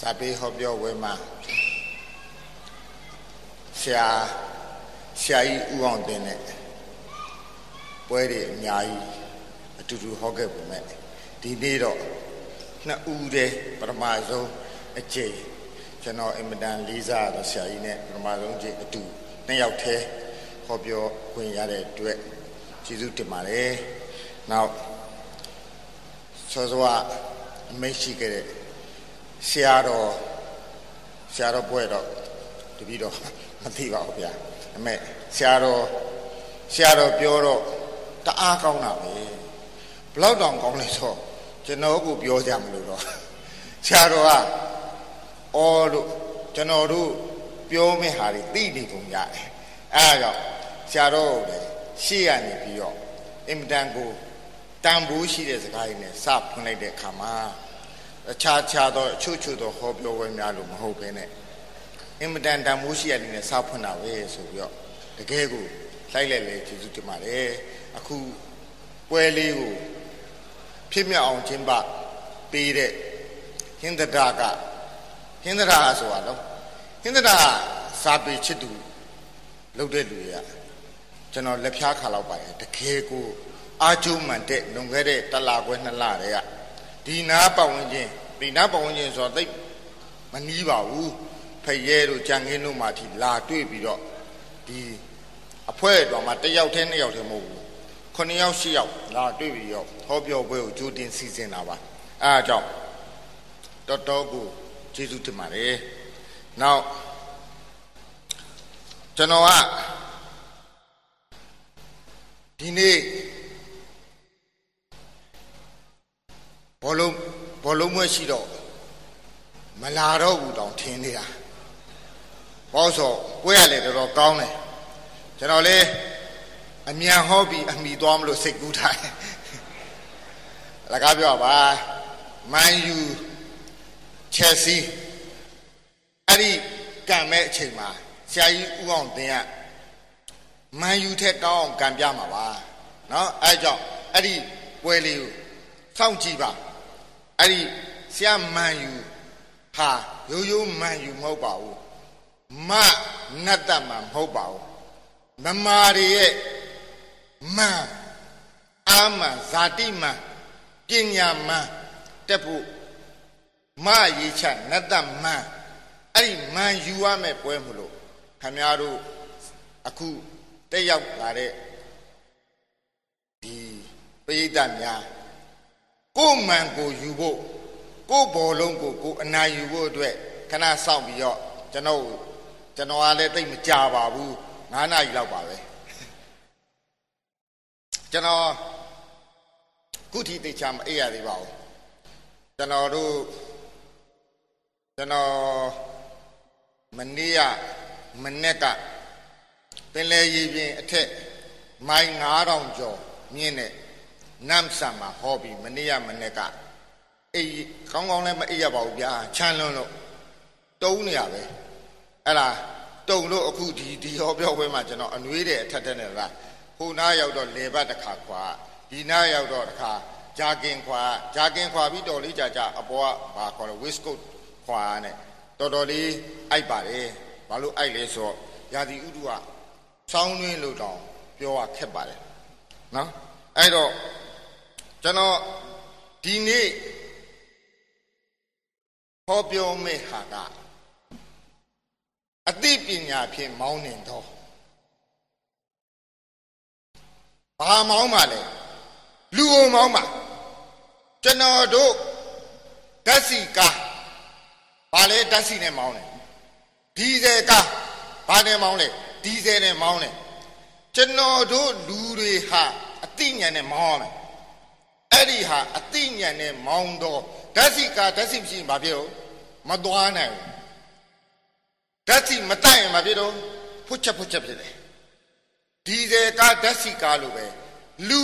စာပေဟောပြောဝဲမှာဆရာဆရာကြီးဦးအောင်တင်တဲ့ပွဲတွေအများကြီးအတူတူဟောခဲ့ပုံမဲ့ဒီနေ့တော့နှစ်ဦးတည်းပထမဆုံးအကျိန်ကျွန်တော်အင်မတန်လေးစားတော့ဆရာကြီးနဲ့ပထမဆုံးအကျိန်အတူနှစ်ယောက်တည်းဟောပြောခွင့်ရတဲ့အတွက်ကျေးဇူးတင်ပါတယ်နောက်စောစောအမိတ်ရှိခဲ့တဲ့ ဆရာတော်ဆရာတော်ပွဲတော့တပည့်တော်မသိပါဘူးဗျာအမေဆရာတော်ဆရာတော်ပြောတော့တအားကောင်းတာပဲဘလောက်တောင်ကောင်းလဲဆိုကျွန်တော်ကိုပြောကြမလို့တော့ဆရာတော်ကအော်လို့ကျွန်တော်တို့ပြောမယ့်ဟာတွေသိနေကုန်ရတယ်အဲဒါကြောင့်ဆရာတော်ကိုလည်းရှေ့ရနေပြီးတော့အင်မတန်ကိုတန်ဖိုးရှိတဲ့စကားတွေနဲ့စဖွင့်လိုက်တဲ့အခါမှာ အခြားခြားသောအချို့ချို့သောဟောပြောပွဲများလို့မဟုတ်ဘဲနဲ့အင်မတန်တန်ဖိုးရှိရတဲ့နဲ့စဖွင့်တာပဲဆိုပြီးတော့တကယ်ကိုလိုက်လိုက်လေကျေးဇူးတင်ပါတယ်အခုပွဲလေးကိုဖြစ်မြောက်အောင်ကျင်းပပေးတဲ့ဟင်္ဒတာကဟင်္ဒတာဆိုတာနော်ဟင်္ဒတာစာပေချစ်သူလုပ်တဲ့လူတွေကကျွန်တော်လက်ဖြားခါလောက်ပါတယ်တကယ်ကိုအာကျုံမှန်တဲ့လွန်ခဲ့တဲ့တလခွဲနှစ်လတည်းက ဒီနာပတ်ဝန်းကျင်ဒီနာပတ်ဝန်းကျင်ဆိုတော့သိမနီးပါဘူးဖရဲတို့ကြံခင်းတို့မှထိလာတွေ့ပြီးတော့ဒီအဖွဲ့တော်မှာတယောက်တည်းနှစ်ယောက်တည်းမဟုတ်ဘူးခုနှစ်ယောက်ရှစ်ယောက်လာတွေ့ပြီးတော့ဟောပြောပွဲကိုကြိုတင်စီစဉ်တာပါအဲအကြောင်းတော်တော်ကိုကျေးဇူးတင်ပါတယ်နောက်ကျွန်တော်ကဒီနေ့ ဘောလုံးဘောလုံးမွဲရှိတော့မလာတော့ဘူးတောင်ထင်းနေတာဘောဆိုပွဲရလေတော်တော်ကောင်းတယ်ကျွန်တော်လေအမြန်ဟောပြီးအမိသွားမလို့စိတ်ကူးထားတယ်လကားပြောပါမန်ယူချက်စီအဲ့ဒီကံမဲ့အချိန်မှာဆရာကြီးဦးအောင်တင်ကမန်ယူထက်ကောင်းအောင်ကံပြမှာပါเนาะအဲကြောင့်အဲ့ဒီပွဲလေးကိုစောင့်ကြည့်ပါ အဲ့ဒီဆရာမန်ယူဟာရိုးရိုးမန်ယူမဟုတ်ပါဘူးမနတ်တမန်မဟုတ်ပါဘူးမမာတွေရဲ့မန်အာမန်ဇာတိမန်ပညာမန်တက်ဖို့မရေးချနတ်တမန်အဲ့ဒီမန်ယူရမယ်ပွဲမလို့ခမများတို့အခုတက်ရောက်လာတဲ့ဒီပရိသတ်များ ကိုယ်မှန်ကိုယူဖို့ကိုယ်ဘောလုံးကိုကိုယ်အနာယူဖို့အတွက်ခဏစောင့်ပြီးတော့ကျွန်တော်ကျွန်တော်ကလည်းတိတ်မကြပါဘူး9နာရီလောက်ပါပဲကျွန်တော်ခုထိသိချာမအေးရသေးပါဘူးကျွန်တော်တို့ကျွန်တော်မနေ့ကမနေ့ကပင်လေရီပြင်အထက်မိုင်9000ကျော်မြင့်တဲ့ နမ်ဆာမှာဟောပြီးမနေ့ကမနေ့ကအေးကောင်းကောင်းလည်းမအေးရပါဘူးဗျာချမ်းလွန်းလို့တုံးနေရပဲအဲ့ဒါတုံလို့အခုဒီဒီဟောပြောပွဲမှာကျွန်တော်အနှွေးတဲ့အထက်တက်နေလားဟိုနားရောက်တော့လေဘတ်တစ်ခါခွာဒီနားရောက်တော့တစ်ခါဂျာကင်ခွာဂျာကင်ခွာပြီးတော်လေးကြာကြာအပေါ်ကဘာခေါ်လဲဝစ်ကုတ်ခွာနဲ့တော်တော်လေးအိုက်ပါတယ်ဘာလို့အိုက်လဲဆိုတော့ယာဒီဥဒုကစောင်းတွင်းလို့တောင်ပြောရခက်ပါတယ်နော်အဲ့တော့ ကျွန်တော်ဒီနေ့ဟောပြောမယ့်ဟာကအသိပညာဖြင့်မောင်းနှင်တော့ဘာမောင်းပါလဲလူုံမောင်းပါကျွန်တော်တို့ဓာတ်စီကားဘာလဲဓာတ်စီနဲ့မောင်းတယ်ဒီဇယ်ကားဘာနဲ့မောင်းလဲဒီဇယ်နဲ့မောင်းတယ်ကျွန်တော်တို့လူတွေဟာအသိဉာဏ်နဲ့မောင်းရမယ် အဲ့ဒီဟာအသိဉာဏ်နဲ့မောင်းတော့ဓာတ်စီကားဓာတ်စီမရှိရင်ဘာဖြစ်လို့မသွားနိုင်ဘူးဓာတ်စီမတိုက်ရင်မဖြစ်တော့ဖွချက်ဖွချက်ဖြစ်တယ်ဒီဇယ်ကားဓာတ်စီကားလိုပဲလူ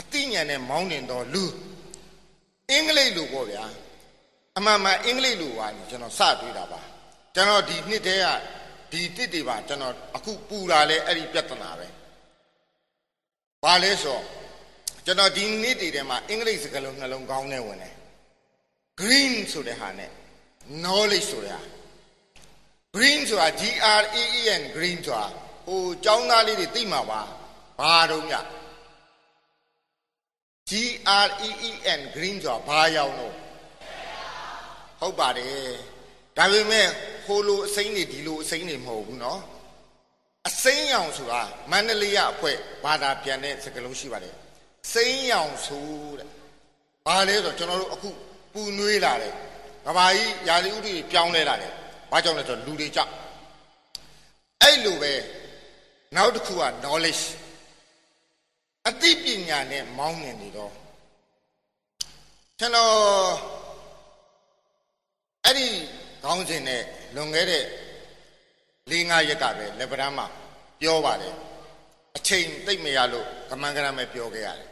အသိဉာဏ်နဲ့မောင်းနေတော့လူအင်္ဂလိပ်လိုပေါ့ဗျာအမှန်မှန်အင်္ဂလိပ်လိုပါလို့ကျွန်တော်စတွေးတာပါကျွန်တော်ဒီနှစ်တည်းကဒီတစ်တွေပါကျွန်တော်အခုပူတာလဲအဲ့ဒီပြဿနာပဲဘာလဲဆို ကျွန်တော်ဒီနေ့တည်းထဲမှာအင်္ဂလိပ်စကားလုံးနှလုံးကောင်းနဲ့ဝင်တယ် green ဆိုတဲ့ဟာနဲ့ knowledge ဆိုတဲ့ဟာ green ဆိုတာ G R E E N green ဆိုတာဟိုចောင်းသားလေးတွေသိမှာပါဘာတော့ည G R E E N green ဆိုတာဘာရောင်လို့ဟုတ်ပါတယ်ဒါပေမဲ့ဟိုလိုအစိမ့်တွေဒီလိုအစိမ့်တွေမဟုတ်ဘူးเนาะအစိမ့်ရောင်ဆိုတာမန္တလေးရအဖွဲ့ဘာသာပြန်တဲ့စကားလုံးရှိပါတယ် စိမ့်ရောင်ဆိုတဲ့ဘာလဲဆိုတော့ကျွန်တော်တို့အခုပူနွေးလာတယ်ကဘာကြီးယာလီဥတီပြောင်းလဲလာတယ်ဘာကြောင့်လဲဆိုတော့လူတွေကြောင့်အဲ့လိုပဲနောက်တစ်ခုက knowledge အသိပညာနဲ့မောင်းနေနေတော့ကျွန်တော်အဲ့ဒီခေါင်းစဉ်နဲ့လွန်ခဲ့တဲ့၄၅ရက်ကပဲလက်ပဒမ်းမှာပြောပါတယ်အချိန်သိမ့်မရလို့ကမန်ကရမ်းပဲပြောခဲ့ရတယ်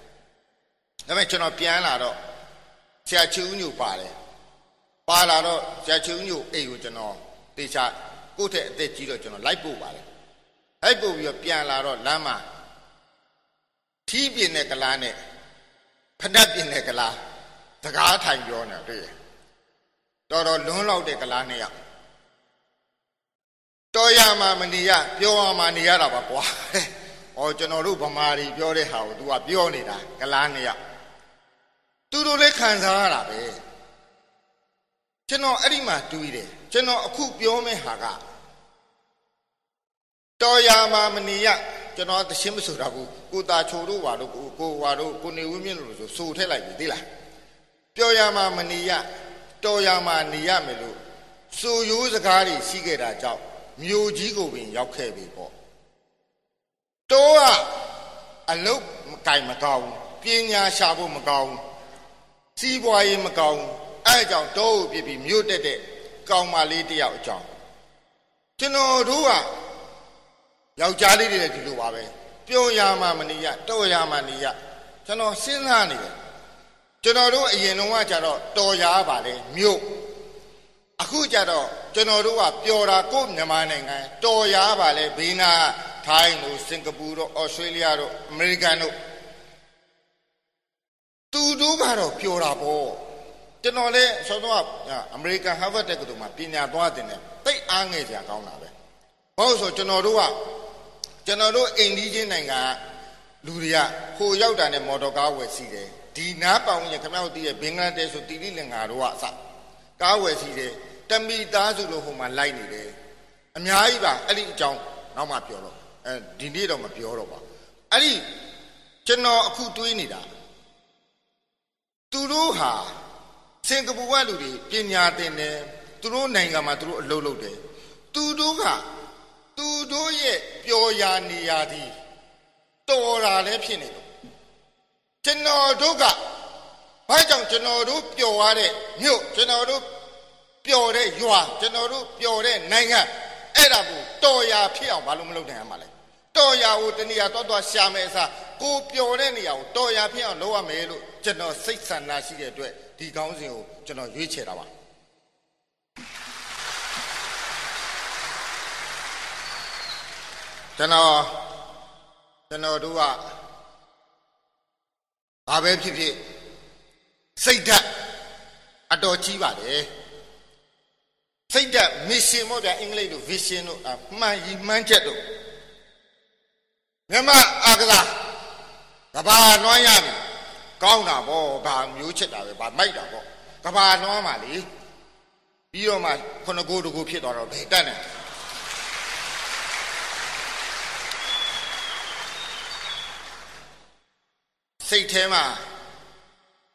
ဒါပေမဲ့ကျွန်တော်ပြန်လာတော့ဆရာချူဦးညိုပါတယ်ပါလာတော့ဆရာချူဦးညိုအိမ်ကိုကျွန်တော်တေချာကိုယ့်ထက်အသက်ကြီးတော့ကျွန်တော်လိုက်ပို့ပါတယ်လိုက်ပို့ပြီးတော့ပြန်လာတော့လမ်းမှာထီးပြင်းတဲ့ကလားနဲ့ဖဏတ်ပြင်းတဲ့ကလားစကားထိုင်ပြောနေတွေ့တော်တော်လွန်းလောက်တဲ့ကလားနှစ်ယောက်တော်ရမှာမနေရပြောရမှာနေရတာပါကွာ။အော်ကျွန်တော်တို့ဗမာတွေပြောတဲ့ဟာကို तू ကပြောနေတာကလားနှစ်ယောက် သူတို့လည်းခံစားရတာပဲကျွန်တော်အဲ့ဒီမှာတွေးတယ်ကျွန်တော်အခုပြောမယ့်ဟာကတော်ရမှာမနေရကျွန်တော်တရှင်းမဆိုတာဘူးကိုတာချိုတို့ပါတို့ကိုကိုဝါတို့ကိုနေဝင်းမြင့်လို့ဆိုစိုးထက်လိုက်ပြီသိလားပြောရမှာမနေရတော်ရမှာနေရမယ်လို့စိုးရိုးစကားတွေရှိခဲ့တာကြောင့်မြို့ကြီးကိုပင်ရောက်ခဲ့ပြီပေါ့တောကအလုတ်မကင်မကောင်းပညာရှာဖို့မကောင်း စီးပွားရေးမကောင်းအဲအကြောင်းတောကိုပြပြီးမြို့တက်တဲ့ကောင်မလေးတယောက်အကြောင်းကျွန်တော်တို့ကယောက်ျားလေးတွေလည်းဒီလိုပါပဲပြောရမှမနေရတော့ရမှနေရကျွန်တော်စဉ်းစားနေတယ်ကျွန်တော်တို့အရင်တော့ကကြတော့တော်ရပါလေမြို့အခုကြတော့ကျွန်တော်တို့ကပျော်တာကိုမြန်မာနိုင်ငံတော်ရပါလေဘေးနာထိုင်းတို့စင်ကာပူတို့ဩစတြေးလျတို့အမေရိကန်တို့ သူတို့ကတော့ပျော်တာပေါ့ကျွန်တော်လည်းဆောတော့အမေရိကန်ဟာဗတ်တက္ကသိုလ်မှာပညာသွားတင်တယ်တိတ်အားငယ်စရာကောင်းတာပဲဘာလို့ဆိုကျွန်တော်တို့ကကျွန်တော်တို့အိမ်ကြီးချင်းနိုင်ငံကလူတွေကဟိုရောက်တာနဲ့မော်တော်ကားဝယ်စီတယ်ဒီနားပောင်ရင်ခင်ဗျားတို့သိရဲ့ဘင်္ဂလားဒေ့ရှ်ဆိုတီလီလင်္ကာတို့ကအစကားဝယ်စီတယ်တမီသားစုလို့ဟိုမှာလိုက်နေတယ်အများကြီးပါအဲ့ဒီအကြောင်းနောက်မှပြောတော့အဲဒီနေ့တော့မပြောတော့ပါအဲ့ဒီကျွန်တော်အခုတွေးနေတာ သူတို့ဟာစင်ကာပူကလူတွေပညာသင်တယ်သူတို့နိုင်ငံမှာသူတို့အလုပ်လုပ်တယ်သူတို့ကသူတို့ရဲ့ပျော်ရာနေရာဒီတော်တာလည်းဖြစ်နေတော့ကျွန်တော်တို့ကဘာကြောင့်ကျွန်တော်တို့ပျော်ရတဲ့မြို့ကျွန်တော်တို့ပျော်တဲ့ရွာကျွန်တော်တို့ပျော်တဲ့နိုင်ငံအဲ့ဒါကိုတော်ရာဖြစ်အောင်ဘာလို့မလုပ်နိုင်ရမှာလဲ တော်ရာကိုတနည်းအားတော့တော့ရှာမယ်အစားကိုပျော်တဲ့နေရာကိုတော်ရာဖြစ်အောင်လုပ်ရမယ်လို့ကျွန်တော်စိတ်ဆန္ဒရှိတဲ့အတွက်ဒီကောင်းစဉ်ကိုကျွန်တော်ရွေးချယ်တာပါကျွန်တော်ကျွန်တော်တို့ကဘာပဲဖြစ်ဖြစ်စိတ်ဓာတ်အတော်ကြီးပါတယ်စိတ်ဓာတ် mission ပေါ့ဗျာအင်္ဂလိပ်လို vision တို့အမှန်ကြီးမှန်းချက်တို့ မြမအာကစားကဘာနွမ်းရပြီကောင်းတာပေါ့ဘာမျိုးချက်တာပဲဘာမိုက်တာပေါ့ကဘာနွမ်းပါလေပြီးတော့မှခုနကိုတကူဖြစ်သွားတော့ဘယ်တက်နေစိတ်ထဲမှာ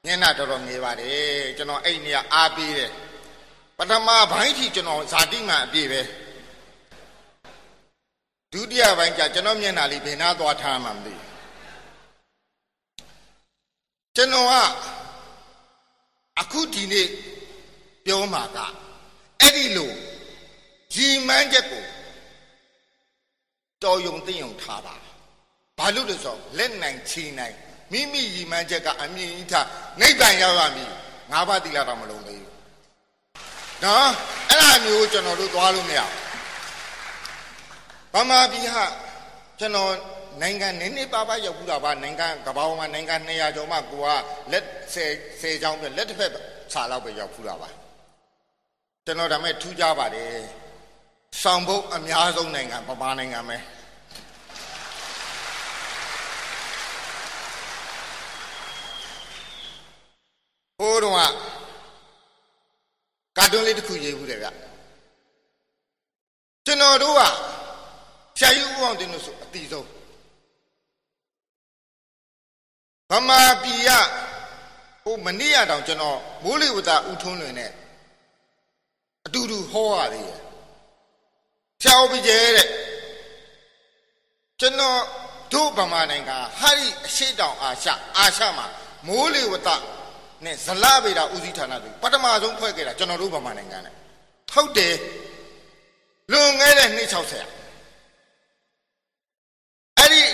မျက်နှာတော်တော်ငယ်ပါတယ်ကျွန်တော်အဲ့နေရအားပေးတယ်ပထမဘိုင်းကြီးကျွန်တော်ဇာတိမှန်အပြည့်ပဲ ဒုတိယဘိုင်းကျကျွန်တော်မျက်နှာလေးဘယ်နာသွားထားမှမသိကျွန်တော်ကအခုဒီနေ့ပြောမှာကအဲ့ဒီလိုရီမန်းချက်ကိုတော်ယုံသိယုံထားပါဘာလို့လဲဆိုလက်နိုင်ချီနိုင်မိမိရီမှန်းချက်ကအမြင်ကြီးထားနိဗ္ဗာန်ရောက်ရမည်ငါးပါးတိလာတော့မလုံးသေးဘူးနော်အဲ့ဒါမျိုးကျွန်တော်တို့သွားလို့မရဘူး ဗမာပြည်ဟာကျွန်တော်နိုင်ငံနည်းနည်းပါးပါးရောက်ဘူးတာပါနိုင်ငံကဘာပေါ်မှာနိုင်ငံ200ကျော်မှကိုကလက်10 10ချောင်းပြလက်တစ်ဖက်စာလောက်ပဲရောက်ဖူးတာပါကျွန်တော်ဒါမဲ့ထူးကြပါတယ်ဆောင်ဖို့အများဆုံးနိုင်ငံပမာနိုင်ငံပဲဟိုတော့ကာတွန်းလေးတစ်ခုရေးဘူးတယ်ဗျကျွန်တော်တို့က ဆရာကြီးဦးအောင်တင်လို့ဆိုအတိဆုံးဗမာပြည်ကဟိုမနေ့ရတောင်ကျွန်တော်မိုးလေဝသဥထုံးလွင်နဲ့အတူတူဟောရသေးတယ်ဆရာဦးပြကျဲတဲ့ကျွန်တော်တို့ဗမာနိုင်ငံဟာဒီအရှိတောင်အာရှအာရှမှာမိုးလေဝသနဲ့ဇလဗေဒဦးစီးဌာနတွေပထမဆုံးဖွဲ့ခဲ့တာကျွန်တော်တို့ဗမာနိုင်ငံနဲ့ဟုတ်တယ်လွန်ခဲ့တဲ့နှစ်60အဲ့ဒီအ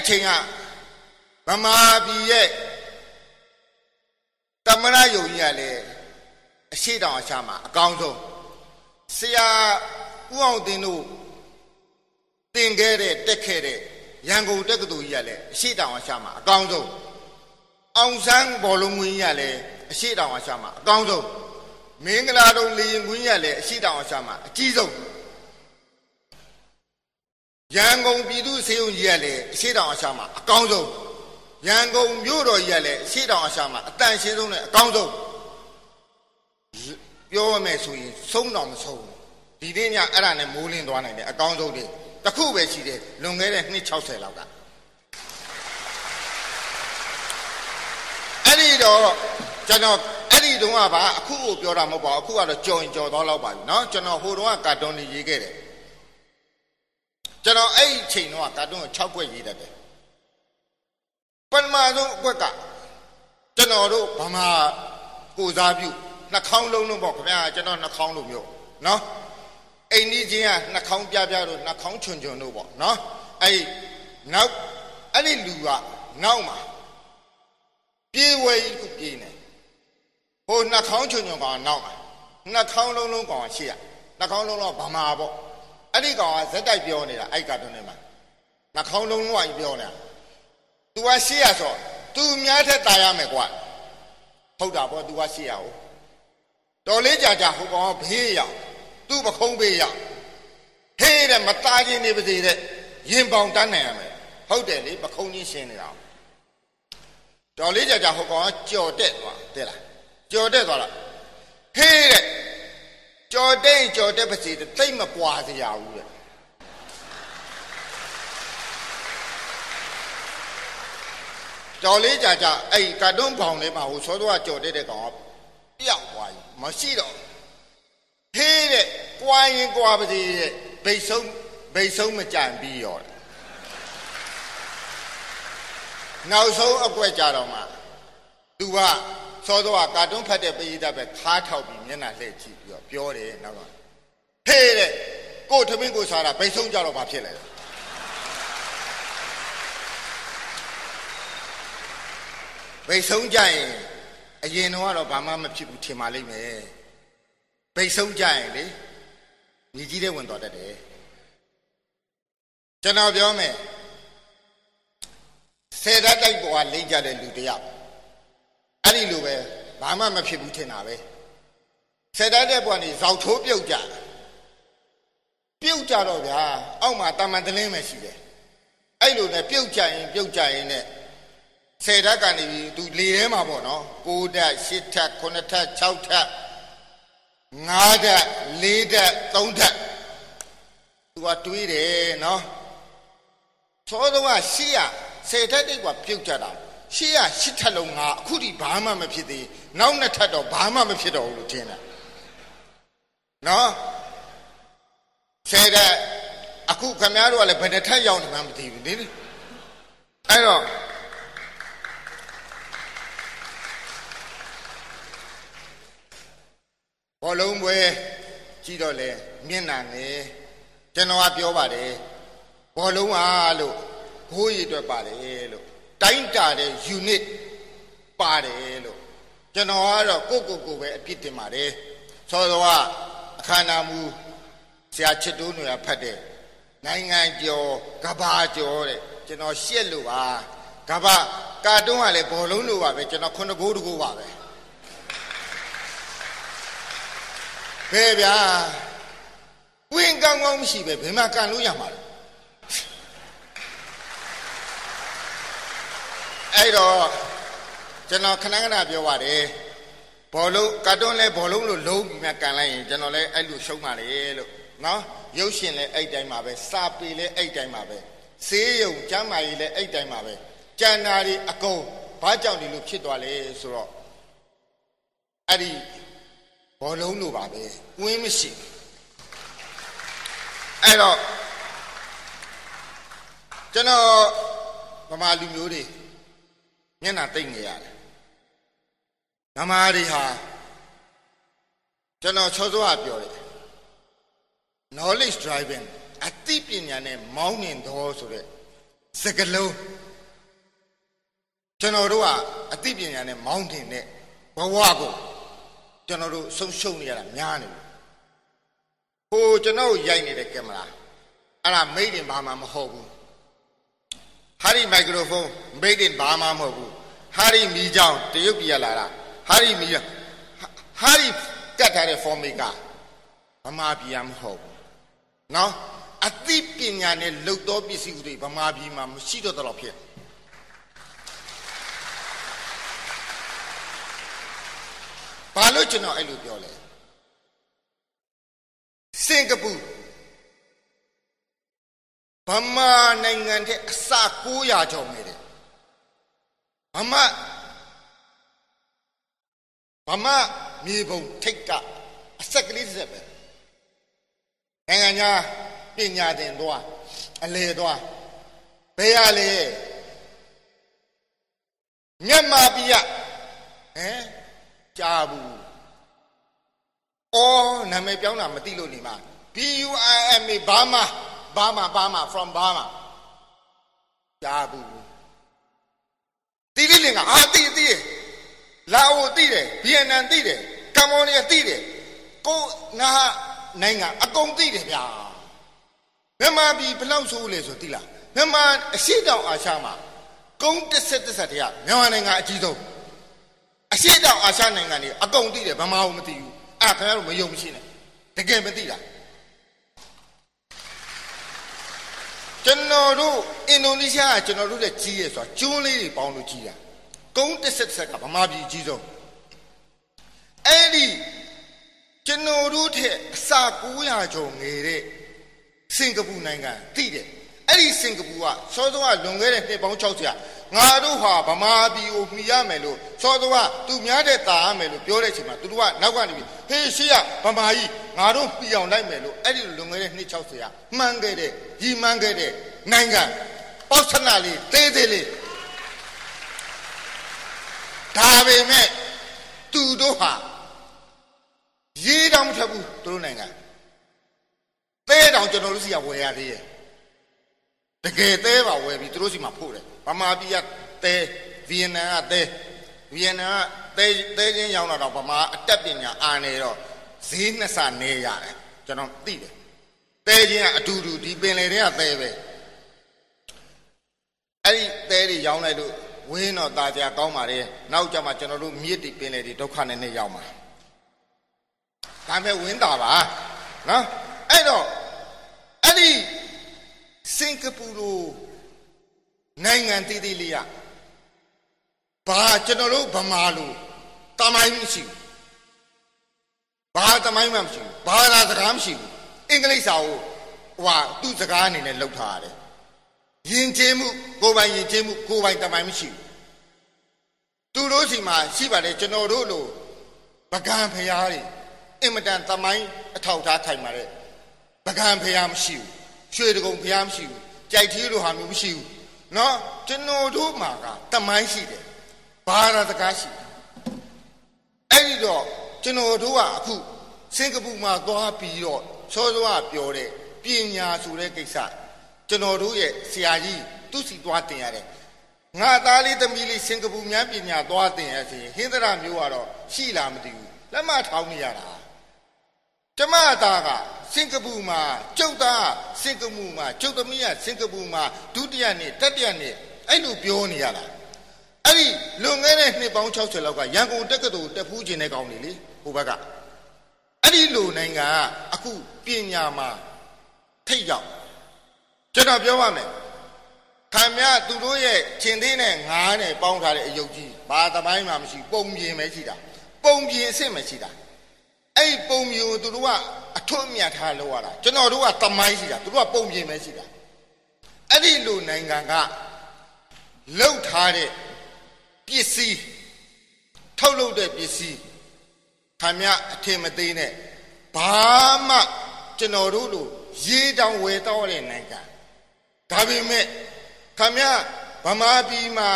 ချိန်ကဗမာပြည်ရဲ့တမရယုံကြီးကလည်းအရှိတောင်အချာမှာအကောင်းဆုံးဆရာဦးအောင်တင်တို့တင်ခဲ့တဲ့တက်ခဲ့တဲ့ရန်ကုန်တက္ကသိုလ်ကြီးကလည်းအရှိတောင်အချာမှာအကောင်းဆုံးအောင်ဆန်းဘောလုံးငွေကြီးကလည်းအရှိတောင်အချာမှာအကောင်းဆုံးမင်္ဂလာတုံလေရင်ကွင်းရလည်းအရှိတောင်အချာမှာအကြီးဆုံး ရန်ကုန်ပြည်သူစေုံကြီးကလည်းအရှိတောင်အချာမှာအကောင်းဆုံးရန်ကုန်မြို့တော်ကြီးကလည်းအရှိတောင်အချာမှာအတန်ရှင်းဆုံးနဲ့အကောင်းဆုံးပြောရမယ်ဆိုရင်ဆုံးတော်မဆုံးဒီနေ့ညအဲ့ဒါနဲ့မိုးလင်းသွားနိုင်တယ်အကောင်းဆုံးတွေတခုပဲရှိတယ်လွန်ခဲ့တဲ့နှစ်60လောက်ကအဲ့ဒီတော့ကျွန်တော်အဲ့ဒီတုန်းကပါအခုကိုပြောတာမဟုတ်ပါဘူးအခုကတော့ကြော်ရင်ကြော်သွားတော့ပါပြီเนาะကျွန်တော်ဟိုတုန်းကကာတွန်းလေးရေးခဲ့တယ် ကျွန်တော်အဲ့ချိန်တော့တာတွန်း6ခွက်ရေးတတ်တယ်ပထမဆုံးအခွက်ကကျွန်တော်တို့ဗမာကိုစားပြုနှာခေါင်းလုံးလုံးပေါ့ခင်ဗျာကျွန်တော်နှာခေါင်းလိုမျိုးနော်အိမ်ကြီးချင်းကနှာခေါင်းပြပြတို့နှာခေါင်းချွန်ချွန်တို့ပေါ့နော်အဲ့နောက်အဲ့ဒီလူကနောက်မှာပြေးဝဲကြီးကိုပြေးနေဟိုနှာခေါင်းချွန်ချွန်ကောင်နောက်မှာနှာခေါင်းလုံးလုံးကောင်ရှေ့ရနှာခေါင်းလုံးတော့ဗမာပေါ့ အဲ့ဒီကောင်ကဇက်တိုက်ပြောနေတာအဲ့ကတွန်းနေမှာနှာခေါင်းလုံးလုံးကပြောနေတာ तू ကရှေ့ရဆို तू များထက်ตายရမယ်ကွာဟုတ်တာပေါ့ तू ကရှေ့ရဟုတ်တော်လေးကြာကြာဟိုကောင်ဘေးရောက်သူ့ပခုံးဘေးရောက်ဟေးတဲ့မตายခြင်းနေပါစေတဲ့ရင်ပေါင်တန်းနိုင်ရမယ်ဟုတ်တယ်လေပခုံးချင်းရှင်းနေတာတော်လေးကြာကြာဟိုကောင်ကကြော်တက်သွားတဲ့လားကြော်တက်သွားလားဟေးတဲ့ ကြော်တဲ့ကြော်တက်ပါစေတဲ့တိတ်မပွာစရာဘူးတဲ့တော်လေးကြာကြာအဲ့ကတွန်းပေါင်လေးမှာဟိုစောတော့ကြော်တက်တဲ့ကောင်ကပျောက်သွားပြီမရှိတော့ဟေးတဲ့ကွာရင်ကွာပါစေတဲ့ဗိတ်ဆုံးဗိတ်ဆုံးမကြံပြီးရောနောက်ဆုံးအကွက်ကြတော့မှသူက စောစောကကာတွန်းဖတ်တဲ့ပရိသတ်ပဲခါထောက်ပြီးမျက်နှာလှည့်ကြည့်ပြီးတော့ပြောတယ်နောက်ကဟေးတဲ့ကိုထမင်းကိုစားတာဗိတ်ဆုံးကြတော့ဘာဖြစ်လဲဗိတ်ဆုံးကြရင်အရင်တော့ကတော့ဘာမှမဖြစ်ဘူးထင်ပါလိမ့်မယ်ဗိတ်ဆုံးကြရင်လေညီကြီးတဲ့ဝင်သွားတတ်တယ်ကျွန်တော်ပြောမယ်ဆယ်ဓာတ်တိုက်ပေါ်ကလိမ့်ကြတဲ့လူတယောက် အဲ့ဒီလိုပဲဘာမှမဖြစ်ဘူးထင်တာပဲဆယ်ဓာတ်တဲ့ပေါ်ကနေဇောက်ထိုးပြုတ်ကြပြုတ်ကြတော့ဗျာအောက်မှာတာမန်တလင်းပဲရှိတယ်အဲ့လိုနဲ့ပြုတ်ကြရင်ပြုတ်ကြရင်နဲ့ဆယ်ဓာတ်ကနေပြီးသူလေထဲမှာပေါ့နော်6ဓာတ်8ဓာတ်9ဓာတ်6ဓာတ်5ဓာတ်4ဓာတ်3ဓာတ်သူကတွေးတယ်နော်သောသောကရှေ့ရဆယ်ဓာတ်တိတ်ကပြုတ်ကြတာ ရှေ့ရရှစ်ထက်လုံးငါအခုထိဘာမှမဖြစ်သေးနောက်နှစ်ထပ်တော့ဘာမှမဖြစ်တော့ဘူးလို့ထင်တယ်နော်ဆယ်ဓာတ်အခုခမည်းတော်ကလည်းဘယ်နှစ်ထပ်ရောက်နေမှမသိဘူးလေအဲ့တော့ဘောလုံးပွဲကြည့်တော့လေမျက်နှာငယ်ကျွန်တော်ကပြောပါတယ်ဘောလုံးအားလို့ဘိုးရည်အတွက်ပါတယ်လို့ တိုင်းတာတဲ့ unit ပါတယ်လို့ကျွန်တော်ကတော့ကိုကိုကိုပဲအပြစ်တင်ပါတယ်သောတော်ကအခမ်းအနားမူဆရာချစ်တိုးနေရဖတ်တဲ့နိုင်ငံကျော်ကဘာကျော်တဲ့ကျွန်တော်ရှက်လို့ပါကဘာကာတွန်းကလည်းဘောလုံးလိုပါပဲကျွန်တော်ခုနှစ်ကိုးတကိုးပါပဲဘယ်ဗျာဝင်းကောင်းကောင်းမရှိပဲဘယ်မှာကန်လို့ရမှာလဲ အဲ့တော့ကျွန်တော်ခဏခဏပြောပါတယ်ဘောလုံးကတ်တွန်းလဲဘောလုံးလို့လုံးပြီးမှကန်လိုက်ရင်ကျွန်တော်လဲအဲ့လိုရှုံးပါလေလို့နော်ရုပ်ရှင်လဲအဲ့တိုင်းပါပဲစာပေလဲအဲ့တိုင်းပါပဲဆေးရုံကျမ်းမာရေးလဲအဲ့တိုင်းပါပဲကျန်တာတွေအကုန်ဘာကြောင့်ဒီလိုဖြစ်သွားလဲဆိုတော့အဲ့ဒီဘောလုံးလိုပါပဲဝင်းမရှိအဲ့တော့ကျွန်တော်ဗမာလူမျိုးတွေ မျက်နှာတိတ်နေရတယ်ဗမာတွေဟာကျွန်တော်ချောစောကပြောတယ် knowledge driving အသိပညာနဲ့မောင်းနှင်တော်ဆိုတဲ့စကလုံးကျွန်တော်တို့ကအသိပညာနဲ့မောင်းနှင်တဲ့ဘဝကိုကျွန်တော်တို့ဆုံးရှုံးနေရတာများနေပြီဟိုကျွန်တော်ရိုက်နေတဲ့ကင်မရာအဲ့ဒါ made in ဘာမှမဟုတ်ဘူး ဟာဒီမိုက်ခရိုဖုန်း made in ဘာမှမဟုတ်ဘူးဟာဒီမီးကြောင်တရုတ်ပြည်လာတာဟာဒီမီးဟာဒီကတ်ထားတဲ့ formica ဗမာပြည်မဟုတ်ဘူးနော်အသိပညာနဲ့လှုပ်သောပစ္စည်းတွေဗမာပြည်မှာမရှိတော့တော့ဖြစ်ဘာလို့ကျွန်တော်အဲ့လိုပြောလဲစင်ကာပူ ဗမာနိုင်ငံတဲ့အစ900ကျော်နေတယ်ဗမာဗမာမြေပုံထိတ်ကအဆက်ကလေးဆက်ပဲနိုင်ငံခြားပညာသင်သွားအလေသွားဘယ်ရလဲမြန်မာပြည်ကဟမ်ကြားဘူးအော်နာမည်ပြောင်းတာမသိလို့နေမှာ B U I M A ဘာမာ ဘာမာဘာမာ from ဘာမာကြားဘူးတီးလေးလင်ကအာတီးတီးလာအိုတီးတယ်ဗီယက်နမ်တီးတယ်ကမ္ဘောဒီးယားတီးတယ်ကိုငါနိုင်ငံအကုန်သိတယ်ဗျာမြန်မာပြည်ဘယ်လောက်ဆိုးလဲဆိုသိလားမြန်မာအရှိတောင်အာရှမှာကုန်းတစ်ဆက်တစ်ဆက်တည်းကမြန်မာနိုင်ငံအကြီးဆုံးအရှိတောင်အာရှနိုင်ငံတွေအကုန်သိတယ်ဗမာကိုမသိဘူးအဲ့ခင်ဗျားတို့မယုံမရှိနဲ့တကယ်မသိတာ ကျွန်တော်တို့အင်ဒိုနီးရှားကကျွန်တော်တို့တဲ့ကြီးရဲဆိုတာကျွန်းလေးတွေပေါင်းလို့ကြီးတာကုန်းတစ်ဆက်တစ်ဆက်ကဗမာပြည်အကြီးဆုံးအဲ့ဒီကျွန်တော်တို့ထက်အစ900ကျော်ငယ်တဲ့စင်ကာပူနိုင်ငံသိတယ်အဲ့ဒီစင်ကာပူကစောစောကလွန်ခဲ့တဲ့နှစ်ပေါင်း60 ငါတို့ဟာဗမာပြည်ကိုမှီရမယ်လို့စောစောကသူများတဲ့တာရမယ်လို့ပြောတဲ့အချိန်မှာသူတို့ကနောက်ကနေပြီးဟေးရှေ့ကဗမာကြီးငါတို့မှီအောင်လိုက်မယ်လို့အဲ့ဒီလွန်ခဲ့တဲ့နှစ်60ကမှန်းခဲ့တဲ့ဒီမှန်းခဲ့တဲ့နိုင်ငံပေါဆနာလေးသေးသေးလေးဒါပေမဲ့သူတို့ဟာရေးတောင်မထက်ဘူးသူတို့နိုင်ငံသဲတောင်ကျွန်တော်တို့စီကဝယ်ရသေးရဲ့ တကယ်သဲပါဝယ်ပြီးသူတို့စီမှာဖို့တယ်ဗမာပြည်ကသဲဗီယက်နမ်ကသဲဗီယက်နမ်ကသဲသဲချင်းရောင်းတာတော့ဗမာအတက်ပညာအာနေတော့ဈေးနှစ်ဆနေရတယ်ကျွန်တော်သိတယ်သဲချင်းကအတူတူဒီပင်လေတွေကသဲပဲအဲ့ဒီသဲတွေရောင်းလိုက်လို့ဝင်းတော့ตาကြကောင်းပါလေနောက်ကြမှာကျွန်တော်တို့မြစ်တွေပင်လေတွေဒုက္ခနဲ့နဲ့ရောက်မှာဒါမဲ့ဝင်းတာပါနော်အဲ့တော့အဲ့ဒီစ င်ကာပူလိုနိုင်ငံတည်တည်လေးရဘာကျွန်တော်တို့ဗမာလိုတမိုင်းမရှိဘူးဘာတမိုင်းမှမရှိဘူးဘာသာစကားမရှိဘူးအင်္ဂလိပ်စာကိုဟိုဟာသူ့စကားအနေနဲ့လောက်ထားရတယ်ယဉ်ကျေးမှုကိုယ်ပိုင်ယဉ်ကျေးမှုကိုယ်ပိုင်တမိုင်းမရှိဘူးသူတို့စီမှာရှိပါတယ်ကျွန်တော်တို့လိုပကံဖျားတွေအင်မတန်သမိုင်းအထောက်ထားခိုင်ပါတဲ့ပကံဖျားမရှိဘူး ရွှေတကုံဖျားမရှိဘူးကြိုက်သေးလိုဟာမျိုးမရှိဘူးเนาะကျွန်တော်တို့မှာကသမိုင်းရှိတယ်ဘာသာစကားရှိအဲ့ဒီတော့ကျွန်တော်တို့ကအခုစင်ကာပူမှာသွားပြီးတော့စောစောကပြောတဲ့ပညာဆိုတဲ့ကိစ္စကျွန်တော်တို့ရဲ့ဆရာကြီးသူစီသွားတင်ရတယ်ငါသားလေးသမီးလေးစင်ကာပူများပညာသွားတင်ရစီဟင်္ဒရာမျိုးကတော့ရှိလားမသိဘူးလက်မထောင်းနေရတာ ကျမသားကစင်ကာပူမှာကျုပ်သားစင်ကာပူမှာကျုပ်သမီးကစင်ကာပူမှာဒုတိယနှစ်တတိယနှစ်အဲ့လိုပြောနေရတာအဲ့ဒီလွန်ခဲ့တဲ့နှစ်ပေါင်း60လောက်ကရန်ကုန်တက္ကသိုလ်တက်ဖူးခြင်းတဲ့ကောင်နေလေဟိုဘက်ကအဲ့ဒီလိုနိုင်ငံကအခုပညာမှာထိတ်ရောက်ကျွန်တော်ပြောပါမယ်ခံမြသူတို့ရဲ့ရှင်သေးနဲ့ငားနဲ့ပေါင်းထားတဲ့အယုတ်ကြီးဘာသမိုင်းမှမရှိပုံပြင်ပဲရှိတာပုံပြင်အစ်စ်မရှိတာ အဲ့ပုံပြင်ကိုသူတို့ကအထွတ်အမြတ်ထားလို့ရတာကျွန်တော်တို့ကသမိုင်းရှိတာသူတို့ကပုံပြင်ပဲရှိတာအဲ့ဒီလိုနိုင်ငံကလှုပ်ထားတဲ့ပစ္စည်းထုတ်လုပ်တဲ့ပစ္စည်းခံမြအထင်မသေးနဲ့ဘာမှကျွန်တော်တို့လိုရေးတောင်ဝယ်တော့တဲ့နိုင်ငံဒါပေမဲ့ခမရဗမာပြည်မှာ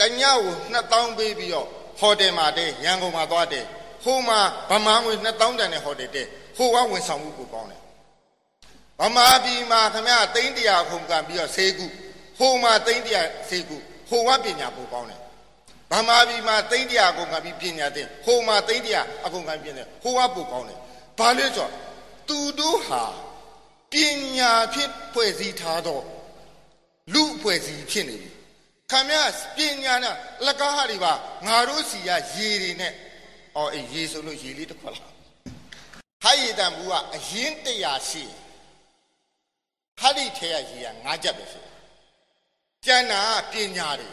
တညကို2000ပေးပြီးတော့ဟိုတယ်မှာတည်းရန်ကုန်မှာသွားတယ် ဟိုမှာဗမာငွေ2000တန်တဲ့ဟိုတယ်တဲ့ဟိုကဝန်ဆောင်မှုကိုကောင်းတယ်ဗမာပြည်မှာခမရသိန်း100ခုကပြီးတော့ဆေးကုဟိုမှာသိန်း100ဆေးကုဟိုကပညာပိုကောင်းတယ်ဗမာပြည်မှာသိန်း100အကုန်ကပြီးပညာသင်ဟိုမှာသိန်း100အကုန်ကပြီးပညာဟိုကပိုကောင်းတယ်ဘာလို့ဆိုတော့သူတို့ဟာပညာဖြစ်ဖွဲ့စည်းထားတော့လူအဖွဲ့စည်းဖြစ်နေပြီခမရပညာနဲ့လကားဟာတွေပါငါတို့စီကရေတွေနဲ့ အော်အေးရေဆိုလို့ရေလေးတစ်ခွက်လားဟာရည်တန်ဘူးကအရင်တရားရှိဟာဒီထဲကရေကငါးချက်ပဲရှိကျန်တာပညာတွေ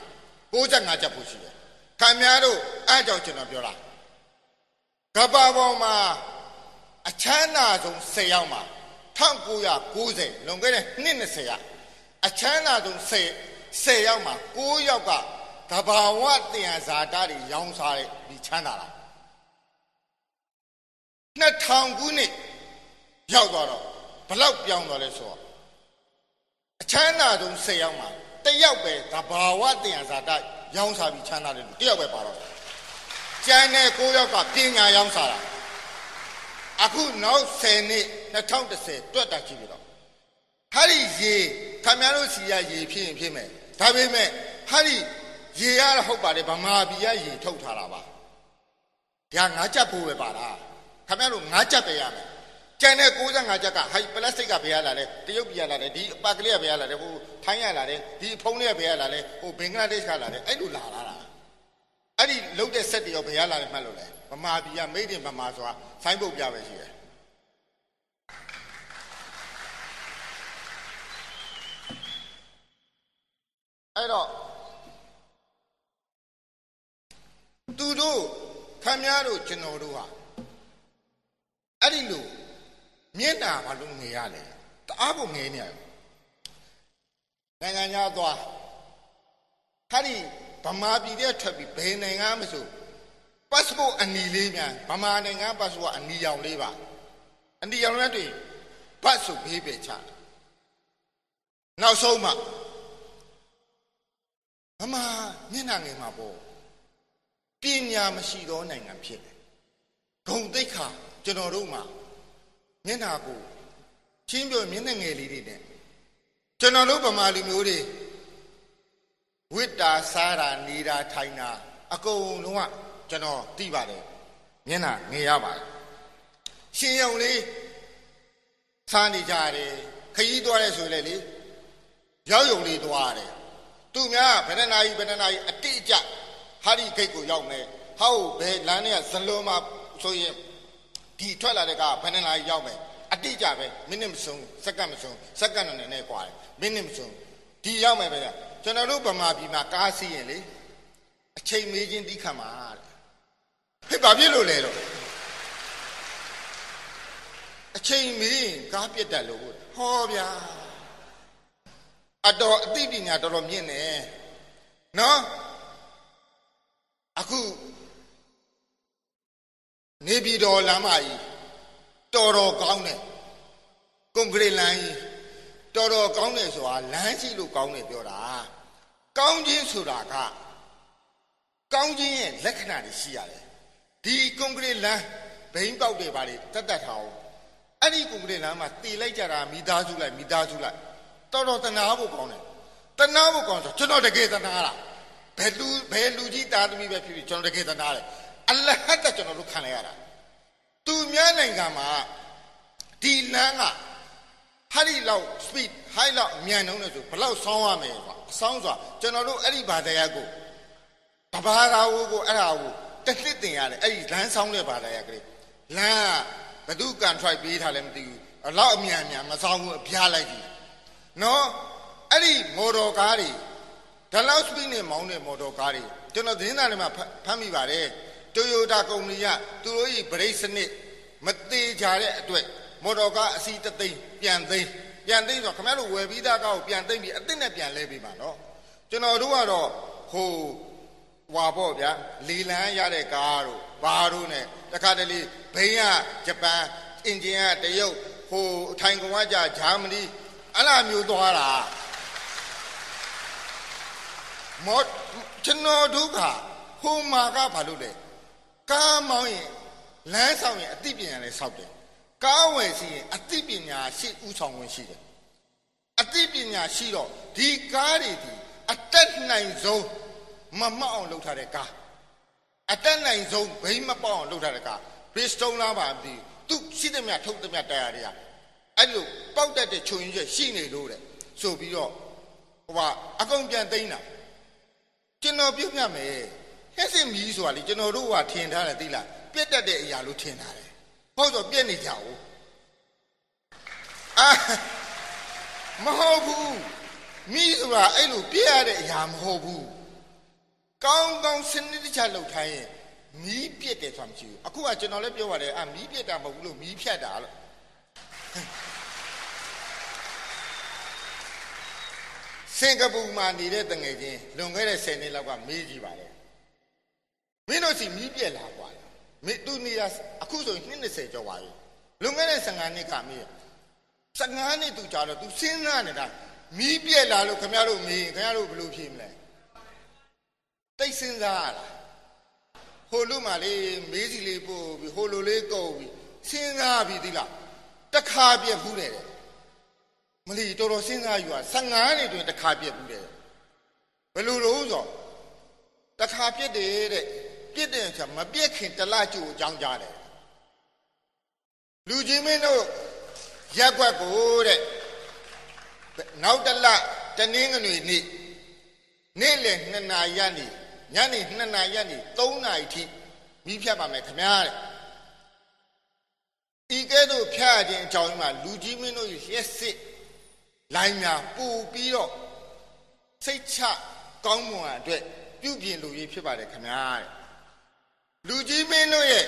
65ချက်ပို့ရှိတယ်ခမရတို့အဲ့ကြောင့်ကျွန်တော်ပြောတာကဘာပေါ်မှာအချမ်းသာဆုံး10ယောက်မှာ1990လွန်ခဲ့တဲ့နှစ်20ရာအချမ်းသာဆုံး10 10ယောက်မှာ9ယောက်ကတဘာဝတရားဇာတာတွေရောင်းစားတဲ့ဒီချမ်းသာတာ 2000ခုနှစ်ရောက်သွားတော့ဘလောက်ပြောင်းသွားလဲဆိုတော့အချမ်းသာဆုံး10ယောက်မှာတယောက်ပဲတဘာဝတရားဇာတာရောင်းစားပြီးချမ်းသာတယ်တယောက်ပဲပါတော့ကျန်တဲ့9ယောက်ကပညာရောင်းစားတာအခုနောက်10နှစ်2010တွက်တာကြည့်ပြီးတော့ဟာဒီရေခမရတို့စီရရေဖြစ်ရင်ဖြစ်မယ်ဒါပေမဲ့ဟာဒီရေရဟုတ်ပါတယ်ဗမာပြည်ကရေထုတ်ထားတာပါဒါငါးချက်ဖို့ပဲပါလား ခမရတို့ငါးချက်ပဲရမယ်ကျန်တဲ့65ချက်ကဟိုပလတ်စတစ်ကဘယ်ရလာလဲတရုတ်ပြည်ရလာတယ်ဒီအပတ်ကလေးကဘယ်ရလာလဲဟိုထိုင်းရလာတယ်ဒီဖုံးလေးကဘယ်ရလာလဲဟိုဘင်္ဂလားဒေ့ရှ်ကလာတယ်အဲ့လိုလာလာတာအဲ့ဒီလုတ်တဲ့ဆက်တွေရောဘယ်ရလာလဲမှတ်လို့လဲဗမာပြည်ကမိတ်တင်ဗမာဆိုတာဆိုင်းပုတ်ပြပဲရှိတယ်အဲ့တော့သူတို့ခမည်းတော်ကျွန်တော်တို့ဟာ အဲ့ဒီလိုမျက်နာဘာလို့ငေရလဲတအားကိုငေနေရနိုင်ငံသားသွားဟာဒီဗမာပြည်တဲ့ထွက်ပြီးဘယ်နိုင်ငံမဆိုပတ်စပို့အနီလေးများဗမာနိုင်ငံပတ်စပို့အနီရောင်လေးပါအနီရောင်လေးတွေ့ဘတ်ဆိုဘေးပဲချနောက်ဆုံးမှမမမျက်နှာငယ်မှာပေါ့ပညာမရှိသောနိုင်ငံဖြစ်တယ်ဂုံတိတ်ခါ ကျွန်တော်တို့မှာမျက်နှာကိုချင်းပြောမျက်နှာငယ်လေးတွေနဲ့ကျွန်တော်တို့ဗမာလူမျိုးတွေဝိတ္တာစားတာနေတာထိုင်တာအကုန်လုံးကကျွန်တော်သိပါတယ်မျက်နှာငယ်ရပါတယ်ရှင်ယုံလေးစားနေကြတယ်ခရီးသွားရဲဆိုလေလေရောက်ယုံလေးသွားတယ်သူများဘယ်နှနာရီဘယ်နှနာရီအတိအကျဟာဒီဂိတ်ကိုရောက်မယ်ဟောက်ဘယ်လမ်းနဲ့ဇလွန်မှာဆိုရင် ဒီထွက်လာတဲ့ကဘယ်နှစ်နာရီရောက်မယ်အတိအကျပဲမိနစ်မစုံစက္ကန့်မစုံစက္ကန့်နဲ့နည်းနည်းကွာတယ်မိနစ်မစုံဒီရောက်မယ်ပဲကျွန်တော်တို့ဗမာပြည်မှာကားစီးရင်လေအချိန်မေးခြင်းတီးခံမှာတဲ့ဟဲ့ဘာဖြစ်လို့လဲတော့အချိန်မေးရင်ကားပြတ်တယ်လို့ဟောဗျာအတော်အသိပညာတော်တော်မြင့်နေနော် ပြည်တော်လမ်းမကြီးတော်တော်ကောင်းတယ်ကွန်ကရစ်လမ်းကြီးတော်တော်ကောင်းတယ်ဆိုတာလမ်းရှိလို့ကောင်းတယ်ပြောတာကောင်းခြင်းဆိုတာကကောင်းခြင်းရဲ့လက္ခဏာတွေရှိရတယ်ဒီကွန်ကရစ်လမ်းဘိန်းပေါက်တွေပါလေတတ်တတ်ထားအောင်အဲ့ဒီကွန်ကရစ်လမ်းမှာတည်လိုက်ကြတာမိသားစုလိုက်မိသားစုလိုက်တော်တော်တနာဖို့ကောင်းတယ်တနာဖို့ကောင်းဆိုကျွန်တော်တကယ်တနာလားဘယ်လူဘယ်လူကြီးတာသမီပဲဖြစ်ဖြစ်ကျွန်တော်တကယ်တနာတယ်အလဟတ်တကျွန်တော်တို့ခံလိုက်ရတာ သူများနိုင်ငံမှာဒီလမ်းကဟာဒီလောက် speed high လောက်အမြန်နှုန်းနဲ့ဆိုဘလောက်ဆောင်းရမယ်ကွာအဆောင်းစွာကျွန်တော်တို့အဲ့ဒီဘာတရားကိုတဘာသာဝကိုအဲ့ဒါကိုတစ်နှစ်တင်ရတယ်အဲ့ဒီလမ်းဆောင်းတဲ့ဘာတရားကလေးလမ်းကဘသူကန်ထရိုက်ပေးထားလဲမသိဘူးအလောက်အမြန်မြန်မဆောင်ဘူးအပြားလိုက်ကြည့်နော်အဲ့ဒီမော်တော်ကားတွေဒါလောက်စပင်းနဲ့မောင်းတဲ့မော်တော်ကားတွေကျွန်တော်သတင်းစာထဲမှာဖမ်းမိပါတယ် တိုယိုတာကုမ္ပဏီကသူတို့ရဲ့ဗရိတ်စနစ်မသေးကြတဲ့အတွက်မော်တော်ကားအစီးတသိန်းပြန်သိမ်းပြန်သိမ်းဆိုခင်ဗျားတို့ဝယ်ပြီးသားကားကိုပြန်သိမ်းပြီးအစ်စ်နဲ့ပြန်လဲပေးပါနော်ကျွန်တော်တို့ကတော့ဟိုဟွာပေါ့ဗျာလီလန်းရတဲ့ကားတို့ဘာတို့ ਨੇ တခါတလေဘိန်းကဂျပန်အင်ဂျင်ကတရုတ်ဟိုထိုင်ကောင်ကကြာဂျာမနီအဲ့လိုမျိုးသွားတာမောကျွန်တော်တို့ကဟိုမှာကဘာလို့လဲ ကားမောင်းရင်လမ်းဆောင်ရင်အသိပညာလည်းဆောက်တယ်ကားဝယ်စီရင်အသိပညာရှိဥဆောင်ဝင်ရှိတယ်အသိပညာရှိတော့ဒီကားတွေဒီအတက်နိုင်ဆုံးမမောက်အောင်လုပ်ထားတဲ့ကားအတက်နိုင်ဆုံးဘိမပေါက်အောင်လုပ်ထားတဲ့ကားဘရစ်စတုံးလားပါမသိသူရှိတဲ့မြထုတ်တဲ့မြတရားတွေကအဲ့လိုပေါက်တတ်တဲ့ခြုံရင်ချက်ရှိနေလို့တဲ့ဆိုပြီးတော့ဟိုကအကုန်ပြန်သိမ်းတာကျွန်တော်ပြုတ်ပြမယ် ဟက်စင်မီဆိုတာလေကျွန်တော်တို့ကထင်ထားတယ်သိလားပြက်တတ်တဲ့အရာလို့ထင်ထားတယ်ဟုတ်တော့ပြက်နေကြဘူးအာမဟုတ်ဘူးမိဆိုတာအဲ့လိုပြက်ရတဲ့အရာမဟုတ်ဘူးကောင်းကောင်းစနစ်တကျလုပ်ထိုင်းရင်မီးပြက်တယ်ဆိုတာမရှိဘူးအခုကကျွန်တော်လည်းပြောပါတယ်အာမီးပြက်တာမဟုတ်ဘူးလို့မီးဖြတ်တာလို့စင်ကာပူမှာနေတဲ့တငယ်ချင်းလွန်ခဲ့တဲ့10နှစ်လောက်ကမေးကြည့်ပါလေ မင်းတို့စီမီးပြက်လာကွာမင်းသူနေရအခုဆိုရင်20ကျော်ပါပြီလွန်ခဲ့တဲ့15နှစ်ကမင်း15နှစ်သူကြာတော့ तू စဉ်းစားနေတာမီးပြက်လာလို့ခင်ဗျားတို့မင်းခင်ဗျားတို့ဘယ်လိုဖြေမလဲတိတ်စဉ်းစားရလားဟိုလူမှလေမေးစီလေးပို့ပြီးဟိုလူလေးကုန်ပြီးစဉ်းစားပြီးသီလားတခါပြက်ဘူးတယ်မလီတော်တော်စဉ်းစားယူတာ15နှစ်တွင်တခါပြက်ဘူးတယ်ဘယ်လိုလို့ဆိုတော့တခါပြက်တယ်တဲ့ ပြက်တယ်ဆိုမပြက်ခင်တလကျိုးအကြောင်းကြားတယ်လူကြီးမင်းတို့ရက်ွက်ကိုတဲ့နောက်တလတနင်းငွေနေ့နေ့လယ်2နာရီကနေညနေ2နာရီကနေ3နာရီထိမိဖြတ်ပါမယ်ခင်ဗျာတဲ့ဤကဲ့သို့ဖြတ်ခြင်းအကြောင်းမှာလူကြီးမင်းတို့ရက်စစ်လိုင်းများပူပြီးတော့စိတ်ချကောင်းမွန်အတွက်ပြုပြင်လိုရေးဖြစ်ပါတယ်ခင်ဗျာတဲ့ လူကြီးမင်းတို့ရဲ့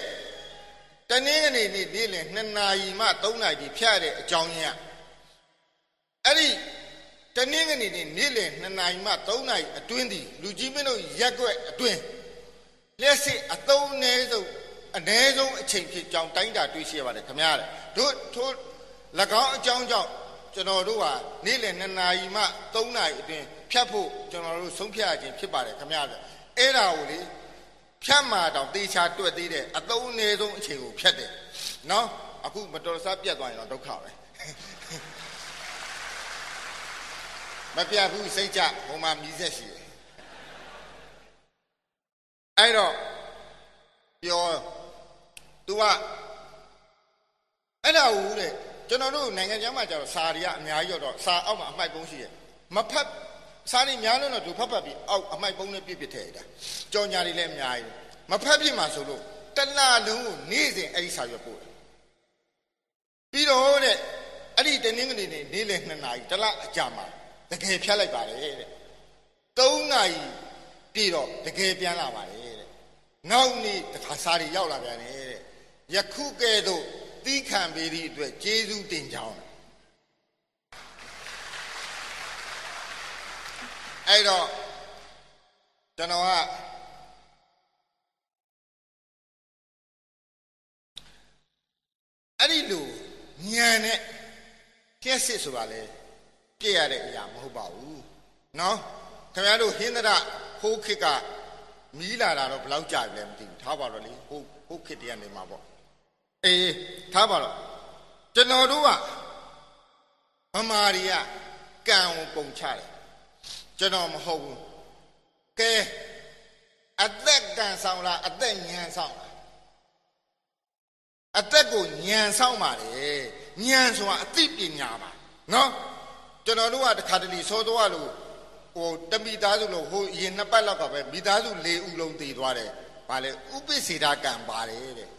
တနင်္ဂနွေနေ့နေ့လယ်2နာရီမှ3နာရီဖြတ်တဲ့အကြောင်းရင်းအဲ့ဒီတနင်္ဂနွေနေ့နေ့လယ်2နာရီမှ3နာရီအတွင်းသည်လူကြီးမင်းတို့ရက်ွက်အတွင်းလျှက်စစ်အသုံးအနည်းဆုံးအနည်းဆုံးအချိန်ဖြစ်ကြောင်းတိုင်းတာတွေ့ရှိရပါတယ်ခင်ဗျားတို့ထို၎င်းအကြောင်းကြောင့်ကျွန်တော်တို့ဟာနေ့လယ်2နာရီမှ3နာရီအတွင်းဖြတ်ဖို့ကျွန်တော်တို့ဆုံးဖြတ်ခြင်းဖြစ်ပါတယ်ခင်ဗျားအဲ့ဒါကိုလေ ဖြတ်မှာတောင်တေချာတွက်သေးတယ်အသုံးအနည်းဆုံးအချိန်ကိုဖြတ်တယ်နော်အခုမတော်စားပြတ်သွားရင်တော့ဒုက္ခပဲမပြတ်ဘူးစိတ်ကြဟိုမှာမြည်ဆက်ရှိတယ်အဲ့တော့ပြော तू ကအဲ့ဒါဟူတဲ့ကျွန်တော်တို့နိုင်ငံခြားမှာကျတော့စာတွေကအများကြီးတော့စာအောက်မှာအမှိုက်ပုံးရှိရဲ့မဖတ် စာတွေများလို့တော့သူဖတ်ဖတ်ပြီးအောက်အမှိုက်ပုံးနဲ့ပြစ်ပြစ်ထည့်တာကြောင်ညာတွေလည်းအများကြီးမဖတ်ပြစ်မှာဆိုလို့တလလုံးကိုနေ့စဉ်အဲ့ဒီစာရွက်ပို့တယ်ပြီးတော့တဲ့အဲ့ဒီတနင်္ဂနွေနေ့နေ့လယ်2နာရီတလအကြာမှာတကယ်ဖြတ်လိုက်ပါတယ်တဲ့3နာရီပြည့်တော့တကယ်ပြန်လာပါတယ်တဲ့နောက်နေ့တခါစာတွေရောက်လာပြန်တယ်တဲ့ယခုကဲ့သို့သီးခံပေးသည့်အတွက်ကျေးဇူးတင်ကြောင်း အဲ့တော့ကျွန်တော်ကအဲ့ဒီလိုညံနဲ့ကျက်စစ်ဆိုတာလေပြည့်ရတဲ့အရာမဟုတ်ပါဘူးเนาะခင်ဗျားတို့ဟင်းသရဟိုးခစ်ကမီးလာတာတော့ဘယ်လောက်ကြာပြီလဲမသိဘူးထားပါတော့လေဟိုးဟိုးခစ်တည်းကနေမှာပေါ့အေးထားပါတော့ကျွန်တော်တို့ကဗမာတွေကကံကိုပုံချတယ် ကျွန်တော်မဟုတ်ဘူးကဲအသက်ကံဆောင်လားအသက်ညံဆောင်လားအသက်ကိုညံဆောင်ပါလေညံဆိုတာအသိပညာပါနော်ကျွန်တော်တို့ကတခါတလေစောသွားလို့ဟိုတမိသားစုလို့ဟိုရင်နှစ်ပတ်လောက်ကပဲမိသားစု၄ဦးလုံးတည်သွားတယ်။ဘာလဲဥပိ္ပစေတာကံပါတယ်တဲ့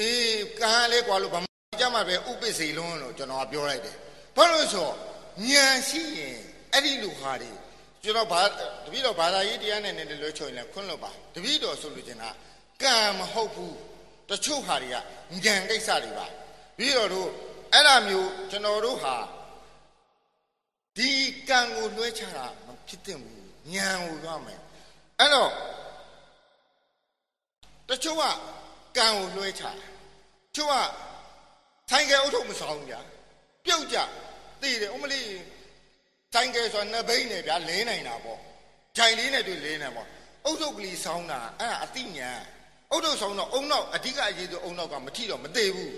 အေးကံလဲကွာလို့ဗမာကြမှာပဲဥပ္ပစေလုံးလို့ကျွန်တော်ပြောလိုက်တယ်ဘာလို့ဆိုဉာဏ်ရှိရင်အဲ့ဒီလူဟာတွေ ကျွန်တော်ဘာတပည့်တော်ဘာသာရေးတရားနဲ့နဲ့လွှဲချုံရင်ခွန်းလို့ပါတပည့်တော်ဆိုလို့ကျင်တာကံမဟုတ်ဘူးတချို့ဟာတွေကဉာဏ်ကိစ္စတွေပါပြီးတော့တို့အဲ့လိုမျိုးကျွန်တော်တို့ဟာဒီကံကိုလွှဲချတာမဖြစ်သင့်ဘူးဉာဏ်ကိုရမယ်အဲ့တော့တချို့ကကံကိုလွှဲချတယ်ချို့ကဆိုင်ကယ်အုပ်ထုပ်မဆောင်ဗျာပြုတ်ကြသိတယ်ဥမလေး ဆိုင်ကယ်ဆိုတာနှစ်ဘိန်းနဲ့ဗျာလင်းနိုင်တာပေါ့ဂျိုင်လေးနဲ့တွေ့လင်းနေပေါ့အုပ်ထုပ်ကလေးဆောင်းတာအဲ့ဒါအတိညာအုပ်ထုပ်ဆောင်းတော့အုံနောက်အဓိကအရေးဆုံးအုံနောက်ကမထိတော့မသေးဘူး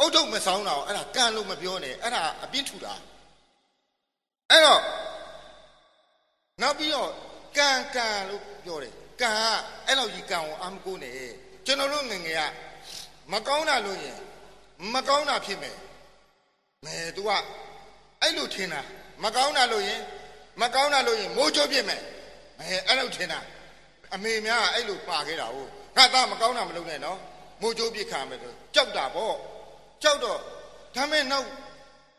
အုပ်ထုပ်မဆောင်းတာအဲ့ဒါကံလို့မပြောနဲ့အဲ့ဒါအပြစ်ထူတာအဲ့တော့နောက်ပြီးတော့ကံကံလို့ပြောတယ်ကံကအဲ့လောက်ကြီးကံကိုအာမကိုနဲ့ကျွန်တော်တို့ငငယ်ကမကောင်းတာလို့ရင်မကောင်းတာဖြစ်မယ်မဲ तू ကအဲ့လိုထင်တာ မကောင်းတာလို့ရင်မကောင်းတာလို့ရင်မိုးချိုးပြစ်မယ်မဲအဲ့လိုထင်တာအမေများအဲ့လိုပါခဲ့တာဟုတ်ငါသားမကောင်းတာမလုပ်နဲ့နော်မိုးချိုးပြစ်ခါမယ်ဆိုကြောက်တာပေါ့ကြောက်တော့ဒါမဲ့နောက်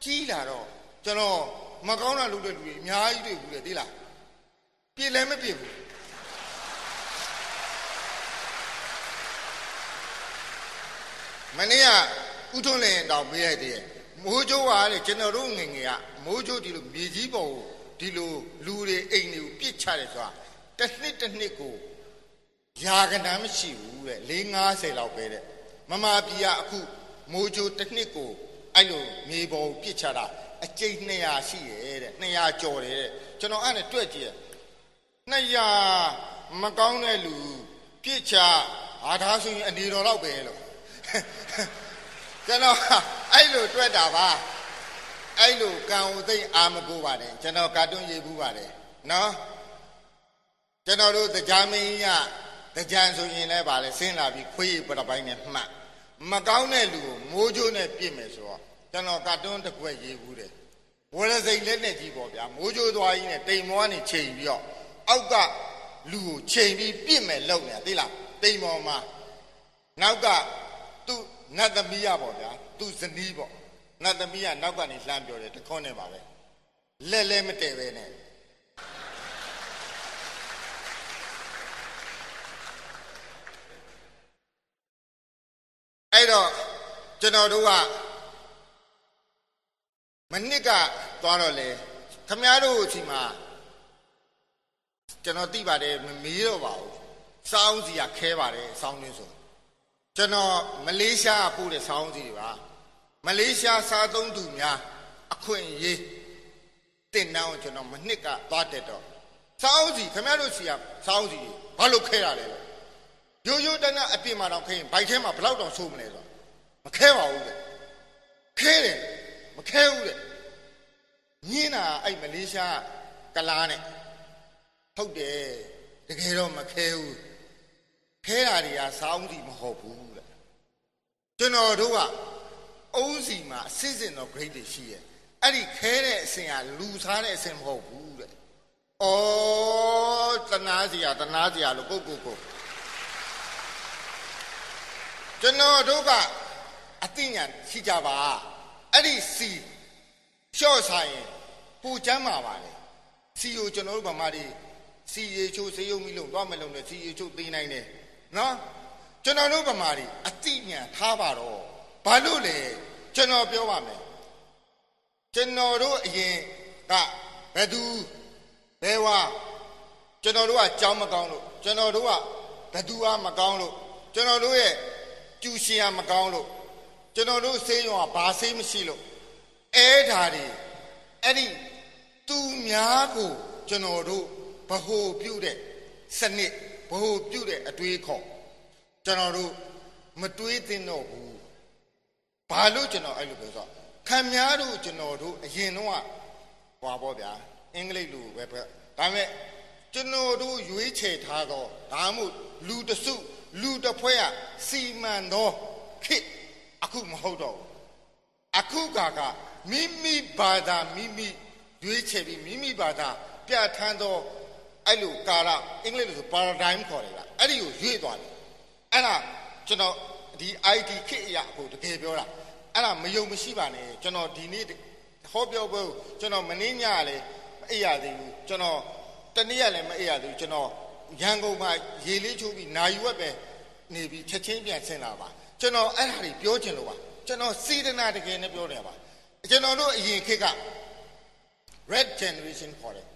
ကြီးလာတော့ကျွန်တော်မကောင်းတာလုပ်တဲ့လူတွေအများကြီးတွေ့ဘူးလေသိလားပြစ်လည်းမပြစ်ဘူးမနေ့ကဥထုံးလင်တောင်ပေးလိုက်တယ် မိုးကြိုးကတဲ့ကျွန်တော်တို့ငငယ်ကမိုးကြိုးဒီလိုမြေကြီးပေါ်ကိုဒီလိုလူတွေအိမ်တွေကိုပြစ်ချတယ်ဆိုတာတစ်နှစ်တစ်နှစ်ကိုယာကဏမရှိဘူးတဲ့၄50လောက်ပဲတဲ့မမပြည်ကအခုမိုးကြိုးတစ်နှစ်ကိုအဲ့လိုမြေပေါ်ကိုပြစ်ချတာအကျိတ်200ရှိရဲ့တဲ့200ကျော်တယ်တဲ့ကျွန်တော်အဲ့နဲ့တွက်ကြည့်200မကောင်းတဲ့လူပြစ်ချအာဒါဆိုရင်အနေတော်တော့ပဲလို့ ကျွန်တော်အဲ့လိုတွေ့တာပါအဲ့လိုကံဥသိအာမကိုပါတယ်ကျွန်တော်ကာတွန်းရေးဘူးပါတယ်နော်ကျွန်တော်တို့တရားမင်းရတရားဆိုရင်လည်းပါလေဆင်းလာပြီးခွေးပရပိုင်းနဲ့မှတ်မကောင်းတဲ့လူကိုမိုးချိုးနဲ့ပြစ်မယ်ဆိုတော့ကျွန်တော်ကာတွန်းတစ်ခွက်ရေးဘူးတယ်ဝရစိတ်လက်နဲ့ကြီးပေါ့ဗျာမိုးချိုးသွားကြီးနဲ့တိမ်မောကနေချိန်ပြီးတော့အောက်ကလူကိုချိန်ပြီးပြစ်မယ်လုပ်နေသိလားတိမ်မောမှာနောက်ကသူ့ နတ်သမီးရပေါ့ဗျာသူ့ဇနီးပေါ့နတ်သမီးကနောက်ကနေလှမ်းပြောတယ်တခွန်းနဲ့ပါပဲလက်လဲမတည့်ပဲနဲ့အဲ့တော့ကျွန်တော်တို့ကမနစ်ကသွားတော့လေခမည်းတော်အချိန်မှာကျွန်တော်သိပါတယ်မမေးတော့ပါဘူးစောင်းစီကခဲပါတယ်စောင်းင်းဆို ကျွန်တော်မလေးရှားပို့တဲ့ဆောင်းစီတွေပါမလေးရှားစားသုံးသူများအခွင့်အရေးတင်နှောင်းကျွန်တော်မနှစ်ကသွားတက်တော့ဆောင်းစီခင်ဗျားတို့စီကဆောင်းစီဘာလို့ခဲရလဲလို့ရိုးရိုးတနအပြစ်မှာတော့ခဲရင်ဘိုက်ထဲမှာဘလောက်တောင်ဆိုးမလဲဆိုမခဲပါဘူးတဲ့ခဲတယ်မခဲဘူးတဲ့ညင်းတာအဲ့မလေးရှားကလားနဲ့ဟုတ်တယ်တကယ်တော့မခဲဘူး ခဲတာတွေကစောင်းစီမဟုတ်ဘူးတဲ့ကျွန်တော်တို့ကအုံးစီမှာအစစ်စစ်တော့ grade တွေရှိရဲ့အဲ့ဒီခဲတဲ့အစင်ကလူစားတဲ့အစင်မဟုတ်ဘူးတဲ့ဩတနာစီရတနာစီရလို့ကိုကိုကိုကျွန်တော်တို့ကအသိဉာဏ်ရှိကြပါအဲ့ဒီစီလျှော့ဆိုင်ရင်ပူချမ်းမှာပါလေစီကိုကျွန်တော်တို့ဗမာတွေစီရေချိုးစေးယုံပြီးလို့သွားမလုံးနဲ့စီရေချိုးသိနိုင်တယ် နော်ကျွန်တော်တို့ဗမာတွေအတိညာထားပါတော့ဘာလို့လဲကျွန်တော်ပြောပါမယ်ကျွန်တော်တို့အရင်ကဘယ်သူဘယ်ဝါကျွန်တော်တို့ကကြောင်းမကောင်းလို့ကျွန်တော်တို့ကဘယ်သူအားမကောင်းလို့ကျွန်တော်တို့ရဲ့ကျူရှင်အားမကောင်းလို့ကျွန်တော်တို့ဆေးရုံကဘာဆေးမရှိလို့အဲဓာတွေအဲ့ဒီသူများကိုကျွန်တော်တို့ဗဟိုပြုတဲ့စနစ် ဗဟိုပြုတဲ့အတွေးခေါ်ကျွန်တော်တို့မတွေးသင့်တော့ဘူးဘာလို့ကျွန်တော်အဲ့လိုပြောဆိုခံများတို့ကျွန်တော်တို့အရင်တော့ဟွာပေါ့ဗျာအင်္ဂလိပ်လိုပဲဒါပေမဲ့ကျွန်တော်တို့ရွေးချယ်ထားတော့ဒါမှမဟုတ်လူတစုလူတစ်ဖွဲ့ကစီမံတော့ခေအခုမဟုတ်တော့ဘူးအခုကကမိမိဘာသာမိမိရွေးချယ်ပြီးမိမိဘာသာပြဋ္ဌာန်းတော့ အဲ့လိုကာရအင်္ဂလိပ်လိုဆို paradigm ခေါ်တယ်လားအဲ့ဒီကိုရွေ့သွားတယ်အဲ့ဒါကျွန်တော်ဒီ IT ခေတ်အရာကိုတကယ်ပြောတာအဲ့ဒါမယုံမရှိပါနဲ့ကျွန်တော်ဒီနေ့ဟောပြောပွဲကိုကျွန်တော်မနှင်းညလည်းမအိပ်ရသေးဘူးကျွန်တော်တနေ့ကလည်းမအိပ်ရသေးဘူးကျွန်တော်ရန်ကုန်မှာရေလေးချိုးပြီးနာယူဝက်ပဲနေပြီးချက်ချင်းပြန်ဆင်းလာပါကျွန်တော်အဲ့ဒါတွေပြောချင်လို့ပါကျွန်တော်စေတနာတကယ်နဲ့ပြောနေပါကျွန်တော်တို့အရင်ခေတ်က red generation ခေါ်တယ်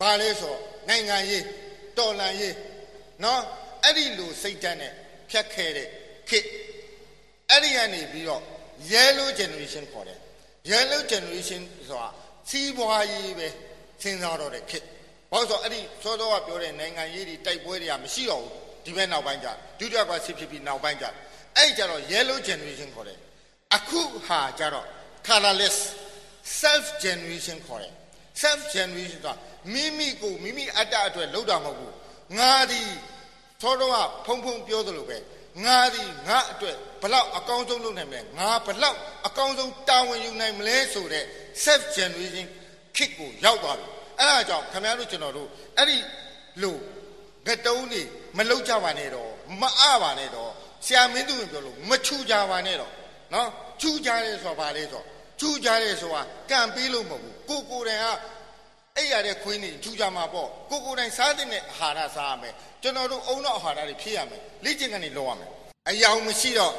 ဘာလဲဆိုနိုင်ငံရေးတော်လှန်ရေးနော်အဲ့ဒီလိုစိတ်ဓာတ်နဲ့ဖြတ်ခဲ့တဲ့ခေတ်အဲ့ဒီကနေပြီးတော့ yellow generation ခေါ်တယ် yellow generation ဆိုတာစီးပွားရေးပဲစဉ်းစားတော့တဲ့ခေတ်ဘာလို့ဆိုအဲ့ဒီစောစောကပြောတဲ့နိုင်ငံရေးတွေတိုက်ပွဲတွေကမရှိတော့ဘူးဒီဘက်နောက်ပိုင်းကျဒုတိယကစစ်ဖြစ်ပြီးနောက်ပိုင်းကျအဲ့ကြတော့ yellow generation ခေါ်တယ်အခုဟာကြတော့ colorless self generation ခေါ်တယ် self generation ကမိမိကိုမိမိအတ္တအတွက်လုပ်တာမဟုတ်ဘူးငါဒီသောတော်ကဖုံဖုံပြောသလိုပဲငါဒီငါအတွက်ဘလောက်အကောင်းဆုံးလုပ်နိုင်မလဲငါဘလောက်အကောင်းဆုံးတာဝန်ယူနိုင်မလဲဆိုတဲ့ self generation ခစ်ကိုရောက်သွားပြီအဲ့ဒါကြောင့်ခင်ဗျားတို့ကျွန်တော်တို့အဲ့ဒီလို့ငတုံးနေမလောက်ကြပါနဲ့တော့မအပါနဲ့တော့ဆရာမင်းသူပြောလို့မချူကြပါနဲ့တော့နော်ချူကြတယ်ဆိုတာဘာလဲဆိုတော့ ချူကြတယ်ဆိုတာကံပေးလို့မဟုတ်ဘူးကိုကိုယ်တိုင်ကအဲ့ရတဲ့ခွင်းနေချူကြမှာပေါ့ကိုကိုယ်တိုင်စားတဲ့အာဟာရစားရမယ်ကျွန်တော်တို့အုံတော့အာဟာရတွေဖြည့်ရမယ်လေ့ကျင့်ကနေလောက်ရမယ်အယောင်မရှိတော့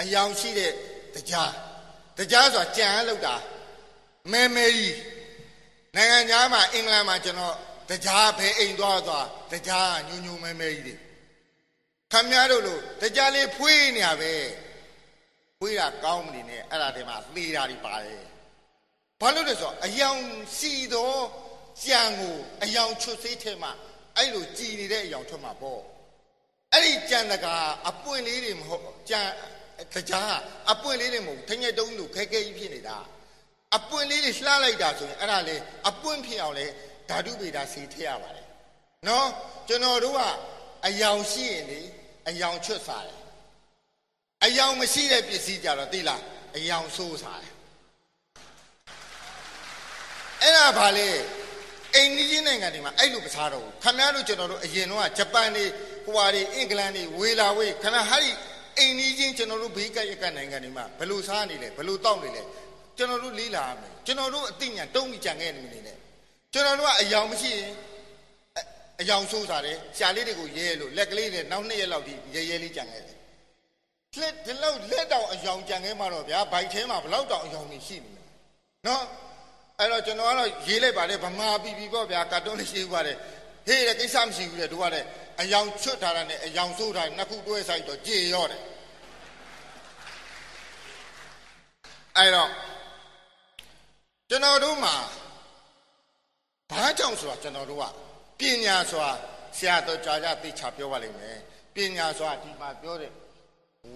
အယောင်ရှိတဲ့တရားတရားဆိုတာကြံရလောက်တာမဲမဲကြီးနိုင်ငံသားမှာအင်္ဂလန်မှာကျွန်တော်တရားဘယ်အိမ်သွားသွားတရားညူညူမဲမဲကြီးတွေခမည်းတော်လို့တရားလေးဖွေးနေရပဲ ဖွေးတာကောင်းမနေနဲ့အဲ့ဒါတည်းမှာသေတာတွေပါတယ်ဘာလို့လဲဆိုတော့အယောင်စီတော့ကြံကိုအယောင်ချွတ်စေးထဲမှာအဲ့လိုကြည်နေတဲ့အယောင်ထွက်မှာပေါ့အဲ့ဒီကြံတကာအပွင့်လေးတွေမဟုတ်ကြံတရားအပွင့်လေးတွေမဟုတ်ထညက်တုံးလို့ခဲခဲကြီးဖြစ်နေတာအပွင့်လေးတွေလှလိုက်တာဆိုရင်အဲ့ဒါလေအပွင့်ဖြစ်အောင်လေဓာတုဗေဒစီထည့်ရပါတယ်နော်ကျွန်တော်တို့ကအယောင်ရှိရင်လေအယောင်ချွတ်စားတယ် အယောင်မရှိတဲ့ပစ္စည်းကြတော့သိလားအယောင်ဆိုးစားတယ်အဲ့ဒါဘာလဲအိန္ဒိယနိုင်ငံတွေမှာအဲ့လိုမစားတော့ဘူးခင်ဗျားတို့ကျွန်တော်တို့အရင်တော့ဂျပန်တွေဟိုဟာတွေအင်္ဂလန်တွေဝေလာဝေးခင်ဗျားဟာဒီအိန္ဒိယချင်းကျွန်တော်တို့ဘေးကရက်ကနိုင်ငံတွေမှာဘယ်လိုစားနေလဲဘယ်လိုတောက်နေလဲကျွန်တော်တို့လေးလာရမယ်ကျွန်တော်တို့အသိဉာဏ်တုံးပြီးကြံခဲ့နေနေတယ်ကျွန်တော်တို့ကအယောင်မရှိရင်အယောင်ဆိုးစားတယ်ရှာလေးတွေကိုရဲလို့လက်ကလေးနဲ့နောက်နှစ်ရက်လောက်ဒီရဲရဲလေးကြံခဲ့တယ် လက်ဒီလောက်လက်တောင်အယောင်ကြံခဲ့မှတော့ဗျာဘိုက်ထဲမှာဘလောက်တောင်အယောင်နေရှိနေလဲနော်အဲ့တော့ကျွန်တော်ကတော့ရေးလိုက်ပါလေဗမာပြည်ပြည်ပေါ့ဗျာကာတွန်းလေးရှိပါတယ်ဟေးတဲ့ကိစ္စမရှိဘူးလေတို့ကလည်းအယောင်ချွတ်ထားတာနဲ့အယောင်ဆိုးထားနှစ်ခုတွဲဆိုင်တော့ကြေရော့တယ်အဲ့တော့ကျွန်တော်တို့မှာဘာကြောင့်ဆိုတာကျွန်တော်တို့ကပညာဆိုတာဆရာတော်ကြာကြသိချပြောပါလိမ့်မယ်ပညာဆိုတာဒီမှာပြောတဲ့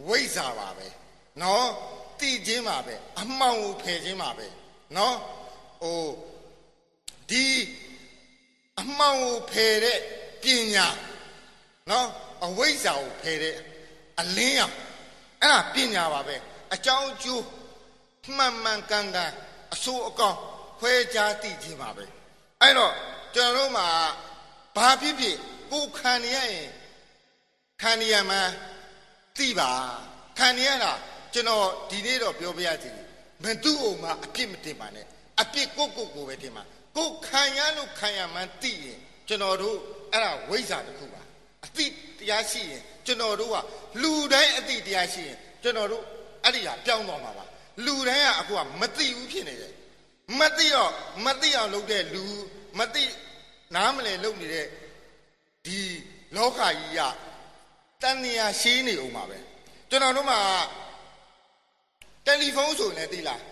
ဝိဇ္ဇာပါပဲနော်သိခြင်းပါပဲအမှောင်ကိုဖယ်ခြင်းပါပဲနော်ဟိုဒီအမှောင်ကိုဖယ်တဲ့ပညာနော်အဝိဇ္ဇာကိုဖယ်တဲ့အလင်းရောင်အဲ့ဒါပညာပါပဲအကြောင်းကျိုးမှန်မှန်ကန်ကန်အဆိုးအကောင်ခွဲခြားသိခြင်းပါပဲအဲ့တော့ကျွန်တော်တို့မှာဘာဖြစ်ဖြစ်ကိုခံရရင်ခံရမှန် သိပါခံရတာကျွန်တော်ဒီနေ့တော့ပြောပြရစီမသူ့အောင်မှာအပြစ်မတင်ပါနဲ့အပြစ်ကိုကိုကိုပဲတင်ပါကိုခံရလို့ခံရမှန်းသိရင်ကျွန်တော်တို့အဲ့ဒါဝိဇ္ဇာတစ်ခုပါအတိတရားရှိရင်ကျွန်တော်တို့ကလူတိုင်းအတိတရားရှိရင်ကျွန်တော်တို့အဲ့ဒီဟာပြောင်းသွားမှာပါလူတိုင်းကအခုကမသိဘူးဖြစ်နေတယ်မသိတော့မသိအောင်လုပ်တဲ့လူမသိနားမလည်လုပ်နေတဲ့ဒီလောကကြီးက တန်နေရရှင်းနေအောင်ပါပဲကျွန်တော်တို့မှာတယ်လီဖုန်းဆိုရင်လည်းသိလား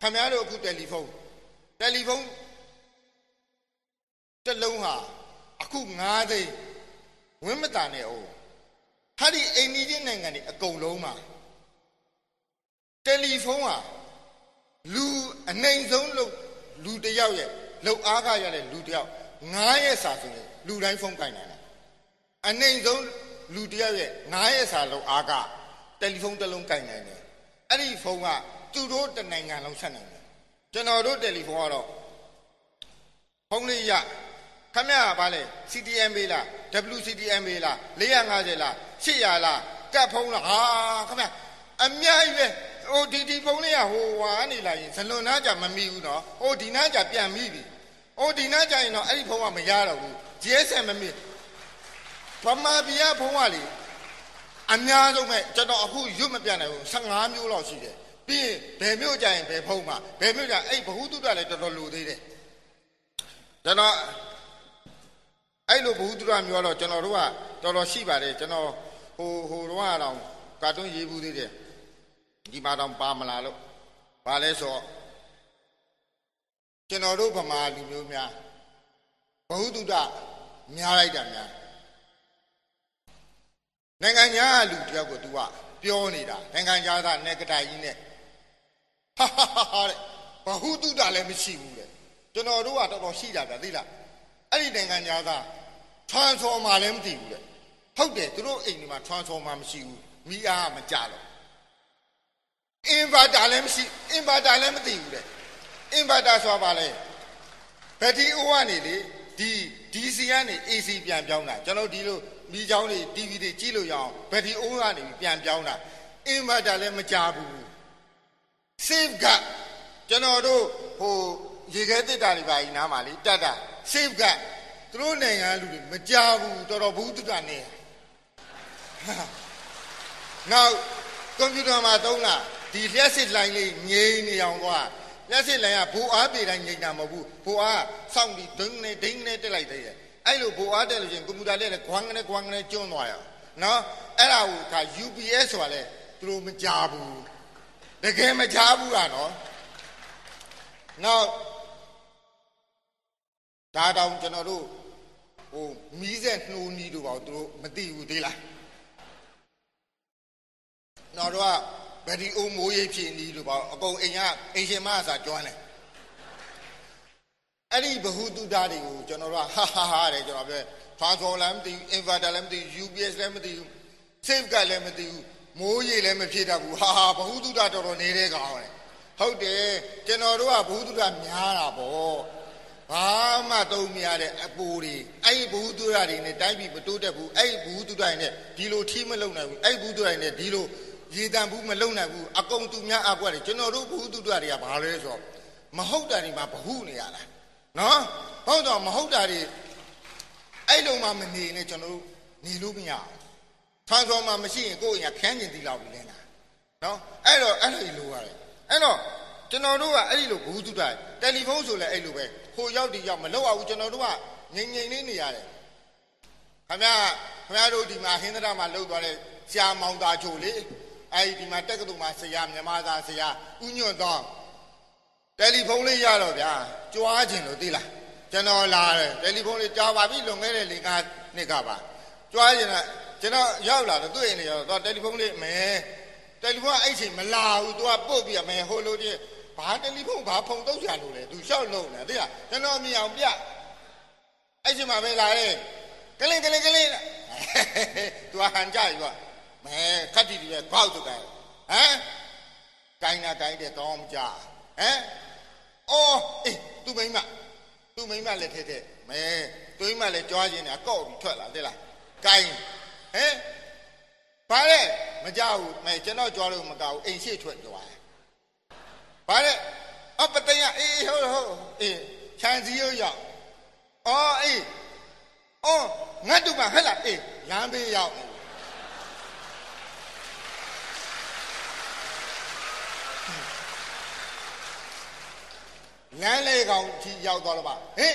ခင်ဗျားတို့အခုတယ်လီဖုန်းတယ်လီဖုန်းတစ်လုံးဟာအခု9သိန်းဝင်းမတန်နဲ့အောင်ဟာဒီအိမ်ကြီးချင်းနိုင်ငံတွေအကုန်လုံးမှာတယ်လီဖုန်းဟာလူအနိုင်ဆုံးလို့လူတယောက်ရဲ့လောက်အားကရတဲ့လူတယောက်9ရက်စာဆိုရင်လူတိုင်းဖုန်းကင်နိုင်တယ်အနိုင်ဆုံး လူတယောက်ရဲ့9ရက်စာလောက်အားကတယ်လီဖုန်းတစ်လုံးကင်နိုင်တယ်အဲ့ဒီဖုန်းကသူတို့တနိုင်ငံလုံးဆက်နိုင်တယ်ကျွန်တော်တို့တယ်လီဖုန်းကတော့ဖုန်းလေးရခမရပါလေ CTM ပေးလား WCTM ပေးလား450လား800လားကတ်ဖုံးလားဟာခင်ဗျအများကြီးပဲဟိုဒီဒီဖုံးလေးကဟိုဝါနေလာရင်ဇလွန်နာကြမမီဘူးနော်ဟိုဒီနာကြပြန်မိပြီဟိုဒီနာကြရင်တော့အဲ့ဒီဖုံးကမရတော့ဘူး GSM မမီ ဗမာပြည်ကဖုံးကလေအများဆုံးပဲကျွန်တော်အခုရွတ်မပြနိုင်ဘူး15မျိုးလောက်ရှိတယ်ပြီးရင်ဘယ်မျိုးကြရင်ဘယ်ဖုံးမှာဘယ်မျိုးကြအဲ့ဘ ഹു တုတလည်းတော်တော်လိုသေးတယ်ကျွန်တော်အဲ့လိုဘ ഹു တုတမျိုးတော့ကျွန်တော်တို့ကတော်တော်ရှိပါတယ်ကျွန်တော်ဟိုဟိုတော့ကတော့ကာတွန်းရေးဘူးသေးတယ်ဒီမှာတော့ပါမလားလို့ဘာလဲဆိုကျွန်တော်တို့ဗမာလူမျိုးများဘ ഹു တုတများလိုက်တာများ နိုင်ငံညာလူတယောက်ကို तू ကပြောနေတာနိုင်ငံခြားသားနဲ့ကတိုင်ကြီးနဲ့ဟာဟာဟာတဲ့ဘ ഹു တုတလည်းမရှိဘူးတဲ့ကျွန်တော်တို့ကတော်တော်ရှိတာဗျသိလားအဲ့ဒီနိုင်ငံခြားသား transformer လည်းမသိဘူးတဲ့ဟုတ်တယ်သူတို့အိမ်ဒီမှာ transformer မရှိဘူးမိအားမကြတော့ inverter လည်းမရှိ inverter လည်းမသိဘူးတဲ့ inverter ဆိုတာဘာလဲဘက်ထရီအိုးကနေလေဒီ DC ကနေ AC ပြန်ပြောင်းတာကျွန်တော်ဒီလို မိချောင်းတွေ TV တွေကြည့်လို့ရအောင်ဘက်ထရီအိုးကနေပြန်ပြောင်းတာ inverter လည်းမကြဘူး save ကကျွန်တော်တို့ဟိုရေခဲတစ်တာတွေပါကြီးနားမှာလေတတ်တာ save ကသူတို့နိုင်ငံလူတွေမကြဘူးတော်တော်ဘူးတုတနေနောက်ကွန်ပျူတာမှာသုံးတာဒီလျှက်စစ်လိုင်းလေးငြိမ်နေအောင်သွားလျှက်စစ်လိုင်းကဘူအားပေတိုင်းငြိမ်တာမဟုတ်ဘူးဘူအားစောင့်ပြီးဒင်းနဲ့ဒင်းနဲ့တက်လိုက်သေးတယ် အဲ့လိုဘူအားတက်လို့ချင်းကွန်ပျူတာလေးလည်းခွန်းကနေခွန်းကနေကျွန်းသွားရအောင်နော်အဲ့ဒါကိုက UPS ဆိုတာလေသူတို့မကြဘူးတကယ်မကြဘူးကနော်နောက်ဒါတောင်ကျွန်တော်တို့ဟိုမီးဆက်နှိုးနီးတို့ပါသူတို့မသိဘူးသေးလားနောက်တော့ဗက်ဒီအိုမိုးရိပ်ဖြစ်နီးတို့ပါအကုန်အိမ်ကအိမ်ရှင်မအစာကျွမ်းတယ် အဲ့ဒီဘ ഹു တုဒ္ဒတွေကိုကျွန်တော်တို့ကဟာဟာဟာတယ်ကျွန်တော်ပြော transformer လည်းမသိဘူး inverter လည်းမသိဘူး UPS လည်းမသိဘူး safe ကလည်းမသိဘူးမိုးရိပ်လည်းမဖြစ်တတ်ဘူးဟာဟာဘ ഹു တုဒ္ဒတော်တော်နေတဲ့ကောင်လေဟုတ်တယ်ကျွန်တော်တို့ကဘ ഹു တုဒ္ဒများတာပေါ့ဘာမှသုံးမရတဲ့အပူတွေအဲ့ဒီဘ ഹു တုဒ္ဒတွေနဲ့တိုင်းပြည်မတိုးတက်ဘူးအဲ့ဒီဘ ഹു တုဒ္ဒတွေနဲ့ဒီလိုထီးမလုံနိုင်ဘူးအဲ့ဒီဘ ഹു တုဒ္ဒတွေနဲ့ဒီလိုရေတံဘူးမလုံနိုင်ဘူးအကုန်သူများအကွက်တွေကျွန်တော်တို့ဘ ഹു တုဒ္ဒတွေကဘာလဲဆိုတော့မဟုတ်တာတွေမှာဘ ഹു နေရတာ နော်ဟုတ်တော့မဟုတ်တာတွေအဲ့လိုမှမနေနဲ့ကျွန်တော်တို့နေလို့မရဘူးထန်ဆောင်မှမရှိရင်ကိုယ့်အိမ်ကခန်းကျင်တီလောက်ပြီးလဲတာနော်အဲ့တော့အဲ့လိုလိုရတယ်အဲ့တော့ကျွန်တော်တို့ကအဲ့ဒီလိုဘူးတုတိုင်တယ်လီဖုန်းဆိုလဲအဲ့လိုပဲဟိုရောက်ဒီရောက်မလောက်အောင်ကျွန်တော်တို့ကငြိမ်ငြိမ်လေးနေရတယ်ခင်ဗျာခင်ဗျားတို့ဒီမှာဟင်းသရမှာလှုပ်သွားတဲ့ဆရာမောင်သားချိုလေအဲ့ဒီဒီမှာတက္ကသိုလ်မှာဆရာမြမသားဆရာဥညွတ်သော တယ်လီဖုန်းလေးရတော့ဗျာကြွားခြင်းလို့သိလားကျွန်တော်လာတယ်တယ်လီဖုန်းလေးကြားပါပြီလွန်ခဲ့တဲ့လေကနှစ်ကပါကြွားခြင်းကကျွန်တော်ရောက်လာတော့သူ့အိမ်လေးရောက်တော့တယ်လီဖုန်းလေးမဲတယ်လီဖုန်းကအဲ့ချိန်မလာဘူးသူကပုတ်ပြီးမဲဟိုလိုချင်းဘာတယ်လီဖုန်းဘာဖုန်းတော့ဆရာလို့လဲသူရှောက်လုံးနေသိလားကျွန်တော်မြင်အောင်ပြအဲ့ချိန်မှာပဲလာတယ်ကလင်းကလင်းကလင်းသူကဟန်ကြပြီကွာမဲခတ်တီတီပဲကောက်သူကဟမ်ကိုင်းနာကိုင်းတဲ့ကောင်းမကြ ဟမ်အော်အေးသူမိမသူမိမလည်းထဲထဲမဲသူမိမလည်းကြွားခြင်းနဲ့ကောက်ပြီးထွက်လာသိလားကိုင်းဟမ်ဘာလဲမကြဘူးမဲကျွန်တော်ကြွားလို့မကောက်ဘူးအိမ်ရှိထွက်ကြွားဘာလဲအပတယအေးဟုတ်ဟုတ်အေးခြံစည်းရောက်အော်အေးအော်ငါတို့ကဟဲ့လားအေးလမ်းဘေးရောက် လမ်းလေကောင်ကြီးရောက်သွားတော့ပါဟင်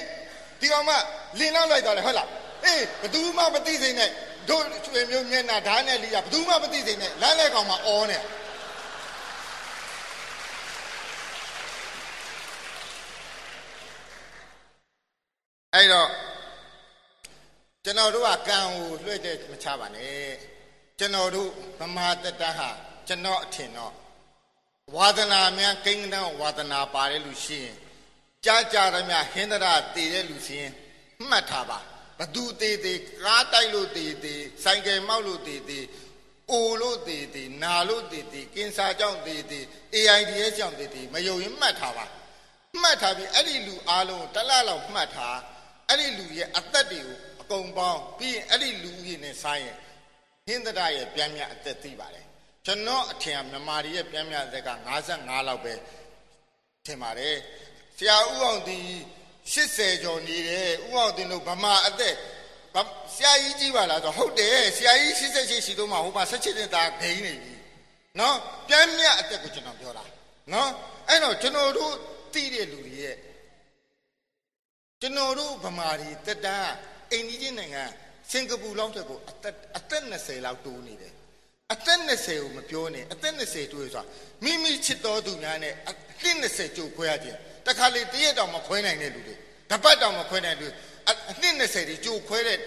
ဒီကောင်မလင်းလောက်လိုက်သွားတယ်ဟုတ်လားအေးဘသူမှမသိစိမ့်နဲ့တို့ချွေမျိုးမျက်နှာဓာတ်နဲ့လီးရဘသူမှမသိစိမ့်နဲ့လမ်းလေကောင်မှာအောနေအဲ့တော့ကျွန်တော်တို့ကကံကိုလွှဲတဲ့မချပါနဲ့ကျွန်တော်တို့ဗမာတတဟာကျွန်တော်အထင်တော့ဝါဒနာများကိန်းကန်းဝါဒနာပါတဲ့လူရှိရင် ကြားကြရမြဟင်းသရတည်တဲ့လူစီရင်မှတ်ထားပါဘသူတည်တည်ကားတိုက်လို့တည်တည်ဆိုင်ကယ်မောက်လို့တည်တည်အိုလို့တည်တည်နာလို့တည်တည်ကင်ဆာကြောင့်တည်တည် AIDS ကြောင့်တည်တည်မယုံရင်မှတ်ထားပါမှတ်ထားပြီးအဲ့ဒီလူအားလုံးတလလောက်မှတ်ထားအဲ့ဒီလူရဲ့အသက်တွေကိုအကုန်ပေါင်းပြီးရင်အဲ့ဒီလူကြီးနဲ့ဆိုင်ရင်ဟဟင်းသဒရဲ့ပြန်မြအသက်သိပါတယ်ကျွန်တော်အထင်ကမြန်မာပြည်ရဲ့ပြန်မြအသက်က55လောက်ပဲထင်ပါတယ် ဆရာဦးအောင်ဒီ80ကျော်နေတယ်ဦးအောင်တင်တို့ဗမာအသက်ဆရာကြီးကြီးပါလားဆိုဟုတ်တယ်ဆရာကြီး88ရှိတော့မှဟိုမှာ17နှစ်သားဂိမ်းနေပြီနော်ပြန်မြအသက်ကိုကျွန်တော်ပြောတာနော်အဲ့တော့ကျွန်တော်တို့သိတဲ့လူတွေရဲ့ကျွန်တော်တို့ဗမာတွေတက်တန်းအိန္ဒိယနိုင်ငံစင်ကာပူလောက်တက်ကိုအသက်အသက်20လောက်တိုးနေတယ်အသက်20ကိုမပြောနဲ့အသက်20တိုးရဆိုတာမိမိချစ်တော်သူများနဲ့အသက်20ကြိုခွဲရခြင်း တခါလေတရက်တောင်မခွဲနိုင်တဲ့လူတွေတပတ်တောင်မခွဲနိုင်လူအနှစ်20တွေကြိုခွဲတဲ့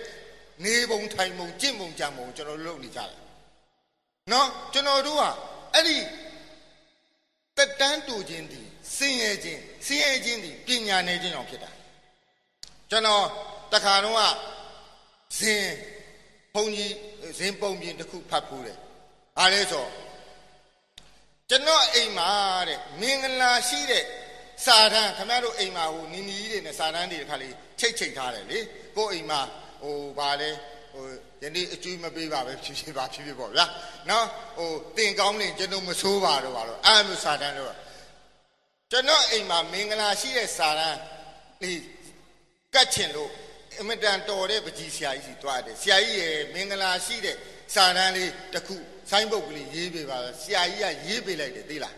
နေပုံထိုင်ပုံကြင့်ပုံကြံပုံကျွန်တော်လုပ်နေကြတယ်နော်ကျွန်တော်တို့ကအဲ့ဒီတက်တန်းတူခြင်းဒီစင်ရဲ့ခြင်းစင်ရဲ့ခြင်းဒီပညာနယ်ခြင်းကြောင့်ဖြစ်တာကျွန်တော်တခါတော့ကဇင်ဘုံကြီးဇင်ပုံပြင်တစ်ခုဖတ်ဖူးတယ်။အားလဲဆိုကျွန်တော်အိမ်မှာတဲ့မင်္ဂလာရှိတဲ့ စာတန်းခင်ဗျားတို့အိမ်မှာဟိုနီနီကြီးတွေနဲ့စာတန်းတွေတစ်ခါလေးချိတ်ချိတ်ထားတယ်လေ။ကိုယ်အိမ်မှာဟိုဗာလဲဟိုယနေ့အကျွေးမပေးပါပဲဖြစ်ဖြစ်ပါဖြစ်ဖြစ်ပေါ့ဗျာ။နော်ဟိုတင်ကောင်းနေကျွန်တော်မဆိုးပါတော့ပါတော့အဲ့လိုစာတန်းတော့ကျွန်တော်အိမ်မှာမင်္ဂလာရှိတဲ့စာတန်းဒီကတ်ချင်လို့အမတန်တော်တဲ့ပကြီးဆရာကြီးစီတွားတယ်ဆရာကြီးရဲ့မင်္ဂလာရှိတဲ့စာတန်းလေးတစ်ခုဆိုင်းပုတ်ကလေးရေးပေးပါဆရာကြီးကရေးပေးလိုက်တယ်သိလား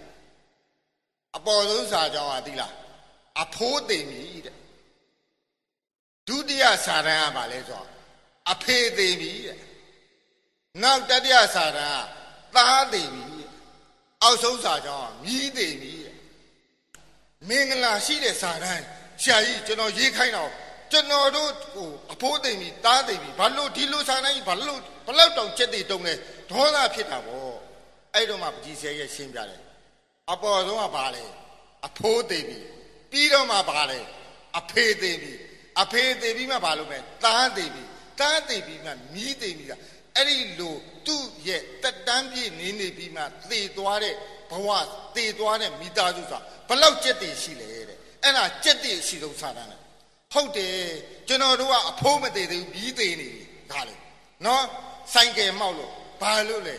အပေါ်ဆုံးစာကြောင်းကသိလားအဖိုးသိမ့်ပြီတဲ့ဒုတိယစာတန်းကပါလဲဆိုတော့အဖေသိမ့်ပြီတဲ့နောက်တတိယစာတန်းကသားသိမ့်ပြီတဲ့အောက်ဆုံးစာကြောင်းကမြီးသိမ့်ပြီတဲ့မင်္ဂလာရှိတဲ့စာတန်းဆရာကြီးကျွန်တော်ရေးခိုင်းတော့ကျွန်တော်တို့ဟိုအဖိုးသိမ့်ပြီတားသိမ့်ပြီဘာလို့ဒီလိုစာတိုင်းဘာလို့ဘလောက်တောင်ချက်တည်တုံးလဲဒေါသဖြစ်တာပေါ့အဲ့တော့မှပကြီးဆဲရဲ့ရှင်းပြတယ် အပေါ်ဆုံးကဘာလဲအဖိုးသိမ့်ပြီပြီးတော့မှဘာလဲအဖေသိမ့်ပြီအဖေသိမ့်ပြီးမှဘာလို့ပဲတားသိမ့်ပြီတားသိမ့်ပြီးမှမြီးသိမ့်ပြီအဲ့ဒီလိုသူ့ရဲ့တက်တန်းပြည့်နေနေပြီးမှသေသွားတဲ့ဘဝသေသွားတဲ့မိသားစုဆိုတာဘလောက်ကြက်တည်ရှိလဲတဲ့အဲ့ဒါကြက်တည်ရှိဆုံးစာတန်းတယ်ဟုတ်တယ်ကျွန်တော်တို့ကအဖိုးမသေးသေးဘူးပြီးသေးနေပြီဒါလေနော်ဆိုင်ကယ်မောက်လို့ဘာလို့လဲ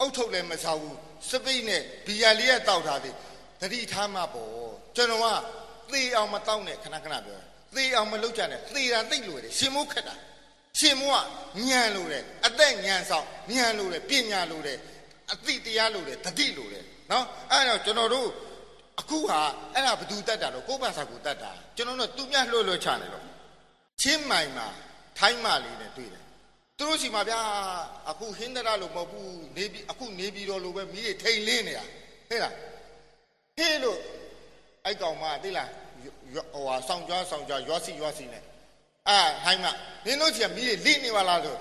အုတ်ထုတ်လည်းမစားဘူး စပိတ်နဲ့ဘီယာလေးကတောက်ထားသေးတတိထားမှပေါ့ကျွန်တော်ကသေအောင်မတောက်နဲ့ခဏခဏပြောသေအောင်မလုပ်ကြနဲ့သေတာသိတ်လို့တယ်ရှင်မိုးခက်တာရှင်မိုးကညံလို့တယ်အသက်ညံဆောင်ညံလို့တယ်ပညာလို့တယ်အသိတရားလို့တယ်တတိလို့တယ်နော်အဲ့တော့ကျွန်တော်တို့အခုဟာအဲ့ဒါဘသူတတ်တာတော့ကိုယ့်ဘာသာကိုတတ်တာကျွန်တော်တို့သူများလှုပ်လှုပ်ချနေတော့ချင်းမိုင်မှာထိုင်းမလေးနဲ့တွေ့တယ် သူတို့စီမှာဗျာအခုဟင်းတရလို့မဟုတ်ဘူးနေပြီးအခုနေပြီးတော့လို့ပဲမိတွေထိန်လင်းနေတာဟဲ့လားဟေးလို့အဲ့ကောင်မသိလားဟိုဟာဆောင်းကြွားဆောင်းကြွားရွာစီရွာစီနဲ့အာဟိုင်းမနင်တို့စီကမိတွေလိနေပါလားဆို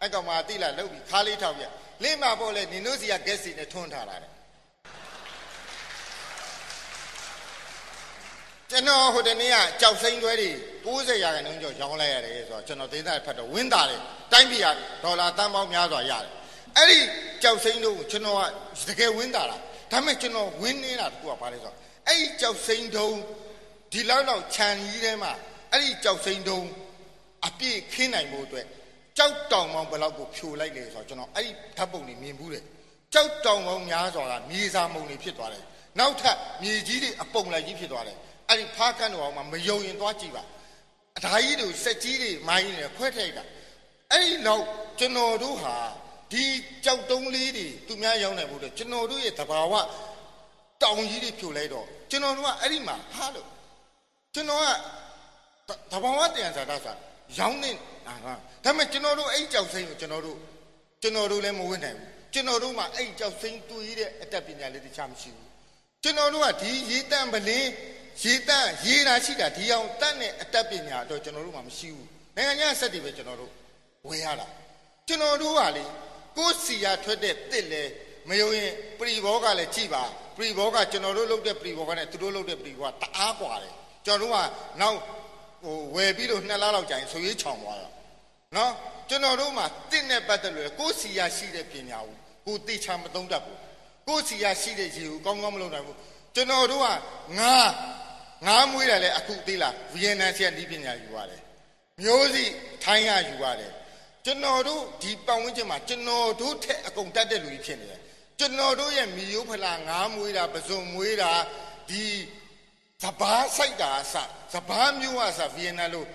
အဲ့ကောင်မသိလားလှုပ်ပြီးခါးလေးထောက်ပြလင်းမှာပေါ့လေနင်တို့စီကဂက်စီနဲ့ထွန်းထားတာတဲ့ကျွန်တော်ဟိုတနေ့ကကြောက်စိမ့်တွဲတွေ 90ရာခိုင်နှုန်းကျော်ရောင်းလိုက်ရတယ်ဆိုတော့ကျွန်တော်ဒေသဖတ်တော့ဝင်းတာတယ်တိုင်းပြည်ကဒေါ်လာတန်ပေါင်းများစွာရတယ်အဲ့ဒီကြောက်စိမ့်တို့ကိုကျွန်တော်ကတကယ်ဝင်းတာလားဒါပေမဲ့ကျွန်တော်ဝင်းနေတာတကူကဘာလဲဆိုတော့အဲ့ဒီကြောက်စိမ့်တုံးဒီလောက်တော့ခြံကြီးထဲမှာအဲ့ဒီကြောက်စိမ့်တုံးအပြည့်ခင်းနိုင်ဖို့အတွက်ကြောက်တောင်ပေါင်းဘယ်လောက်ကိုဖြိုလိုက်လေဆိုတော့ကျွန်တော်အဲ့ဒီဓာတ်ပုံတွေမြင်ဘူးတယ်ကြောက်တောင်ပေါင်းများစွာကမြေစာမုံတွေဖြစ်သွားတယ်နောက်ထပ်မြေကြီးတွေအပုံလိုက်ကြီးဖြစ်သွားတယ်အဲ့ဒီဖားကန်းတော်အောင်မှမယုံရင်သွားကြည့်ပါ အဓာကြီးတို့စက်ကြီးတွေမိုင်းနေခွဲထိုက်တာအဲ့ဒီတော့ကျွန်တော်တို့ဟာဒီကြောက်တုံးလေးတွေသူများရောင်းနိုင်ဖို့တော့ကျွန်တော်တို့ရဲ့တဘာဝတောင်ကြီးတွေဖြိုလိုက်တော့ကျွန်တော်တို့ကအဲ့ဒီမှာဟာလို့ကျွန်တော်ကတဘာဝတန်စာတာဆိုရောင်းနေအာဒါပေမဲ့ကျွန်တော်တို့အဲ့ကြောက်စိမ့်ကိုကျွန်တော်တို့ကျွန်တော်တို့လည်းမဝင်နိုင်ဘူးကျွန်တော်တို့မှအဲ့ကြောက်စိမ့်တူရတဲ့အတတ်ပညာလေးတခြားမရှိဘူးကျွန်တော်တို့ကဒီရေးတန့်ပလင်း ရေတန့်ရေးတာရှိတာဒီအောင်တန့်တဲ့အတတ်ပညာတော့ကျွန်တော်တို့မှမရှိဘူးနိုင်ငံခြားဆက်တွေပဲကျွန်တော်တို့ဝယ်ရတာကျွန်တော်တို့ကလေကိုယ်စီရထွက်တဲ့တစ်လေမယုံရင်ပရိဘောကလည်းကြည်ပါပရိဘောကကျွန်တော်တို့လုပ်တဲ့ပရိဘောကနဲ့သူတို့လုပ်တဲ့ပရိဘောကတအားกว่าတယ်ကျွန်တော်တို့ကနောက်ဟိုဝယ်ပြီးတော့နှစ်လလောက်ကြာရင်ဆိုရေးချောင်သွားတော့နော်ကျွန်တော်တို့မှာတစ်နဲ့ပတ်သက်လို့ကိုယ်စီရရှိတဲ့ပညာကိုကိုသိချာမသုံးတတ်ဘူးကိုယ်စီရရှိတဲ့ရေကိုကောင်းကောင်းမလုပ်နိုင်ဘူး ကျွန်တော်တို့ကငါငါးမွေးတယ်လေအခုသိလားဗီယက်နမ်ဆီကဒီပညာယူရတယ်မျိုးစီထိုင်းကယူရတယ်ကျွန်တော်တို့ဒီပတ်ဝန်းကျင်မှာကျွန်တော်တို့ထက်အကုန်တတ်တဲ့လူကြီးဖြစ်နေတယ်ကျွန်တော်တို့ရဲ့မိယိုးဖလာငားမွေးတာပစုံမွေးတာဒီစဘာဆိုင်တာအစစဘာမျိုးအစဗီယက်နမ်လို့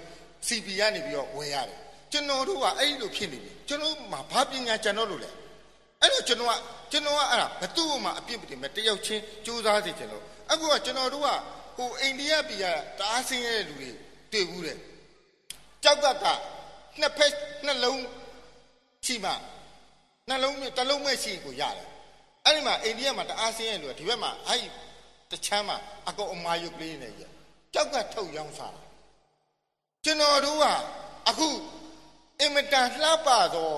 CP ကနေပြီးတော့ဝယ်ရတယ်ကျွန်တော်တို့ကအဲ့လိုဖြစ်နေပြီကျွန်တော်မှာဘာပညာကျွန်တော်လို့လဲ အဲ့တော့ကျွန်တော်ကကျွန်တော်ကအဲ့ဒါဘသူ့မှာအပြစ်မတင်မဲ့တယောက်ချင်းစူးစမ်းစေချင်လို့အခုကကျွန်တော်တို့ကဟိုအိန္ဒိယပြည်ကတအားဆင်းရဲတဲ့လူတွေတွေ့ဘူးတဲ့ကြောက်ကကနှစ်ဖက်နှစ်လုံးရှိမှနှလုံးနဲ့တစ်လုံးမဲ့ရှိကိုရတယ်အဲ့ဒီမှာအိန္ဒိယမှာတအားဆင်းရဲလူကဒီဘက်မှာအဲ့ဒီတချမ်းမှာအကောအမာယုတ်ကလေးနေရကြောက်ကထုတ်ရောင်းစားကျွန်တော်တို့ကအခုအင်မတန်လှပသော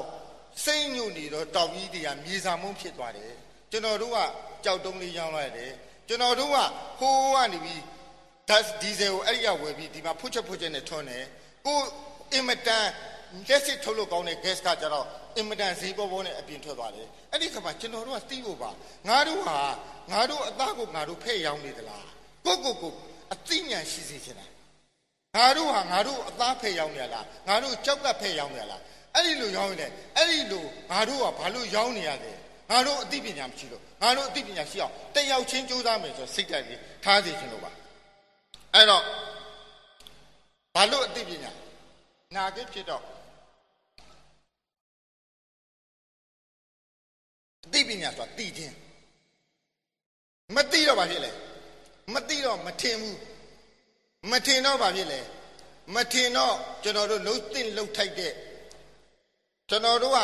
စိတ်ညွတ်နေတော့တောင်ကြီးတွေကမြေစာမုံဖြစ်သွားတယ်ကျွန်တော်တို့ကကြောက်တုံးလေးရောင်းလိုက်တယ်ကျွန်တော်တို့ကဟိုးကနေပြီးဓာတ်ဒီဇယ်ကိုအဲ့ဒီကဝယ်ပြီးဒီမှာဖွတ်ချက်ဖွတ်ချက်နဲ့ထွန်းတယ်ကိုအင်မတန်လက်စစ်ထုတ်လို့ကောင်းတဲ့ gas ကကြတော့အင်မတန်ဈေးပေါ်ပေါ်နဲ့အပြင်ထွက်သွားတယ်အဲ့ဒီခါမှာကျွန်တော်တို့ကသိဖို့ပါငါတို့ဟာငါတို့အသားကိုငါတို့ဖဲ့ရောင်းနေသလားကိုကိုကိုအသိဉာဏ်ရှိစေချင်တာငါတို့ဟာငါတို့အသားဖဲ့ရောင်းနေရလားငါတို့ကြောက်ကဖဲ့ရောင်းနေရလား အဲ့ဒီလိုရောင်းနေတယ်အဲ့ဒီလိုငါတို့ကဘာလို့ရောင်းနေရလဲငါတို့အသိပညာမရှိလို့ငါတို့အသိပညာရှိအောင်တယောက်ချင်းကြိုးစားမယ်ဆိုစိတ်ဓာတ်လေးထားစေချင်လို့ပါအဲ့တော့ဘာလို့အသိပညာနာကိဖြစ်တော့အသိပညာဆိုတာသိခြင်းမသိတော့ဘာဖြစ်လဲမသိတော့မထင်ဘူးမထင်တော့ဘာဖြစ်လဲမထင်တော့ကျွန်တော်တို့လှုပ်သိလှုပ်ထိုက်တဲ့ ကျွန်တော်တို့က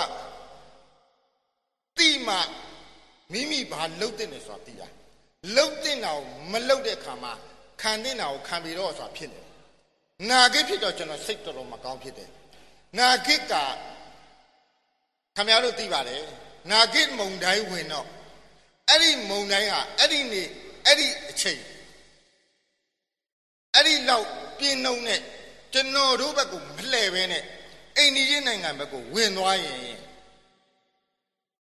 တိမှမိမိဘာလှုပ်တဲ့နေဆိုတာသိတာလှုပ်တဲ့နာကိုမလှုပ်တဲ့ခါမှာခံတဲ့နာကိုခံပြီးတော့ဆိုတာဖြစ်နေတယ်နာဂိဖြစ်တော့ကျွန်တော်စိတ်တော်တော်မကောင်းဖြစ်တယ်နာဂိကခမရတို့သိပါတယ်နာဂိမုံတိုင်းဝင်တော့အဲ့ဒီမုံတိုင်းဟာအဲ့ဒီနေအဲ့ဒီအချိန်အဲ့ဒီလောက်ပြင်းနှုံနဲ့ကျွန်တော်တို့ဘက်ကမလှည့်ပဲနဲ့ အိန္ဒိယနိုင်ငံဘက်ကိုဝင်သွားရင်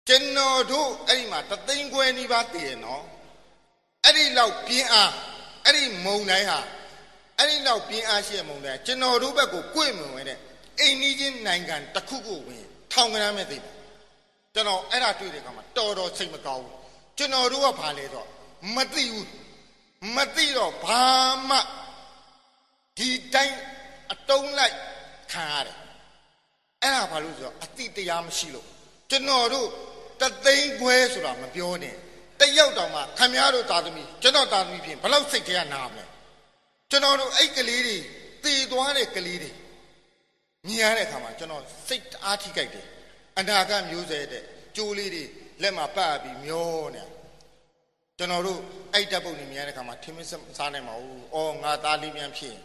ကျွန်တော်တို့အဲ့ဒီမှာတသိန်းခွဲနီးပါးတည်ရနော်အဲ့ဒီလောက်ပြင်းအားအဲ့ဒီမုံတိုင်းဟာအဲ့ဒီလောက်ပြင်းအားရှိတဲ့မုံတိုင်းကျွန်တော်တို့ဘက်ကိုကြွေ့မဝင်တဲ့အိန္ဒိယနိုင်ငံတစ်ခုကိုဝင်ထောင်ကနမ်းမဲ့သိတယ်ကျွန်တော်အဲ့ဒါတွေ့တဲ့အခါမှာတော်တော်စိတ်မကောင်းဘူးကျွန်တော်တို့ကဘာလဲတော့မသိဘူးမသိတော့ဘာမှဒီတိုင်းအတုံးလိုက်ခံရတယ် အဲ့ဒါဘာလို့ဆိုတော့အတိတရားမရှိလို့ကျွန်တော်တို့တသိန်းခွဲဆိုတာမပြောနဲ့တယောက်တောင်မှခမည်းတော်သာသမီကျွန်တော်သာသမီဖြင့်ဘလောက်စိတ်ထဲကနာမလဲကျွန်တော်တို့အဲ့ကလေးတွေတည်သွားတဲ့ကလေးတွေမြင်ရတဲ့အခါမှာကျွန်တော်စိတ်အားထိကြိုက်တယ်အနာဂတ်မျိုးစေတဲ့ကြိုးလေးတွေလက်မှာပတ်ပြီးမျောနေကျွန်တော်တို့အဲ့တပ်ပုတ်နေမြင်ရတဲ့အခါမှာထင်းမစားနိုင်ပါဘူး။အော်ငါသားလေးများဖြစ်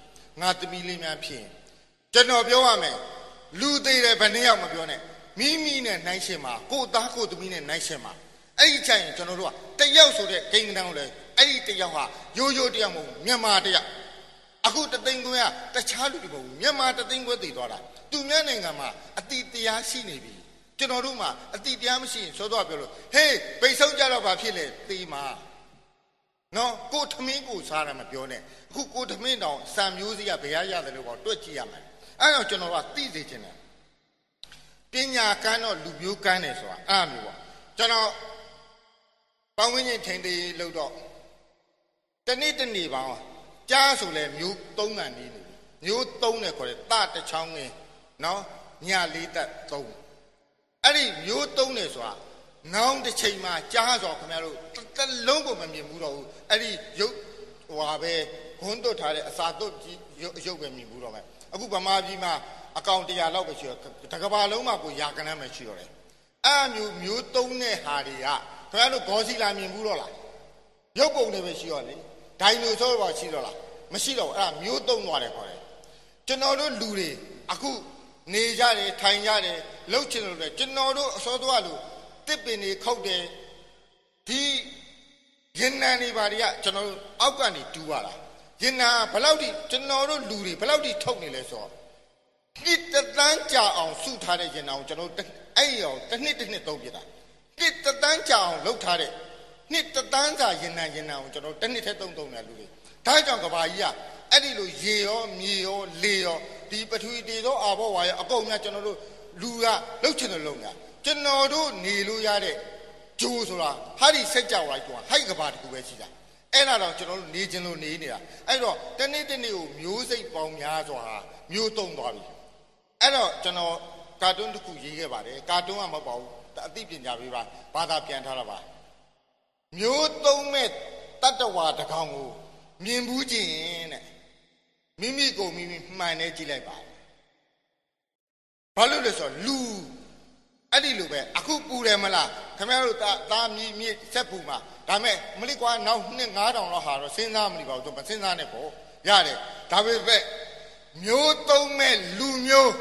ငါသမီးလေးများဖြစ်ကျွန်တော်ပြောရမယ် လူသေးတယ်ဘယ်နှယောက်မပြောနဲ့မိမိနဲ့နိုင်ရှင်မှာကိုသားကိုသမီးနဲ့နိုင်ရှင်မှာအဲ့ဒီချိန်ကျွန်တော်တို့ကတယောက်ဆိုတဲ့ဂိမ်းကန်းကိုလေအဲ့ဒီတယောက်ဟာရိုးရိုးတယောက်မဟုတ်မြန်မာတယောက်အခုတသိန်းခွဲကတခြားလူတွေမဟုတ်မြန်မာတသိန်းခွဲတည်သွားတာသူများနိုင်ငံမှာအတိတရားရှိနေပြီကျွန်တော်တို့မှာအတိတရားမရှိရင်စောတော့ပြောလို့ဟေးပိတ်ဆုံးကြတော့ဘာဖြစ်လဲသေမှာနော်ကိုထမင်းကိုစားတယ်မပြောနဲ့အခုကိုထမင်းတောင်စံမျိုးစီးကဘယ်ရရတယ်လို့ပေါ့တွက်ကြည့်ရမယ် အဲ့တော့ကျွန်တော်ကသိစေချင်တယ်ပညာကန်းတော့လူမျိုးကန်းတယ်ဆိုတာအဲ့မျိုးပေါ့ကျွန်တော်ပေါင်းဝင်းချင်းထိန်သေးလို့တော့တနေ့တနေ့ပါကြားဆိုလဲမျိုး၃ငံနေနေမျိုး၃နဲ့ခေါ်တယ်တတချောင်းငင်းနော်ညလေးတက်၃အဲ့ဒီမျိုး၃နဲ့ဆိုတာနောင်တစ်ချိန်မှာကြားဆိုခင်ဗျားတို့တလုံးကိုမမြင်ဘူးတော့ဘူးအဲ့ဒီရုပ်ဟွာပဲခွန်းတွတ်ထားတဲ့အစာတွတ်ကြီးရုပ်ပဲမြင်ဘူးတော့မယ် အခုဗမာပြည်မှာအကောင်100လောက်ပဲရှိတော့တကဘာလုံးမှာကိုယာကနန်းပဲရှိတော့တယ်အဲ့မျိုးမျိုးသုံးတဲ့ဟာတွေကခင်ဗျားတို့ဂေါ်စီလာမြင်ဘူးတော့လားရုပ်ပုံတွေပဲရှိတော့လေဒိုင်နိုဆောပါရှိတော့လားမရှိတော့ဘူးအဲ့ဒါမျိုးသုံးသွားတယ်ခေါ်တယ်ကျွန်တော်တို့လူတွေအခုနေကြတယ်ထိုင်ကြတယ်လှုပ်ချင်လို့လေကျွန်တော်တို့အစောသွားလို့တစ်ပင်တွေခောက်တယ်ဒီရင်နံတွေဘာတွေကကျွန်တော်တို့အောက်ကနေတူးပါလား ရင်နံဘယ်လောက်ထိကျွန်တော်တို့လူတွေဘယ်လောက်ထိထုတ်နေလဲဆိုတော့နှစ်တသန်းကြာအောင်စုထားတဲ့ရင်နံကိုကျွန်တော်တို့အဲ့ရောတစ်နှစ်တစ်နှစ်သုံးပြတာနှစ်တသန်းကြာအောင်လှုပ်ထားတဲ့နှစ်တသန်းစာရင်နံရင်နံကိုကျွန်တော်တစ်နှစ်ထဲသုံးသုံးတယ်လူတွေဒါကြောင့်ကဘာကြီးကအဲ့ဒီလိုရေရောမြေရောလေရောဒီပထဝီတေသောအာဘောဝါရောအကုန်များကျွန်တော်တို့လူကလှုပ်ချင်တယ်လုံညာကျွန်တော်တို့နေလို့ရတဲ့ဂျိုးဆိုတာဟာဒီစက်ကြဝဠာကျွာဟိုက်ကဘာတကူပဲရှိတာ အဲ့ဒါတော့ကျွန်တော်တို့နေခြင်းလို့နေနေတာအဲ့တော့တနေ့တနေ့ကိုမျိုးစိတ်ပေါင်းများစွာမျိုးတုံသွားပြီအဲ့တော့ကျွန်တော်ကာတွန်းတစ်ခုရေးခဲ့ပါတယ်ကာတွန်းကမဟုတ်ပါဘူးအသိပညာပေးပါဘာသာပြန်ထားတာပါမျိုးသုံးမဲ့တတ္တဝါတကောင်ကိုမြင်ဘူးခြင်းတဲ့မိမိကိုမိမိမှန်နေကြည့်လိုက်ပါဘာလို့လဲဆိုတော့လူအဲ့ဒီလိုပဲအခုပူတယ်မလားခင်ဗျားတို့သားမြည်မြည်ဆက်ပူမှာ ဒါမဲ့မလိကွာနောက်နှစ်9000လောက်ဟာတော့စဉ်းစားမနေပါဘူးသူမစဉ်းစားနဲ့ပေါ့ရတယ်ဒါပေမဲ့မျိုးသုံးမဲ့လူမျိုး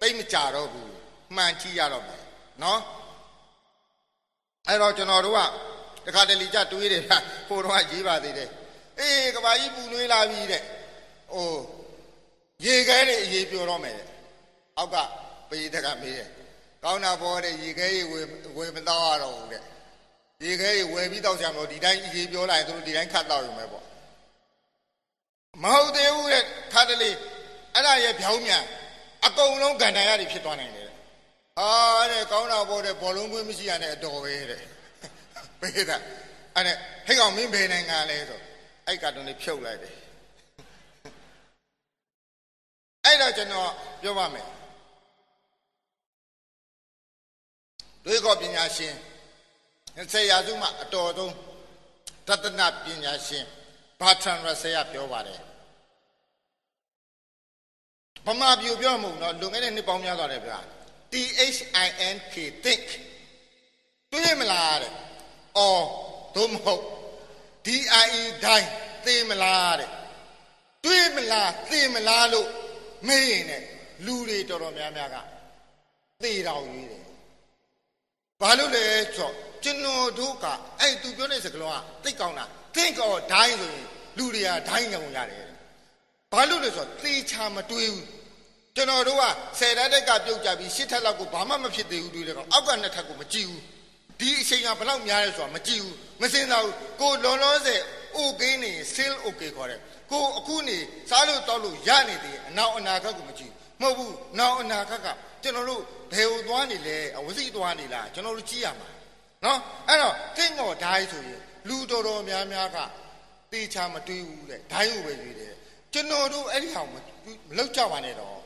တိတ်မကြတော့ဘူးမှန်ကြည့်ရတော့မယ်နော်အဲ့တော့ကျွန်တော်တို့ကတခါတလေကြတွေးတယ်ဗျဟိုတော့ရေးပါသေးတယ်အေးကဘာကြီးပူနွေးလာပြီတဲ့ဟိုရေခဲတွေအေးပြောတော့မယ်တဲ့အောက်ကပေတက်ကမေးတယ်ကောင်းတာပေါ်တဲ့ရေခဲရေဝေဝေမတော့ရတော့ဘူးတဲ့ ရေခဲရေဝေပြီးတော့ဆရာမလို့ဒီတိုင်းအေးပြောလိုက်သူတို့ဒီတိုင်းခတ်တော့ရုံပဲပေါ့မဟုတ်သေးဘူးတဲ့ခါတလေအဲ့ဒါရဲ့ပြောင်းမြန်အကုန်လုံးဂန္ဓာရတွေဖြစ်သွားနိုင်တယ်ဟာတဲ့ကောင်းတာပေါ်တဲ့ဘောလုံးကွင်းမရှိရတဲ့အတော်ပဲတဲ့ပေးတာအဲ့ဒါဟဲ့ကောင်မင်းဘယ်နိုင်ငံလဲဆိုအဲ့ကတုန်းလေးဖြုတ်လိုက်တယ်အဲ့တော့ကျွန်တော်ပြောပါမယ်တွေးခေါ်ပညာရှင် 20ရာစုမှအတော်ဆုံးတသနာပညာရှင်ဘာထန်ရဆရာပြောပါတယ်ဗမာပြည်ပြောမှာမဟုတ်တော့လွန်ခဲ့တဲ့နှစ်ပေါင်းများစွာတယ်ဗျာ T H I N K think တွေးမလားတဲ့အော်သို့မဟုတ် D I E ဒိုင်းသိမလားတဲ့တွေးမလားသိမလားလို့မေးရင်တဲ့လူတွေတော်တော်များများကသေတော်ရွေးတယ် ဘာလို့လဲဆိုကျွန်တော်တို့ကအဲ့သူပြောတဲ့စကားလုံးကသိကောင်းတာ think or die ဆိုရင်လူတွေကဒိုင်းကြောင်ရတယ်ဘာလို့လဲဆိုတော့သေချာမတွေးဘူးကျွန်တော်တို့ကဆယ်တက်တက်ကပြုတ်ကြပြီးရှစ်ထက်လောက်ကိုဘာမှမဖြစ်သေးဘူးတွေးတယ်ကောင်အောက်ကနှစ်ထက်ကိုမကြည့်ဘူးဒီအချိန်ကဘလောက်များလဲဆိုတာမကြည့်ဘူးမစင်စားဘူးကိုလွန်လွန်စေ okay နေ still okay ခေါ်တယ်ကိုအခုနေစားလို့တောက်လို့ရနေသေးအနောက်အနာဂတ်ကိုမကြည့် မဟုတ်ဘူးနောက်အနာဂတ်ကကျွန်တော်တို့ဘယ်ကိုသွားနေလဲအဝစီသွားနေလားကျွန်တော်တို့ကြည့်ရမှာနော်အဲ့တော့တင့်တော်ဓာတ်ဆိုရင်လူတော်တော်များများကတေချာမတွေးဘူးတဲ့ဓာတ်ကိုပဲရွေးတယ်ကျွန်တော်တို့အဲ့ဒီဟာမလောက်ကြပါနဲ့တော့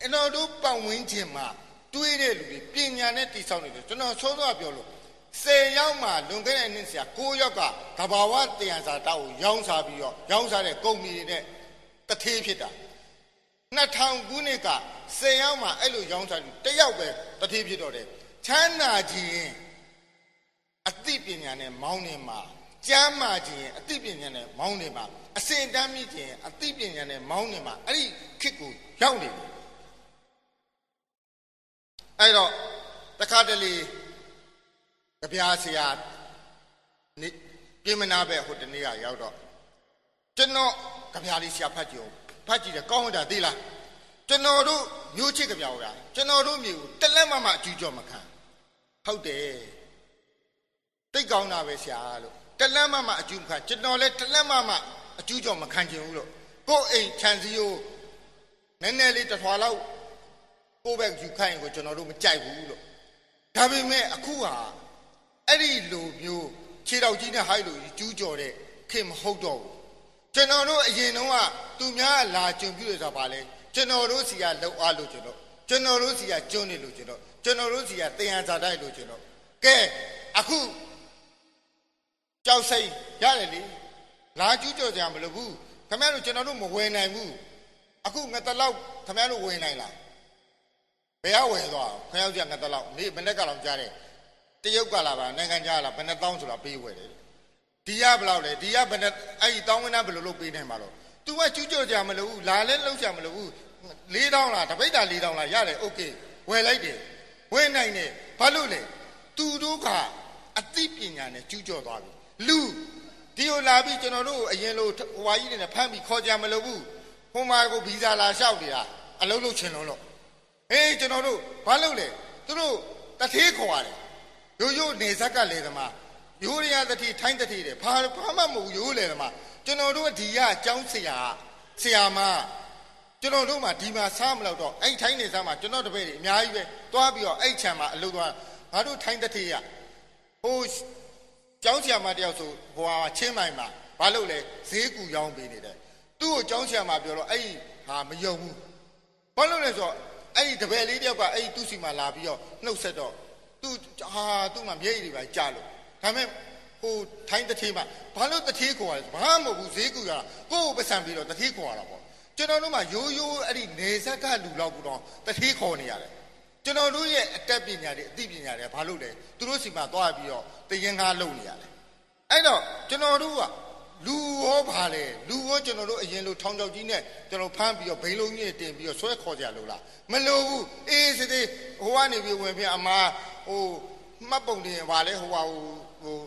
ကျွန်တော်တို့ပတ်ဝန်းကျင်မှာတွေးတဲ့လူတွေပညာနဲ့တိဆောက်နေတယ်ကျွန်တော်ဆိုးသွားပြောလို့10ယောက်မှလွန်ခဲ့တဲ့နှစ်ဆရာ9ယောက်ကကဘာဝတယံစာတောက်ကိုရောင်းစားပြီးတော့ရောင်းစားတဲ့ကုမ္ပဏီတွေနဲ့တထေးဖြစ်တာ 2000ခုနှစ်က10ယောက်မှအဲ့လိုရောင်းစားပြီးတယောက်ပဲတထေးဖြစ်တော့တယ်ချမ်းသာခြင်းအသိပညာနဲ့မောင်းနေမှာကျမ်းမာခြင်းအသိပညာနဲ့မောင်းနေမှာအစင်တမ်းမြင့်ခြင်းအသိပညာနဲ့မောင်းနေမှာအဲ့ဒီခစ်ကိုရောက်နေတယ်အဲ့တော့တခါတလေကြပြားဆရာနေပြင်မနာပဲဟိုတနေ့ကရောက်တော့ကျွန်တော်ကြပြားလေးဆရာဖတ်ကြည့်အောင် ဖတ်ကြည့်တယ်ကောင်းတာသိလားကျွန်တော်တို့မျိုးချစ်ကြပြားဗျာကျွန်တော်တို့မျိုးတလက်မမအကျူးကြော်မခံဟုတ်တယ်တိတ်ကောင်းတာပဲဆရာလို့တလက်မမအကျူးမခံကျွန်တော်လည်းတလက်မမအကျူးကြော်မခံချင်ဘူးလို့ကို့အိမ်ခြံစည်းကိုနည်းနည်းလေးတထွာလောက်ကိုယ့်ဘက်ယူခိုင်းကိုကျွန်တော်တို့မကြိုက်ဘူးလို့ဒါပေမဲ့အခုဟာအဲ့ဒီလိုမျိုးခြေတော်ကြီးနဲ့ဟိုက်လို့ကျူးကြော်တဲ့ခင်မဟုတ်တော့ဘူး ကျွန်တော်တို့အရင်တုန်းကသူများလာကြုံပြည့်ဆိုတာပါလဲကျွန်တော်တို့စီကလောက်အားလို့ကျွန်တော်ကျွန်တော်တို့စီကကျွန်းနေလို့ကျွန်တော်ကျွန်တော်တို့စီကတယံဇာတိုက်လို့ကျွန်တော်ကဲအခုကြောက်စိတ်ရတယ်လေလာကျူးကြော်ကြမလို့ဘူးခမရတို့ကျွန်တော်တို့မဝယ်နိုင်ဘူးအခုငါတလောက်ခမရတို့ဝယ်နိုင်လားဘယ်ရောက်ဝယ်သွားခရောက်ကြငါတလောက်နေမနေ့ကလောက်ကြားတယ်တရုတ်ကလာပါနိုင်ငံခြားလာဘယ်နှတောင်းဆိုတာပေးဝယ်တယ် ဒီရဘလောက်လဲဒီရဘယ်နှအဲ့ဒီတောင်းဝင်းသားဘယ်လိုလုပ်ပေးနိုင်မှာတော့ तू ကကျူးကြော်ကြမလို့ဘူးလာလဲလောက်ကြမလို့ဘူး၄တောင်းလားတပိတ်တာ၄တောင်းလားရတယ်โอเคဝယ်လိုက်တယ်ဝယ်နိုင်တယ်ဘာလို့လဲသူတို့ကအသိပညာနဲ့ကျူးကြော်သွားပြီလူဒီကိုလာပြီးကျွန်တော်တို့အရင်လိုဟိုဝါကြီးတွေနဲ့ဖမ်းပြီးခေါ်ကြမလို့ဘူးဟိုမှာကိုဗီဇာလာလျှောက်နေတာအလုံးလုံးချင်လုံးလို့ဟေးကျွန်တော်တို့ဘာလုပ်လဲသူတို့တထေးခေါ်ရတယ်ရိုးရိုးနေဇက်ကလေသမား ရိုးရရတတိထိုင်းတတိတယ်ဘာဘာမှမဟုတ်ရိုးလေသမားကျွန်တော်တို့ဒီကအကြောင်းဆရာဆရာမကျွန်တော်တို့မှဒီမှာစားမလို့တော့အဲ့ထိုင်းနေစားမှာကျွန်တော်တပည့်တွေအများကြီးပဲသွားပြီးတော့အဲ့ခြံမှာအလုပ်သွားငါတို့ထိုင်းတတိယဟိုကျောင်းဆရာမတယောက်ဆိုဟိုဟာချင်းမိုင်မှာဘာလို့လဲဈေးကူရောင်းပေးနေတယ်သူ့ကိုကျောင်းဆရာမပြောတော့အဲ့ဟာမယုံဘူးဘာလို့လဲဆိုတော့အဲ့ဒီတပည့်လေးတယောက်ကအဲ့ဒီသူ့စီမှာလာပြီးတော့နှုတ်ဆက်တော့သူဟာသူ့မှာမျက်ရည်တွေပါကြားလို့ ဒါပေမဲ့ဟိုထိုင်းတတိမှာဘာလို့တတိခေါ်ရလဲဘာမှမဟုတ်ဘူးဈေးကူရတာကိုယ့်ကိုပတ်စံပြီးတော့တတိခေါ်ရတာပေါ့ကျွန်တော်တို့မှရိုးရိုးအဲ့ဒီနေဆက်ကလူလောက်ကတော့တတိခေါ်နေရတယ်ကျွန်တော်တို့ရဲ့အတတ်ပညာတွေအသိပညာတွေဘာလို့လဲသူတို့စီမှာသွားပြီးတော့တရင်ကားလုပ်နေရတယ်အဲ့တော့ကျွန်တော်တို့ကလူရောပါလေလူရောကျွန်တော်တို့အရင်လိုထောင်ချောက်ကြီးနဲ့ကျွန်တော်ဖမ်းပြီးတော့ဘိန်းလုံးကြီးတင်ပြီးတော့ဆွဲခေါ်ကြလို့လားမလိုဘူးအေးစစ်သေးဟိုကနေပြီးဝင်ပြအမားဟိုမှတ်ပုံတင်ပါလေဟိုဟာဟို ဟို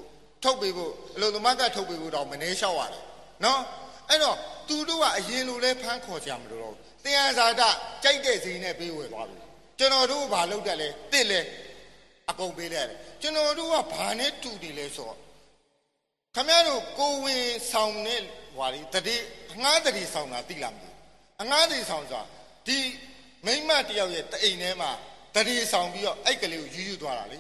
ထုတ်ပေးဖို့အလုံးသမားကထုတ်ပေးဖို့တော့မနှဲလျှောက်ရတယ်နော်အဲ့တော့သူတို့ကအရင်လိုလဲဖမ်းခေါ်ကြမလို့တော့တရားစာတကြိုက်တဲ့စီနဲ့ပေးဝယ်သွားပြီကျွန်တော်တို့ဘာလုပ်တတ်လဲတစ်လဲအကုန်ပေးလိုက်ရတယ်ကျွန်တော်တို့ကဘာနဲ့တူတယ်လဲဆိုတော့ခမရတို့ကိုဝင်ဆောင်နဲ့ဟွာဒီတတိအငှားတတိဆောင်တာသိလားမသိအငှားတတိဆောင်ဆိုတာဒီမိမတယောက်ရဲ့တအိမ်ထဲမှာတတိဆောင်ပြီးတော့အဲ့ကလေးကိုယူယူသွားတာလေ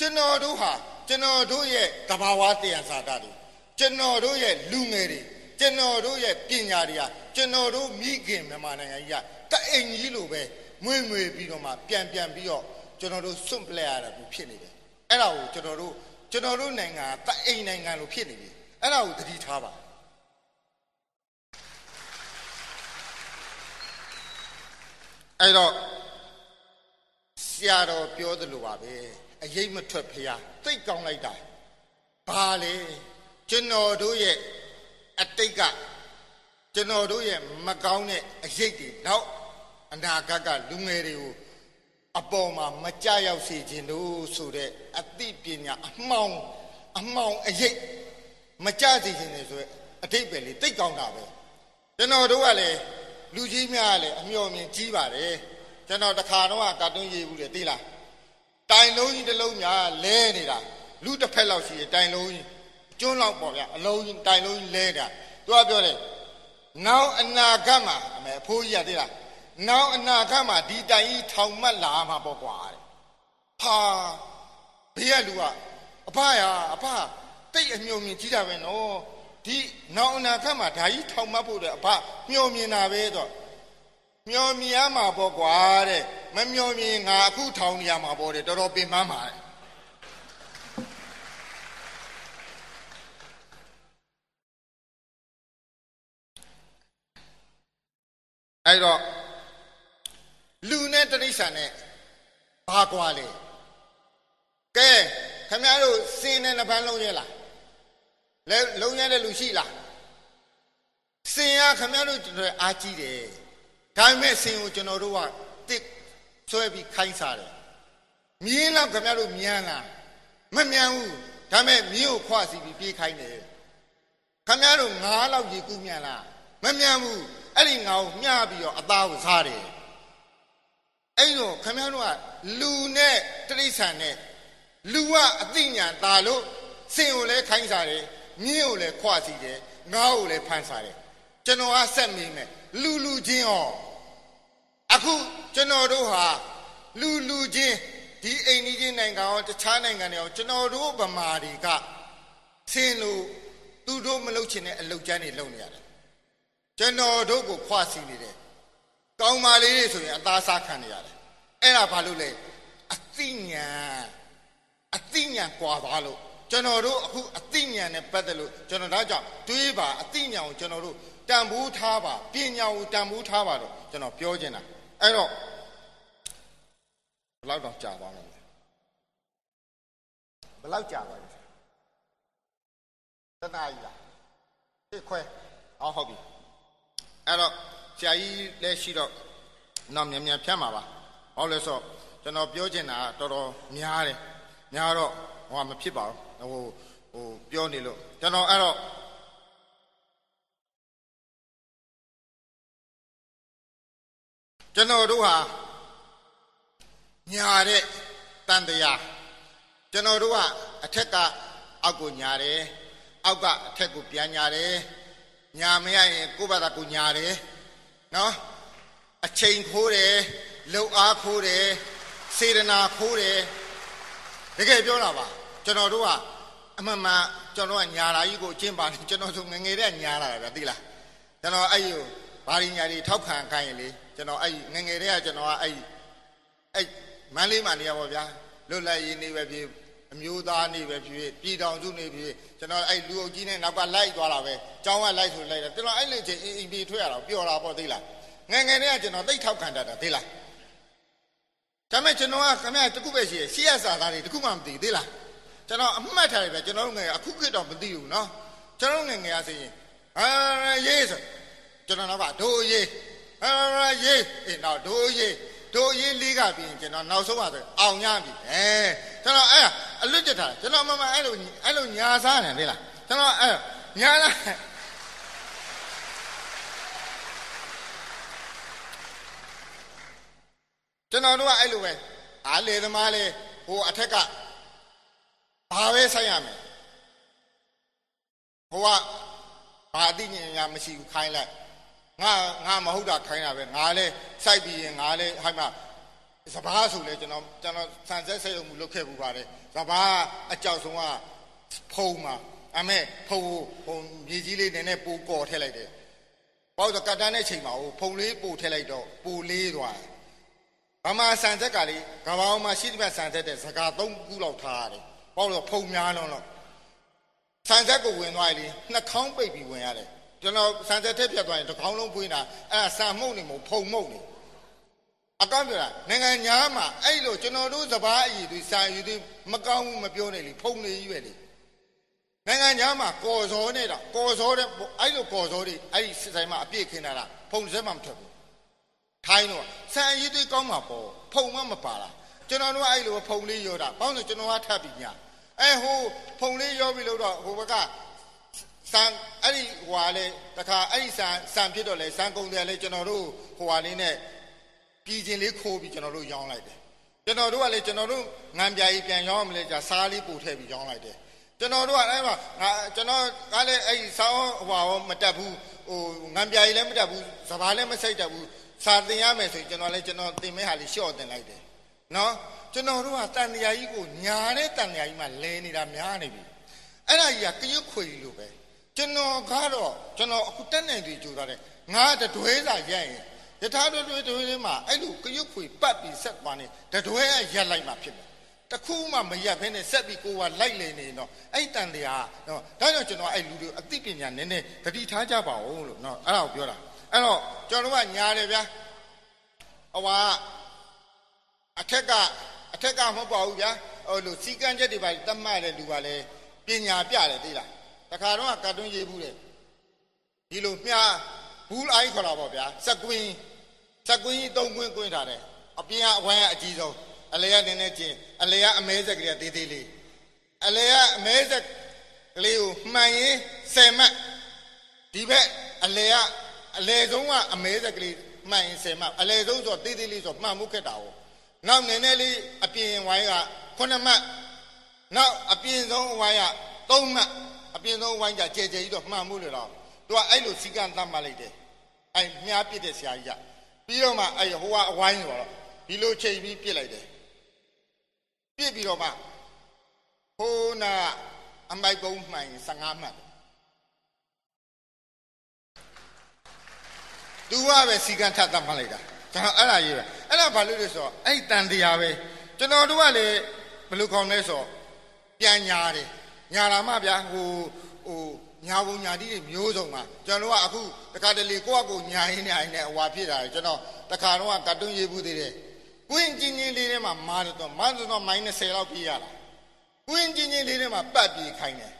ကျွန်တော်တို့ဟာကျွန်တော်တို့ရဲ့တဘာဝတရားစာတတွေကျွန်တော်တို့ရဲ့လူငယ်တွေကျွန်တော်တို့ရဲ့ပညာတွေကကျွန်တော်တို့မိခင်မြန်မာနိုင်ငံကြီးကတအိမ်ကြီးလိုပဲမွေ့မွေ့ပြီးတော့မှပြန်ပြန်ပြီးတော့ကျွန်တော်တို့စွန့်ပလက်ရတာဖြစ်နေတယ်အဲ့ဒါကိုကျွန်တော်တို့ကျွန်တော်တို့နိုင်ငံကတအိမ်နိုင်ငံလိုဖြစ်နေပြီအဲ့ဒါကိုသတိထားပါအဲ့တော့ဆရာတော်ပြောသလိုပါပဲ အရေးမထွက်ဖရားသိတ်ကောင်းလိုက်တာဘာလဲကျွန်တော်တို့ရဲ့အတိတ်ကကျွန်တော်တို့ရဲ့မကောင်းတဲ့အရေးတွေတော့အနာဂတ်ကလူငယ်တွေကိုအပေါ်မှာမကြရောက်စေခြင်းတို့ဆိုတဲ့အသိပညာအမှောင်အမှောင်အရေးမကြစေခြင်းတွေဆိုတဲ့အတိတ်ပဲလေတိတ်ကောင်းတာပဲကျွန်တော်တို့ကလည်းလူကြီးများကလည်းအမျှော်မြင်ကြီးပါတယ်ကျွန်တော်တခါတော့ကာတွန်းရေးဘူးလေသိလား တိုင်လုံးကြီးတစ်လုံးများလဲနေတာလူတစ်ဖက်လောက်ရှိတယ်တိုင်လုံးကြီးကျွန်းလောက်ပေါ့ဗျာအလုံးကြီးတိုင်လုံးကြီးလဲတာသူကပြောတယ်နောက်အနာဂတ်မှာအမေအဖိုးကြီးကသိလားနောက်အနာဂတ်မှာဒီတိုင်ကြီးထောင်မှတ်လာမှာပေါ့ကွာတဲ့ဟာဘေးကလူကအဖရအဖတိတ်အမြုံမြင်ကြီးတာပဲနော်ဒီနောက်အနာဂတ်မှာဓာကြီးထောင်မှတ်ဖို့တဲ့အဖမျောမြင်တာပဲတော့ မျောမြင်ရမှာပေါ့ကွာတဲ့မမျောမြင်ငါအခုထောင်နေရမှာပေါ့တဲ့တော်တော်ပင်ပန်းပါတဲ့အဲ့တော့လူနဲ့တရိစ္ဆာန်နဲ့ဘာကွာလဲကဲခမရတို့စင်းနဲ့နှပန်းလုံးရဲလားလဲလုံးရတဲ့လူရှိလားစင်ရခမရတို့တို့အားကြီးတယ် ဒါပေမဲ့စင်ကိုကျွန်တော်တို့ကတစ်ဆွဲပြီးခိုင်းစားတယ်မြင်းတော့ခမရတို့မြန်လားမမြန်ဘူးဒါပေမဲ့မြင်းကိုခွစီပြီးပြေးခိုင်းတယ်ခမရတို့ငါးလောက်ရေကူးမြန်လားမမြန်ဘူးအဲ့ဒီငါ့ကိုမျှပြီးတော့အသားကိုစားတယ်အဲ့တော့ခမရတို့ကလူနဲ့တိရစ္ဆာန်နဲ့လူကအသိဉာဏ်သာလို့စင်ကိုလည်းခိုင်းစားတယ်မြင်းကိုလည်းခွစီတယ်ငါ့ကိုလည်းဖမ်းစားတယ်ကျွန်တော်ကဆက်မိမယ်လူလူချင်းရော အခုကျွန်တော်တို့ဟာလူလူချင်းဒီအိမ်ကြီးနိုင်ငံရောတခြားနိုင်ငံတွေရောကျွန်တော်တို့ဗမာတွေကဆင်းလို့သူတို့မလုပ်ချင်တဲ့အလုပ်ကျန်းတွေလုပ်နေရတယ်ကျွန်တော်တို့ကိုခွစီနေတယ်ကောင်းပါလေးတွေဆိုရင်အသားစားခံနေရတယ်အဲ့ဒါဘာလို့လဲအသိဉာဏ်အသိဉာဏ်ကွာပါလို့ကျွန်တော်တို့အခုအသိဉာဏ်နဲ့ပတ်သက်လို့ကျွန်တော်ဒါကြောင့်တွေးပါအသိဉာဏ်ကိုကျွန်တော်တို့တန်ဖိုးထားပါပညာကိုတန်ဖိုးထားပါတော့ကျွန်တော်ပြောချင်တာ အဲ့တော့ဘယ်လောက်တော့ကြာသွားမလဲဘယ်လောက်ကြာသွားလဲတနာကြီးလားဒီခွဲအော်ဟုတ်ပြီအဲ့တော့ဆရာကြီးလည်းရှိတော့တော့မြန်မြန်ဖြတ်မှာပါဟောလဲဆိုကျွန်တော်ပြောချင်တာတော်တော်များတယ်များတော့ဟောမဖြစ်ပါဘူးဟိုဟိုပြောနေလို့ကျွန်တော်အဲ့တော့ ကျွန်တော်တို့ဟာညာတဲ့တန်တရားကျွန်တော်တို့ကအထက်ကအောက်ကိုညာတယ်အောက်ကအထက်ကိုပြန်ညာတယ်ညာမရရင်ကိုယ့်ဘာသာကိုညာတယ်နော်အချိန်ခိုးတယ်လှုပ်အားခိုးတယ်စေတနာခိုးတယ်တကယ်ပြောတာပါကျွန်တော်တို့ကအမှန်မှန်ကျွန်တော်ကညာလာကြီးကိုအကျင့်ပါနေကျွန်တော်ဆိုငငယ်တဲ့ညာလာတာဗျသိလားကျွန်တော်အဲ့ဒီ ဘာရညာတွေထောက်ခံခိုင်းရင်လေကျွန်တော်အဲ့ငငယ်တဲ့ကကျွန်တော်ကအဲ့အဲ့မန်းလေးမှနေရပါဗျာလွတ်လပ်ရေးနေပဲဖြစ်အမျိုးသားနေပဲဖြစ်ပြည်တော်စုနေဖြစ်ကျွန်တော်အဲ့လူအုပ်ကြီးနဲ့နောက်ကလိုက်သွားတာပဲကျောင်းကလိုက်ဆိုလိုက်တယ်ကျွန်တော်အဲ့လေချင်းအင်ပီထွက်ရတော့ပျော်တာပေါ့သိလားငငယ်တဲ့ကကျွန်တော်သိထောက်ခံတတ်တာသိလားဒါမဲ့ကျွန်တော်ကခမရတခုပဲရှိရရှေ့ရစာသားတွေတခုမှမသိသေးလားကျွန်တော်အမှတ်ထားတယ်ပဲကျွန်တော်တို့ငယ်အခုခေတ်တော့မသိဘူးနော်ကျွန်တော်ငယ်ငယ်အစရင်အာရေးဆို ကျွန်တော်တော့ဒိုးရေးအာရေးအေးတော့ဒိုးရေးဒိုးရေးလေးကပြီးရင်ကျွန်တော်နောက်ဆုံးပါဆိုအောင်ရပြီအဲကျွန်တော်အဲ့အလွတ်တက်ထားကျွန်တော်မမအဲ့လိုအဲ့လိုညာစားနေလေလားကျွန်တော်အဲ့ညာလာကျွန်တော်တို့ကအဲ့လိုပဲအားလေသမားလေဟိုအထက်ကဘာပဲဆိုင်ရမယ်ဟိုကဘာအသိဉာဏ်ညာမရှိဘူးခိုင်းလိုက် ငါငါမဟုတ်တာခိုင်းတာပဲငါလဲစိုက်ပြီးရင်ငါလဲဟိုမှာစဘာဆိုလဲကျွန်တော်ကျွန်တော်ဆန်ဆက်ဆက်ရုံမူလုပ်ခဲ့ပူပါတယ်စဘာအကြောက်ဆုံးကဖုံမှာအမေဖုံဖုံမြေကြီးလေးနည်းနည်းပူကော်ထည့်လိုက်တယ်ပေါ့တော့ကတ်တန်းတဲ့ချိန်မှာဟိုဖုံလေးပူထည့်လိုက်တော့ပူလေးသွားတယ်ဗမာဆန်ဆက်ကလေးကဘာအောင်မှာရှိတဲ့ဆန်ဆက်တဲ့စကား၃ခုလောက်ထားရတယ်ပေါ့တော့ဖုံများလုံးတော့ဆန်ဆက်ကိုဝင်သွားရင်နှာခေါင်းပိတ်ပြီးဝင်ရတယ် ကျွန်တော်ဆန်ဆက်ထက်ပြတ်သွားရင်တစ်ခေါင်းလုံးဖွင့်တာအဲ့ဒါဆန်မှုန့်နေမဟုတ်ဖုံမှုန့်နေအကောင်းပြောတာနိုင်ငံညာမှာအဲ့လိုကျွန်တော်တို့စပားအည်တွေဆန်ရည်တွေမကောင်းဘူးမပြောနဲ့လေဖုံနေကြီးပဲလေနိုင်ငံညာမှာကော်စောနေတာကော်စောတဲ့အဲ့လိုကော်စောတွေအဲ့ဒီစစ်ဆိုင်မှာအပြည့်ခင်းတာလားဖုံစက်မှမထွက်ဘူးထိုင်းတော့ဆန်ရည်တွေကောင်းမှာပေါ့ဖုံမှမပါလားကျွန်တော်တို့အဲ့လိုဖုံလေးရောတာဘာလို့ကျွန်တော်ကထပ်ပြီးညာအဲဟိုဖုံလေးရောပြီးလို့တော့ဟိုဘက်က ဆန်အဲ့ဒီဟွာလေတခါအဲ့ဒီဆန်ဆန်ဖြစ်တော့လေဆန်ကုန်တယ်လေကျွန်တော်တို့ဟိုဟာလေးနဲ့ပြည်ချင်းလေးခိုးပြီးကျွန်တော်တို့ရောင်းလိုက်တယ်ကျွန်တော်တို့ကလေကျွန်တော်တို့ငံပြာကြီးပြန်ရောင်းမလဲကြာစားလေးပို့ထည့်ပြီးရောင်းလိုက်တယ်ကျွန်တော်တို့ကအဲ့မှာငါကျွန်တော်ကလည်းအဲ့ဒီဆောင်းဟွာရောမတက်ဘူးဟိုငံပြာကြီးလည်းမတက်ဘူးစဘာလည်းမစိတ်တက်ဘူးစာသင်ရမယ်ဆိုရင်ကျွန်တော်လည်းကျွန်တော်သင်မဲ့ဟာလေးရှော့တင်လိုက်တယ်နော်ကျွန်တော်တို့ကတန်တရားကြီးကိုညာတဲ့တန်တရားကြီးမှလဲနေတာများနေပြီအဲ့ဒါကြီးကကရွတ်ခွေလို့ပဲ ကျွန်တော်ကတော့ကျွန်တော်အခုတက်နိုင်ပြီကြိုးထားတယ်ငါတတွဲစာရိုက်ရင်ယထာတွဲတွဲတွဲလေးမှာအဲ့လိုကရွတ်ခွေပတ်ပြီးဆက်သွားနေတတွဲကရက်လိုက်မှဖြစ်မယ်တခုမှမရက်ဖဲနဲ့ဆက်ပြီးကိုကလိုက်လေနေတော့အဲ့တန်တရားနော်ဒါကြောင့်ကျွန်တော်အဲ့လူတွေအသိပညာနည်းနည်းတတိထားကြပါဦးလို့နော်အဲ့ဒါကိုပြောတာအဲ့တော့ကျွန်တော်ကညာတယ်ဗျာအဝါအထက်ကအထက်ကမဟုတ်ပါဘူးဗျာဟိုလိုစီကံချက်တွေပါတတ်မှတ်တဲ့လူကလည်းပညာပြတယ်သိလား တခါတော့ကတ်တွန်းရေးဘူးတယ်ဒီလိုမြားဘူးအိုင်းခေါ်တာပေါ့ဗျာစက်ကွင်းစက်ကွင်းကြီးသုံးကွင်းကွင်းထားတယ်အပြင်ကအဝိုင်းကအကြီးဆုံးအလေကနည်းနည်းချင်းအလေကအမဲဆက်ကလေးသေးသေးလေးအလေကအမဲဆက်ကလေးကိုမှန်ရင်10မှတ်ဒီဘက်အလေကအလေဆုံးကအမဲဆက်ကလေးမှန်ရင်10မှတ်အလေဆုံးဆိုသေးသေးလေးဆိုမှန်မှုခက်တာ哦နောက်နည်းနည်းလေးအပြင်ဝိုင်းက9မှတ်နောက်အပြင်ဆုံးဝိုင်းက3မှတ် အပြင်ဆုံးဝိုင်းကြကြဲကြဲကြီးတော့မှန်မှုလေတော့သူကအဲ့လိုစီကံတတ်မှတ်လိုက်တယ်အဲ့မြားပြစ်တဲ့ဆရာကြီးကပြီးတော့မှအဲ့ဟိုကအဝိုင်းဆိုတော့ဒီလိုချိန်ပြီးပြစ်လိုက်တယ်ပြစ်ပြီးတော့မှဟိုးနာအမိုက်ကုန်းမှန်15မှတ်သူကပဲစီကံထပ်တတ်မှတ်လိုက်တာကျွန်တော်အဲ့ဒါရေးပဲအဲ့ဒါဘာလို့လဲဆိုတော့အဲ့တန်တရားပဲကျွန်တော်တို့ကလေဘယ်လိုခေါ်လဲဆိုတော့ပြန်ညာတယ် ညာလာမှဗျာဟိုဟိုညာဘုံညာတိတွေမျိုးစုံမှာကျွန်တော်တို့ကအခုတခါတလေကိုယ့်အကိုညာရင်းနေအိုင်နဲ့ဟွာဖြစ်တာကျွန်တော်တခါတော့ကတ်တွန်းရေးဘူးသေးတယ်ကွင်းချင်းချင်းလေးထဲမှာမာတော့မာတော့မိုင်း20လောက်ပြေးရတာကွင်းချင်းချင်းလေးထဲမှာပတ်ပြီးခိုင်းတယ်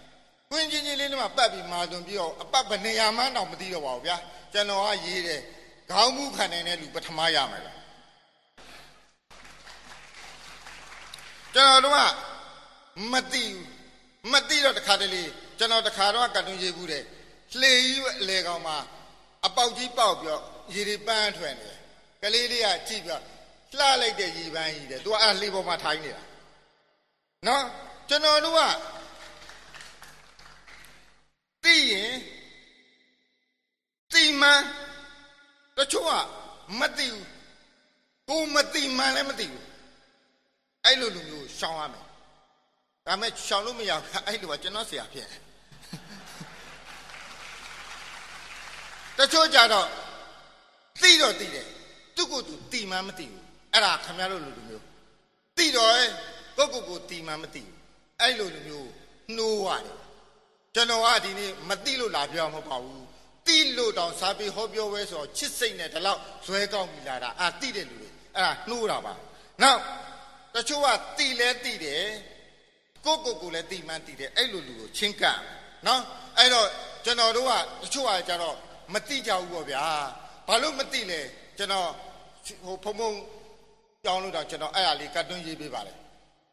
ကွင်းချင်းချင်းလေးထဲမှာပတ်ပြီးမာသွန်ပြီးတော့အပတ်ဘယ်နေရာမှတော့မသိတော့ပါဘူးဗျာကျွန်တော်ကရေးတယ်ခေါင်းမှုခံနေတဲ့လူပထမရမယ်လားကျွန်တော်တို့ကမသိဘူး မသိတော့တခါတလေကျွန်တော်တခါတော့ကတ်တွန်းရေးဘူးတဲ့လှေကြီးအလေကောင်မှာအပေါက်ကြီးပေါက်ပြီးတော့ရေတွေပန်းထွက်နေတယ်ကလေးလေးကကြည့်ပြီးတော့လှလိုက်တဲ့ရေပန်းကြီးတဲ့သူကအဲ့လှေပေါ်မှာထိုင်နေတာနော်ကျွန်တော်တို့ကသိရင်သိမှန်တချို့ကမသိဘူးကိုမသိမှန်လည်းမသိဘူးအဲ့လိုလူမျိုးရှောင်ရမယ် ဒါမဲ့ရှောင်လို့မရဘူးအဲ့လိုကကျွန်တော်ဆရာဖြစ်တချို့ကြတော့သိတော့သိတယ်သူ့ကိုယ်သူသိမှမသိဘူးအဲ့ဒါခမရတို့လူလူမျိုးသိတော့ကိုကိုကိုသိမှမသိဘူးအဲ့လိုလူမျိုးနှိုးရတယ်ကျွန်တော်ကဒီနေ့မသိလို့လာပြောမှာမဟုတ်ပါဘူးသိလို့တောင်စာပေဟောပြောပွဲဆိုတော့ချစ်စိတ်နဲ့ဒီလောက်ဇွဲကောင်းပြီလာတာအာသိတဲ့လူတွေအဲ့ဒါနှိုးတာပါနောက်တချို့ကသိလဲသိတယ် ကိုကိုကိုလည်းသိမှန်းသိတယ်အဲ့လိုလူကိုချင်းကပ်နော်အဲ့တော့ကျွန်တော်တို့ကတချို့ကကြတော့မသိကြဘူးပေါ့ဗျာဘာလို့မသိလဲကျွန်တော်ဟိုဖုံဖုံကြောင်းလို့တော့ကျွန်တော်အဲ့ဒါလေးကတ်တွန်းရေးပေးပါလေ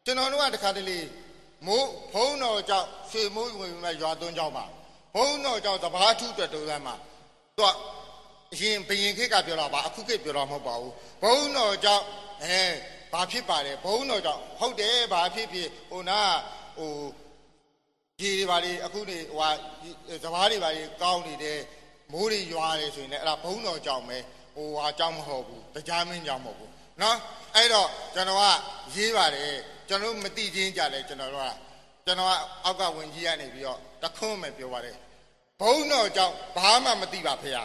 ကျွန်တော်တို့ကတခါတလေမိုးဘုံတော်ကြောင့်ရွှေမိုးဝင်မဲ့ရွာသွန်းကြောင်းပါဘုံတော်ကြောင့်တဘာထုအတွက်တူစမ်းမှာသူကအရင်ဘယင်ခေတ်ကပြောတာပါအခုခေတ်ပြောတာမဟုတ်ပါဘူးဘုံတော်ကြောင့်အဲ ဘာဖြစ်ပါလဲဘုံတော်ကြောင့်ဟုတ်တယ်ဘာဖြစ်ဖြစ်ဟိုနာဟိုကြီးတွေပါလေအခုနေဟိုဟာစဘာတွေပါလေကောင်းနေတယ်မိုးတွေရွာတယ်ဆိုရင်လည်းအဲ့ဒါဘုံတော်ကြောင့်ပဲဟိုဟာကြောင့်မဟုတ်ဘူးတရားမင်းကြောင့်မဟုတ်ဘူးနော်အဲ့တော့ကျွန်တော်ကရေးပါတယ်ကျွန်တော်မသိချင်းကြလဲကျွန်တော်တို့ကကျွန်တော်ကအောက်ကဝင်ကြီးရနေပြီးတော့တခွန်းပဲပြောပါတယ်ဘုံတော်ကြောင့်ဘာမှမသိပါဖေဟာ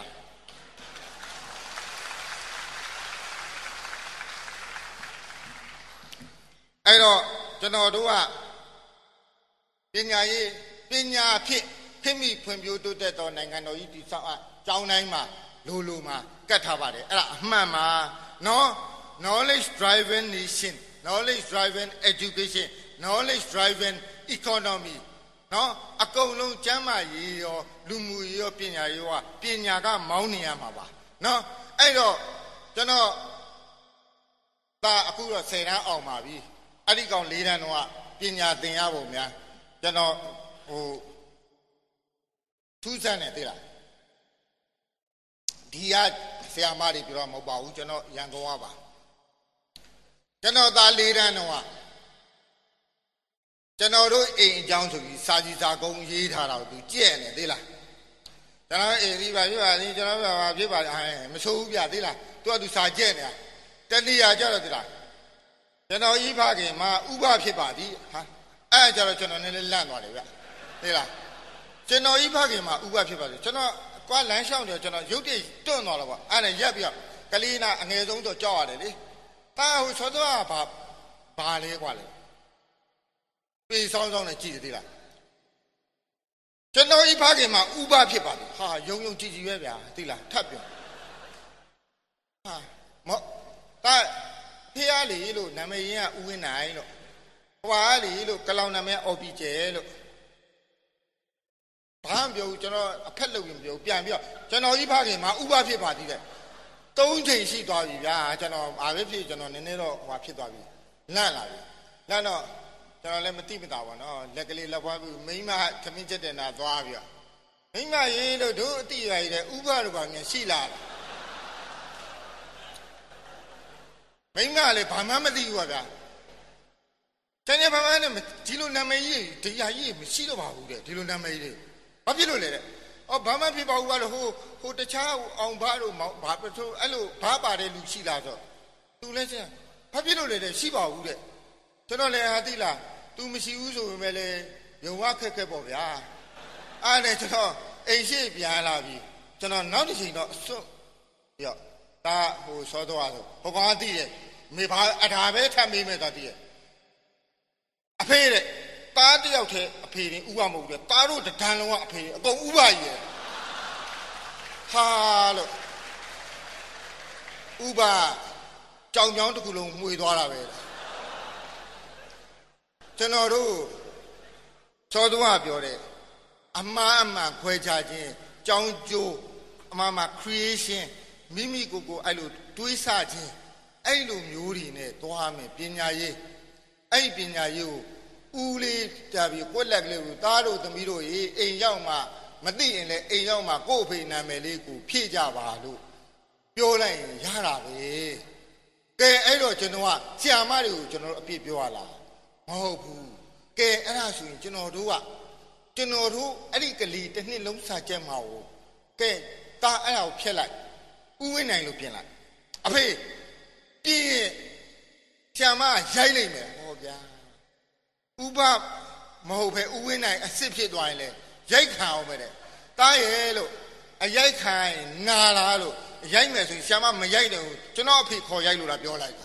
အဲ့တော့ကျွန်တော်တို့ကပညာရေးပညာဖြစ်ဖိမိဖွံ့ဖြိုးတိုးတက်သောနိုင်ငံတော်ကြီးတည်ဆောက်အပ်ကျောင်းတိုင်းမှာလိုလိုမှာကတ်ထားပါတယ်အဲ့ဒါအမှန်ပါနော် knowledge driven nation knowledge driven education knowledge driven economy နော်အကုန်လုံးကျမ်းမာရေးရောလူမှုရေးရောပညာရေးရောပညာကမောင်းနေရမှာပါနော်အဲ့တော့ကျွန်တော်ဒါအခုတော့10တန်းအောင်ပါပြီ အဲ့ဒီကောင်၄တန်းတော့ပညာသင်ရပုံများကျွန်တော်ဟိုထူးဆန်းတယ်သိလားဒီကဆရာမတွေပြောတော့မဟုတ်ပါဘူးကျွန်တော်ရန်ကုန်ကပါကျွန်တော်သား၄တန်းတော့ကျွန်တော်တို့အိမ်အကြောင်းဆိုပြီးစာကြီးစာကုန်းရေးထားတာကိုသူကြည့်နေသိလားကျွန်တော်အိမ်ဒီပါပြပါလိကျွန်တော်ပြပါပြပါအဲမဆိုးဘူးပြသိလားသူကသူစာကြည့်နေတာတဏှာကြတော့သိလား ကျွန်တော်ဤဖခင်မှာဥပဖြစ်ပါသည်ဟာအဲ့ကြတော့ကျွန်တော်နည်းနည်းလန့်သွားတယ်ဗျသိလားကျွန်တော်ဤဖခင်မှာဥပဖြစ်ပါသည်ကျွန်တော်ကွာလမ်းလျှောက်တယ်ကျွန်တော်ရုပ်တည်တွန့်သွားတော့ဗောအဲ့ဒါရက်ပြီးတော့ကလေးနာအငယ်ဆုံးတော့ကြောက်ရတယ်လေတာဟိုဆိုတော့ဘာဘာလဲကွာလေပေဆောင်ဆောင်နဲ့ကြည့်တယ်သိလားကျွန်တော်ဤဖခင်မှာဥပဖြစ်ပါသည်ဟာယုံယုံကြည်ကြည်ပဲဗျာသိလားထပ်ပြောဟာမောတာ ဖះလေလို့နာမည်ရင်းကဥဝင်းနိုင်လို့ဟွာလေလို့ကလောင်နာမည်အော်ပီကျဲလို့ဘာမှပြောဘူးကျွန်တော်အဖက်လုပ်ရင်ပြောပြန်ပြီးတော့ကျွန်တော်ဤဖခင်မှာဥပဖြစ်ပါသည်တဲ့သုံးချိန်ရှိသွားပြီဗျာကျွန်တော်အားပဲဖြစ်ကျွန်တော်နည်းနည်းတော့ဟွာဖြစ်သွားပြီလန့်လာပြီလန့်တော့ကျွန်တော်လည်းမတိမတာပါနော်လက်ကလေးလက်ပွားပြီးမိမခမင်းချက်တဲ့နာသွားပြီးတော့မိမရေးလို့တို့အတိရရတဲ့ဥပတို့ကမြန်ရှိလာတယ် မိမလည်းဘာမှမသိဘူးဗျာတကယ်ဘာမှနဲ့ဒီလိုနာမည်ကြီးဒီဟာကြီးမရှိတော့ပါဘူးတဲ့ဒီလိုနာမည်ကြီးဘာဖြစ်လို့လဲတဲ့အော်ဘာမှဖြစ်ပါဘူးကတော့ဟိုဟိုတခြားအောင်ဘာတို့ဘာပထိုးအဲ့လိုဘာပါတဲ့လူရှိလားဆိုသူလည်းချင်းဘာဖြစ်လို့လဲတဲ့ရှိပါဘူးတဲ့ကျွန်တော်လည်းဟာသိလား तू မရှိဘူးဆိုပေမဲ့လည်းယုံဝခက်ခက်ပေါ့ဗျာအဲ့ဒါကျွန်တော်အိမ်ရှိပြန်လာပြီကျွန်တော်နောက်တစ်ချိန်တော့အစွတ်ရော ဒါဟိုစောတော့ဆိုဟိုကောင်သိတယ်မေဘာအထာပဲထပ်မေးမယ်တော့သိရဲ့အဖေတဲ့သားတယောက်တည်းအဖေရင်ဥပမဟုတ်ဘူးသားတို့တဒန်းလုံးကအဖေအကုန်ဥပကြီးရဲ့ဟာလို့ဥပကြောင်ကြောင်တစ်ခုလုံးမှွေသွားတာပဲကျွန်တော်တို့စောသွားပြောတဲ့အမှားအမှန်ခွဲခြားခြင်းကြောင်းကျိုးအမှားမှ creation မိမိကိုယ်ကိုအဲ့လိုတွေးဆခြင်းအဲ့လိုမျိုးတွေနဲ့သွားမယ်ပညာရေးအဲ့ပညာရေးကိုဦးလေးတာပြီးကွက်လက်ကလေးကိုသားတို့သမီးတို့ရေအိမ်ရောက်မှမသိရင်လည်းအိမ်ရောက်မှကို့အဖေနာမည်လေးကိုဖြည့်ကြပါလို့ပြောလိုက်ရင်ရတာပဲကဲအဲ့တော့ကျွန်တော်ကဆရာမတွေကိုကျွန်တော်တို့အပြစ်ပြောရလားမဟုတ်ဘူးကဲအဲ့ဒါဆိုရင်ကျွန်တော်တို့ကကျွန်တော်တို့အဲ့ဒီကလေးတစ်နှစ်လုံးစာချက်မှာကိုကဲတာအဲ့ဒါကိုဖျက်လိုက် ဥဝင်းနိုင်လို့ပြင်လိုက်အဖေပြင်းရင်ဆရာမရိုက်လိုက်မယ်ဟောဗျာဥပမဟုတ်ပဲဥဝင်းနိုင်အစ်စ်ဖြစ်သွားရင်လေရိုက်ခံအောင်ပဲတဲ့တားရဲ့လို့အရိုက်ခံနာလားလို့ရိုက်မယ်ဆိုရင်ဆရာမမရိုက်တယ်ကျွန်တော်အဖေခေါ်ရိုက်လို့လားပြောလိုက်တာ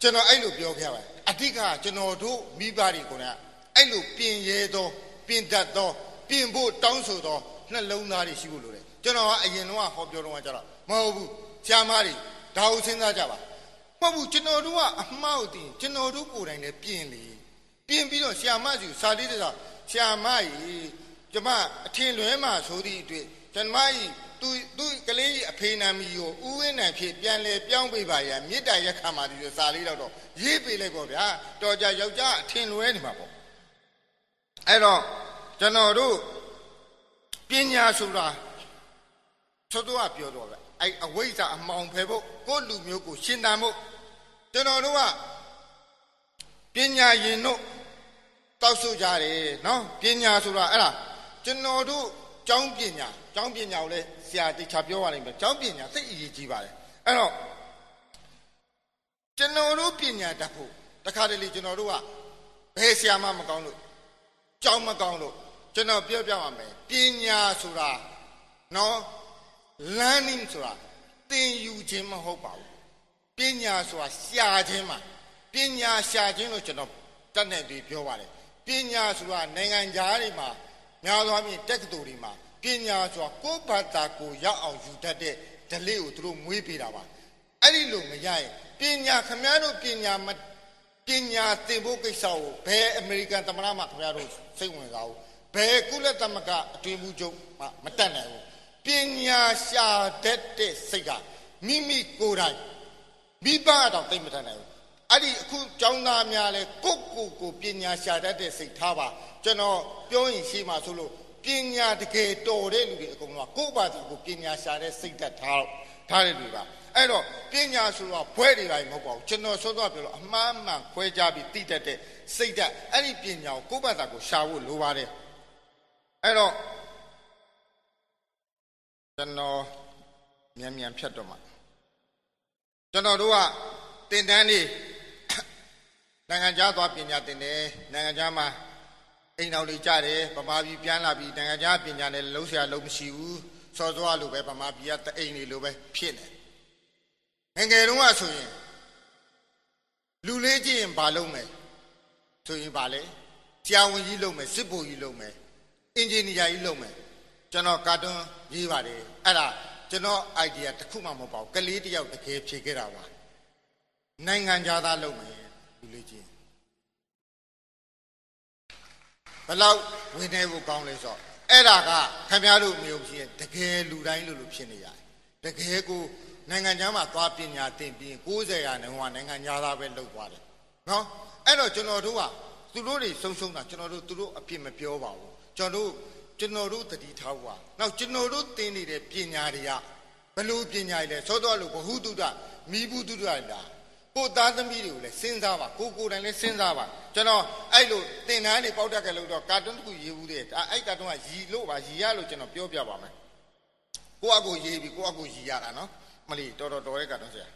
ကျွန်တော်အဲ့လိုပြောခဲ့ပါအဓိကကျွန်တော်တို့မိဘတွေကိုလည်းအဲ့လိုပြင်ရဲသောပြင်တတ်သောပြင်ဖို့တောင်းဆိုသောနှလုံးသားတွေရှိဖို့လိုတယ်ကျွန်တော်ကအရင်တော့ဟောပြောတော့ကကြတော့ မဟုတ်ဘူးဆရာမတွေဒါကိုစဉ်းစားကြပါမဟုတ်ဘူးကျွန်တော်တို့ကအမှားကိုသိကျွန်တော်တို့ကိုယ်တိုင်လည်းပြင်လေပြင်ပြီးတော့ဆရာမစီစာလေးတွေဆိုဆရာမကြီးကျမအထင်လွဲမှဆိုသည့်အတွက်ကျွန်မကြီးသူသူကလေးကြီးအဖေနာမီကိုဥဝင်းနိုင်ဖြစ်ပြန်လဲပြောင်းပေးပါရမေတ္တာရက်ခံပါသည်ဆိုစာလေးတော့တော့ရေးပေးလိုက်ပေါ့ဗျာတော်ကြယောက်ျားအထင်လွဲနေမှာပေါ့အဲ့တော့ကျွန်တော်တို့ပညာဆိုတာသို့တော့ပြောတော့ဗျ အဲ့အဝိဇ္ဇာအမောင်ဖယ်ဖို့ကိုလူမျိုးကိုရှင်းတန်ဖို့ကျွန်တော်တို့ကပညာရင်တို့တောက်ဆုကြတယ်နော်ပညာဆိုတာအဲ့ဒါကျွန်တော်တို့ကျောင်းပညာကျောင်းပညာကိုလည်းဆရာတေချာပြောရလိမ့်မယ်ကျောင်းပညာသိအရေးကြီးပါတယ်အဲ့တော့ကျွန်တော်တို့ပညာတတ်ဖို့တခါတလေကျွန်တော်တို့ကဘယ်ဆရာမှမကောင်းလို့ကျောင်းမကောင်းလို့ကျွန်တော်ပြောပြပါမယ်ပညာဆိုတာနော် learning ဆိုတာသင်ယူခြင်းမဟုတ်ပါဘူးပညာဆိုတာရှာခြင်းမှာပညာရှာခြင်းလို့ကျွန်တော်တတ်နေပြီးပြောပါတယ်ပညာဆိုတာနိုင်ငံခြားတွေမှာများသောအားဖြင့်တက္ကသိုလ်တွေမှာပညာဆိုတာကိုယ်ဘာသာကိုရောက်အောင်ယူတတ်တဲ့ဓလေ့ကိုသူတို့မွေးပေးတာပါအဲ့ဒီလိုမရရင်ပညာခမည်းတော်ပညာမပညာသင်ဖို့ကိစ္စကိုဘယ်အမေရိကန်သမ္မတမှခင်ဗျားတို့စိတ်ဝင်စားဘူးဘယ်ကုလသမဂ္ဂအတွင်းမှုချုပ်မှမတတ်နိုင်ဘူး ပညာရှာတတ်တဲ့စိတ်ကမိမိကိုယ်တိုင်မိဘတော့သိမတတ်နိုင်ဘူးအဲ့ဒီအခုကျောင်းသားများလဲကိုကိုကိုပညာရှာတတ်တဲ့စိတ်ထားပါကျွန်တော်ပြောရင်ရှိမှဆိုလို့ပညာတကယ်တော်တဲ့လူတွေအကုန်လုံးကကိုယ့်ဘာသာကိုပညာရှာတဲ့စိတ်သက်ထားထားတဲ့လူပါအဲ့တော့ပညာဆိုတော့ဘွဲတွေတိုင်းမဟုတ်ပါဘူးကျွန်တော်ဆိုတော့ပြောလို့အမှားမှန်ခွဲခြားပြီးသိတတ်တဲ့စိတ်ဓာတ်အဲ့ဒီပညာကိုကိုယ့်ဘာသာကိုရှာဖို့လိုပါတယ်အဲ့တော့ ကျွန်တော်မြန်မြန်ဖြတ်တော့မှာကျွန်တော်တို့ကတင်တန်းနေနိုင်ငံခြားသွားပညာသင်တယ်နိုင်ငံခြားမှာအိမ်တော်လေးကြတယ်ဗမာပြည်ပြန်လာပြီးနိုင်ငံခြားပညာနဲ့လုံးဆရာလုံးမရှိဘူးစောစောလိုပဲဗမာပြည်ကတအိမ်လေးလိုပဲဖြစ်နေငငယ်တုန်းကဆိုရင်လူလေးကြည့်ရင်ဘာလုပ်မယ်ဆိုရင်ဘာလဲဆရာဝန်ကြီးလုပ်မယ်စစ်ဗိုလ်ကြီးလုပ်မယ်အင်ဂျင်နီယာကြီးလုပ်မယ် ကျွန်တော်ကာတွန်းရေးပါတယ်အဲ့ဒါကျွန်တော် idea တစ်ခုမှမပေါ့ကလေးတယောက်တကယ်ဖြေခဲ့တာပါနိုင်ငံသားလုပ်မယ်လူလေးချင်းဘလောက်ဝင်နေဖို့ကောင်းလဲဆိုတော့အဲ့ဒါကခင်ဗျားတို့မျိုးဖြစ်တကယ်လူတိုင်းလူလူဖြစ်နေရတယ်တကယ်ကိုနိုင်ငံခြားမှာသွားပညာသင်ပြီး90ရာနှုန်းကနိုင်ငံသားပဲလုပ်သွားတယ်နော်အဲ့တော့ကျွန်တော်တို့ကသူတို့တွေဆုံးရှုံးတာကျွန်တော်တို့သူတို့အပြစ်မပြောပါဘူးကျွန်တော်တို့ ကျွန်တော်တို့တတိထားပါနောက်ကျွန်တော်တို့သင်နေတဲ့ပညာတွေကဘလို့ပညာတွေလဲသောတော်လို့ဘ ഹു တုဒ္ဒမိဘူးတုဒ္ဒလားကိုသားသမီးတွေကိုလည်းစဉ်းစားပါကိုကိုယ်တိုင်လည်းစဉ်းစားပါကျွန်တော်အဲ့လိုသင်တန်းတွေပေါက်တက်ကလို့တော့ကာတွန်းတစ်ခုရေးဘူးတဲ့အဲ့ကာတွန်းကရီလို့ပါရီရလို့ကျွန်တော်ပြောပြပါမယ်ကိုအကူရေးပြီးကိုအကူရီရတာနော်မလီတော်တော်တော်ရဲ့ကာတွန်းဆရာ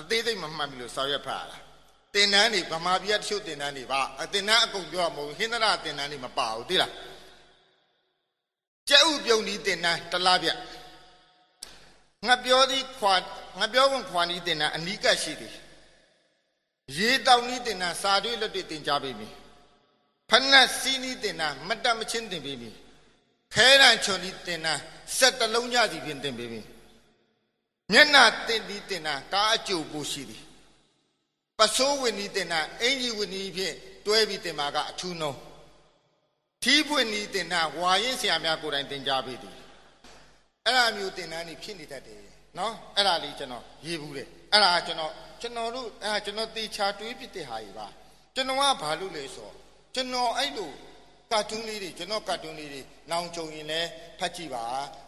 အသေးစိတ်မမှတ်ပြီလို့ဆောက်ရက်ဖတ်ရတာ တင်တန်းတွေဗမာပြည်တချို့တင်တန်းတွေပါအတင်တန်းအကုန်ပြောမှာမဟုတ်ဟိန္ဒရာတင်တန်းတွေမပါဘူးသိလားကျဲဥပြုံဒီတင်တန်းတလားပြငါပြောသည်ခွာငါပြောဝင်ခွာနီးတင်တန်းအနိကရှိသည်ရေတောင်နီးတင်တန်းစာတွေလက်တွေတင်ကြပြီမိဖနက်စီးနီးတင်တန်းမတတ်မချင်းတင်ပြီမိခဲရန်ချွန်နီးတင်တန်းစက်တလုံးညစီဖြင့်တင်ပြီမိမျက်နှာတင်ဒီတင်တန်းကားအကျိုးပို့ရှိသည် ပစိုးဝင်ဤတင်တာအင်ကြီးဝင်ဤဖြင့်တွဲပြီးတင်ပါကအထူးနှုံးထီးပွင့်ဤတင်တာဝါရင်ဆရာများကိုယ်တိုင်တင်ကြပြီသည်အဲ့ဒါမျိုးတင်တန်းနေဖြစ်နေတတ်တယ်နော်အဲ့ဒါလေးကျွန်တော်ရေးဘူးတယ်အဲ့ဒါကျွန်တော်ကျွန်တော်တို့အဲ့ဒါကျွန်တော်တေချာတွေးဖြစ်တဲ့ဟာကြီးပါကျွန်တော်ကဘာလို့လဲဆိုကျွန်တော်အဲ့လိုကာတွန်းလေးတွေကျွန်တော်ကာတွန်းလေးတွေနောင်ကြုံရင်လည်းဖတ်ကြည့်ပါ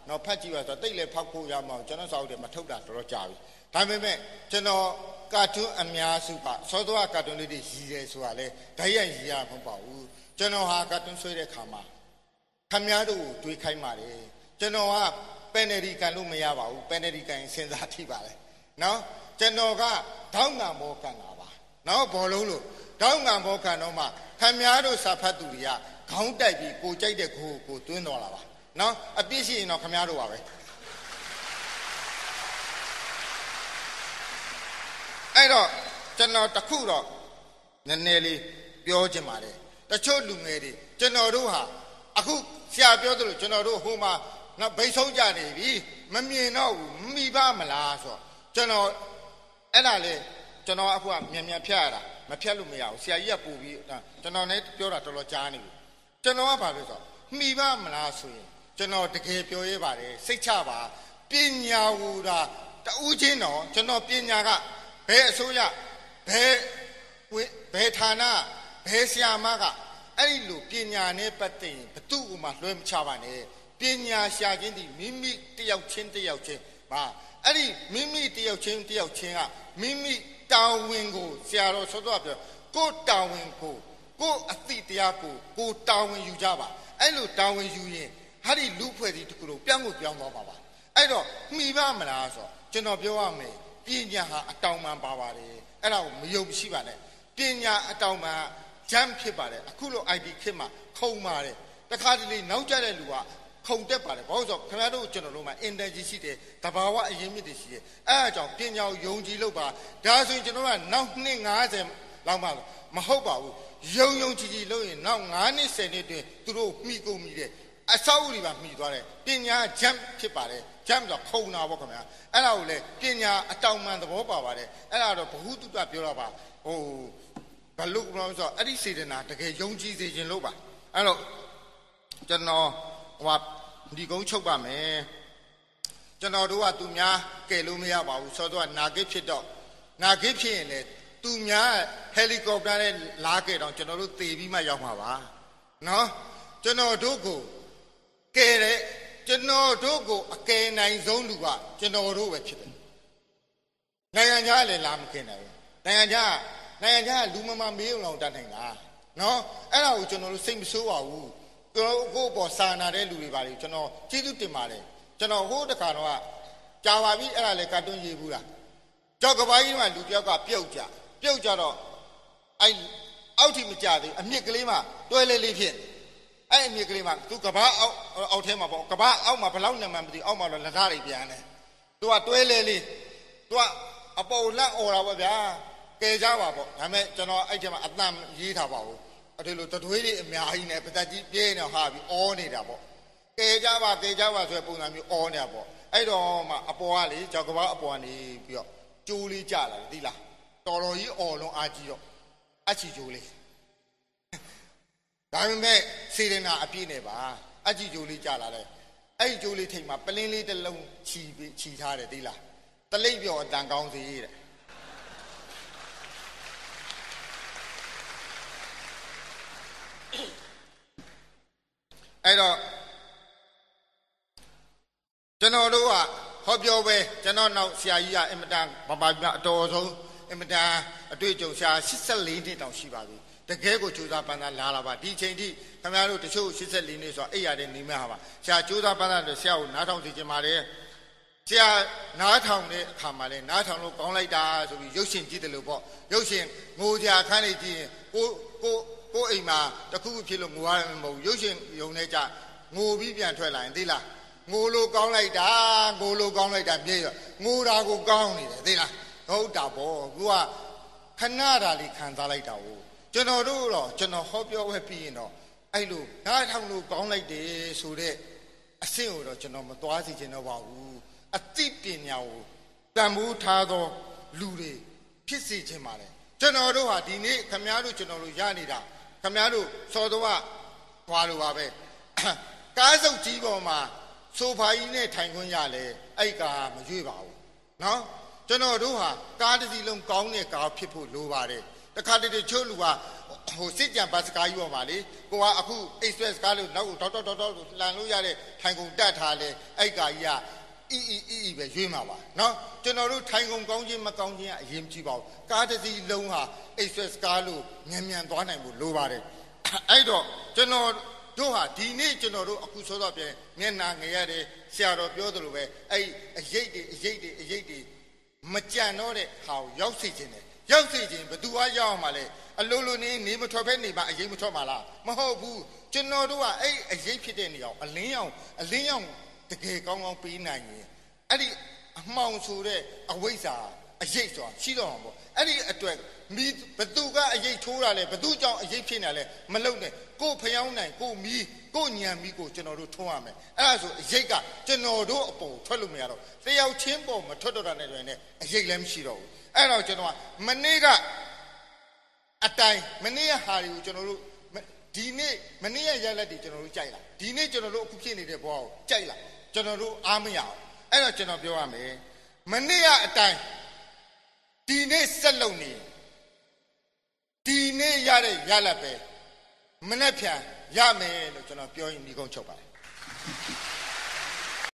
နော်ဖတ်ကြည့်ပါဆိုတော့တိတ်လည်းဖောက်ဖို့ရမအောင်ကျွန်တော်စာအုပ်တွေမထုတ်တာတော်တော်ကြာပြီဒါပေမဲ့ကျွန်တော် ကာတွန်းအများစုကစောစောကာတွန်းလေးတွေရည်ရဲဆိုတာလေဓာတ်ရိုက်ရည်ရမဟုတ်ပါဘူးကျွန်တော်ဟာကာတွန်းဆွဲတဲ့ခါမှာခမည်းတော်ကိုတွေးခိုင်းပါတယ်ကျွန်တော်ကပယ်နယ်ဒီကန်လို့မရပါဘူးပယ်နယ်ဒီကန်စဉ်းစားထိပါလေနော်ကျွန်တော်ကထောင်းငံဘောကန်တာပါနော်ဘောလုံးလို့ထောင်းငံဘောကန်တော့မှခမည်းတော်စာဖတ်သူတွေကခေါင်းတိုက်ပြီးကိုကြိုက်တဲ့ကိုကိုတွင်းတော်လာပါနော်အပြစ်ရှိရင်တော့ခမည်းတော်ပါပဲ အဲ့တော့ကျွန်တော်တခုတော့နည်းနည်းလေးပြောချင်ပါတယ်တချို့လူငယ်တွေကျွန်တော်တို့ဟာအခုဆရာပြောသလိုကျွန်တော်တို့ဟိုမှာနော်ဗိတ်ဆုံးကြနေပြီမမြင်တော့ဘူးမိပါမလားဆိုတော့ကျွန်တော်အဲ့ဒါလေကျွန်တော်အခုကမြန်မြန်ဖြတ်ရတာမဖြတ်လို့မရဘူးဆရာကြီးကပူပြီးကျွန်တော်လည်းပြောတာတော်တော်ကြားနေပြီကျွန်တော်ကဘာလို့ဆိုတော့မိပါမလားဆိုရင်ကျွန်တော်တကယ်ပြောရဲပါတယ်စိတ်ချပါပညာဝူတာတူးချင်းတော့ကျွန်တော်ပညာက ဘယ်အစိုးရဘယ်ဘယ်ဌာနဘယ်ဆရာမကအဲ့ဒီလိုပညာနဲ့ပတ်သက်ရင်ဘသူ့ဥမှာလွှဲမချပါနဲ့ပညာရှာခြင်းဒီမိမိတယောက်ချင်းတယောက်ချင်းပါအဲ့ဒီမိမိတယောက်ချင်းတယောက်ချင်းကမိမိတာဝန်ကိုဆရာတော်ဆောတော့ပြောကိုတာဝန်ကိုကိုအသိတရားကိုကိုတာဝန်ယူကြပါအဲ့လိုတာဝန်ယူရင်ဟာဒီလူဖွဲ့စည်းတစ်ခုလုံးပြောင်းကိုပြောင်းသွားပါပါအဲ့တော့မှီပါမလားဆိုကျွန်တော်ပြောရမယ် ပညာဟာအတောင်မှန်ပါပါတယ်အဲ့ဒါကိုမယုံရှိပါနဲ့ပညာအတောင်မှန်ဂျမ်ဖြစ်ပါတယ်အခုလို ID ခေတ်မှာခုံပါတယ်တခါတလေနောက်ကျတဲ့လူကခုံတက်ပါတယ်ဘာလို့ဆိုခင်ဗျားတို့ကျွန်တော်တို့မှာ energy ရှိတယ်တဘာဝအရင်မြစ်တွေရှိတယ်အဲအကြောင်းပညာကိုယုံကြည်လို့ပါဒါဆိုရင်ကျွန်တော်ကနောက်နှစ်90လောက်မှမဟုတ်ပါဘူးယုံယုံကြည်ကြည်လို့ရင်နောက်9နှစ်10နှစ်တွင်သူတို့မှီကုန်ပြီတဲ့ အဆောက်အဦတွေပါမှီသွားတယ်ပညာဂျမ်ဖြစ်ပါတယ်ဂျမ်ဆိုခုံတာပေါ့ခင်ဗျာအဲ့ဒါကိုလေပညာအတောင်မှန်သဘောပါပါတယ်အဲ့ဒါတော့ဘ ഹു တုတပြောတော့ပါဟိုဘလို့ပြောဆိုအဲ့ဒီစေတနာတကယ်ယုံကြည်စေခြင်းလို့ပါအဲ့တော့ကျွန်တော်ဟိုဒီကုန်းချုပ်ပါမယ်ကျွန်တော်တို့ကသူများကယ်လို့မရပါဘူးဆိုတော့နာဂစ်ဖြစ်တော့နာဂစ်ဖြစ်ရင်လေသူများဟယ်လီကော်ပတာနဲ့လာခဲ့တော့ကျွန်တော်တို့သေပြီးမှရောက်မှာပါနော်ကျွန်တော်တို့ကို ကယ်တဲ့ကျွန်တော်တို့ကိုအကယ်နိုင်ဆုံးလူကကျွန်တော်တို့ပဲဖြစ်တယ်နိုင်ငံခြားလည်းလာမခင်နိုင်ဘူးနိုင်ငံခြားနိုင်ငံခြားလူမမမေးအောင်တတ်နိုင်တာနော်အဲ့ဒါကိုကျွန်တော်တို့စိတ်မဆိုးပါဘူးကျွန်တော်ကိုပေါ်စာနာတဲ့လူတွေပါလေကျွန်တော်ကျေးဇူးတင်ပါတယ်ကျွန်တော်ဟိုးတခါတော့ကြာပါပြီအဲ့ဒါလေကတ်တွန်းရေးဘူးလားကြောက်ကပိုင်းကလူတယောက်ကပြုတ်ကြပြုတ်ကြတော့အဲ့အောက်ထိမကြသေးအမြင့်ကလေးမှတွဲလေးလေးဖြစ် အဲ့အမြင့်ကလေးမှသူကဘာအောက်အောက်ထဲမှာပေါ့ကဘာအောက်မှာဘလောက်နေမှမသိအောက်မှာတော့လက်ထားတွေပြန်တယ်သူကတွဲလေးလေးသူကအပေါ်လက်អော်တာပေါ့ဗျာကဲကြပါပေါ့ဒါပေမဲ့ကျွန်တော်အဲ့ထဲမှာအတန်ရေးထားပါဘူးအဲ့ဒီလိုတတွေးတွေအများကြီးနဲ့ပသက်ကြီးပြဲနေဟာပြီးအောနေတာပေါ့ကဲကြပါကဲကြပါဆိုတဲ့ပုံစံမျိုးအောနေတာပေါ့အဲ့တော့မှအပေါ်ကလေကြောက်ကဘာအပေါ်ကနေပြီးတော့ကျိုးလေးကြလာတယ်သိလားတော်တော်ကြီးအော်လုံးအားကြီးတော့အချီကျိုးလေး ဒါပေမဲ့စေရနာအပြည့်နဲ့ပါအချီကျိုးလေးကြလာတယ်အဲ့ဒီကျိုးလေးထိတ်မှာပလင်းလေးတစ်လုံးခြီပြီးခြီထားတယ်သိလားတလိပ်ပြော်အတန်ကောင်းစေတဲ့အဲ့တော့ကျွန်တော်တို့ကဟောပြောပဲကျွန်တော်နောက်ဆရာကြီးကအင်မတန်ဘာဘာပြအတော်ဆုံးအင်မတန်အတွေ့အကြုံဆရာ84နှစ်တောင်ရှိပါပြီ တကယ်ကိုကြိုးစားပန်းစားလာလာပါဒီချိန်ထိခင်ဗျားတို့တချို့84နှစ်ဆိုအိယာတဲ့နေမဲ့ဟာပါဆရာကြိုးစားပန်းစားတယ်ဆရာကိုနားထောင်စီခြင်းပါတယ်ဆရာနားထောင်တဲ့အခါမှာလဲနားထောင်လို့ကောင်းလိုက်တာဆိုပြီးရုပ်ရှင်ကြည့်တယ်လို့ပေါ့ရုပ်ရှင်ငိုကြခန်းနေကြည့်ရင်ကိုကိုကိုအိမ်မှာတခုခုဖြစ်လို့ငိုရတယ်မဟုတ်ဘူးရုပ်ရှင်ယုံနေကြငိုပြီးပြန်ထွက်လာရင်သိလားငိုလို့ကောင်းလိုက်တာငိုလို့ကောင်းလိုက်တာပြည့်ရငိုတာကိုကောင်းနေတယ်သိလားဟုတ်တာပေါ့ကိုကခဏတာလေးခံစားလိုက်တာ哦 ကျွန်တော်တို့တော့ကျွန်တော်ဟောပြောဝဲပြီးရင်တော့အဲ့လိုငါထောင်လို့ကောင်းလိုက်တယ်ဆိုတဲ့အဆင့်ကိုတော့ကျွန်တော်မသွားစီချင်တော့ပါဘူးအသိပညာကိုတန်ဖိုးထားသောလူတွေဖြစ်စေချင်ပါတယ်ကျွန်တော်တို့ဟာဒီနေ့ခမည်းတော်ကျွန်တော်တို့ရနေတာခမည်းတော်စောတော်ကဟွာလိုပါပဲကားစုပ်ကြီးပေါ်မှာဆိုဖာကြီးနဲ့ထိုင်ခွင့်ရလဲအဲ့ကားမရွေ့ပါဘူးနော်ကျွန်တော်တို့ဟာကားတစ်စီးလုံးကောင်းတဲ့ကားဖြစ်ဖို့လိုပါတယ် တခါတလေချို့လူကဟိုစစ်ကြံဘတ်စကားကြီးပေါ်ပါလေကိုကအခု express ကားလို့နောက်ဒေါက်တာဒေါက်တာလှန်လို့ရတဲ့ထိုင်ကုန်တက်ထားလေအဲ့ကာကြီးကအီအီအီအီပဲရွေးမှာပါနော်ကျွန်တော်တို့ထိုင်ကုန်ကောင်းခြင်းမကောင်းခြင်းကအရင်ကြည့်ပါဦးကားတစ်စီးလုံးဟာ express ကားလို့မြန်မြန်သွားနိုင်ဖို့လိုပါတယ်အဲ့တော့ကျွန်တော်တို့ဟာဒီနေ့ကျွန်တော်တို့အခုဆောတော့ပြန်မျက်နာငရတဲ့ဆရာတော်ပြောသလိုပဲအဲ့အရေးတွေအရေးတွေအရေးတွေမကြံတော့တဲ့ဟာကိုရောက်စေခြင်းတယ် ရောက်စေခြင်းဘသူကရောက်အောင်မလဲအလိုလိုနေနေမထွက်ဖဲနေမှာအရေးမထွက်မှာလားမဟုတ်ဘူးကျွန်တော်တို့ကအဲ့အရေးဖြစ်တဲ့နေအောင်အလင်းအောင်အလင်းအောင်တကယ်ကောင်းကောင်းပေးနိုင်ရင်အဲ့ဒီအမှောင်ဆိုတဲ့အဝိဇ္ဇာအရေးဆိုတာရှိတော့မှာပေါ့အဲ့ဒီအတွက်မိဘသူကအရေးထိုးတာလဲဘသူကြောင့်အရေးဖြစ်နေလဲမလုံနဲ့ကိုဖျောင်းနိုင်ကိုမီးကိုညံမီးကိုကျွန်တော်တို့ထုံးရမယ်အဲ့ဒါဆိုအရေးကကျွန်တော်တို့အပေါ်ထွက်လို့မရတော့တယောက်ချင်းပေါ်မထွက်တော့တာနဲ့တွင်နဲ့အရေးလည်းမရှိတော့ဘူး အဲ့တော့ကျွန်တော်ကမနေ့ကအတိုင်မနေ့ကဟာတွေကိုကျွန်တော်တို့ဒီနေ့မနေ့ကရက်လက်တွေကျွန်တော်တို့ကြိုက်လာဒီနေ့ကျွန်တော်တို့အခုဖြစ်နေတဲ့ဘဝကိုကြိုက်လာကျွန်တော်တို့အားမရအောင်အဲ့တော့ကျွန်တော်ပြောရမယ်မနေ့ကအတိုင်ဒီနေ့ဆက်လုံနေဒီနေ့ရတဲ့ရလက်ပဲမနှက်ဖြန်ရမယ်လို့ကျွန်တော်ပြောရင်ဒီကုန်းချုပ်ပါတယ်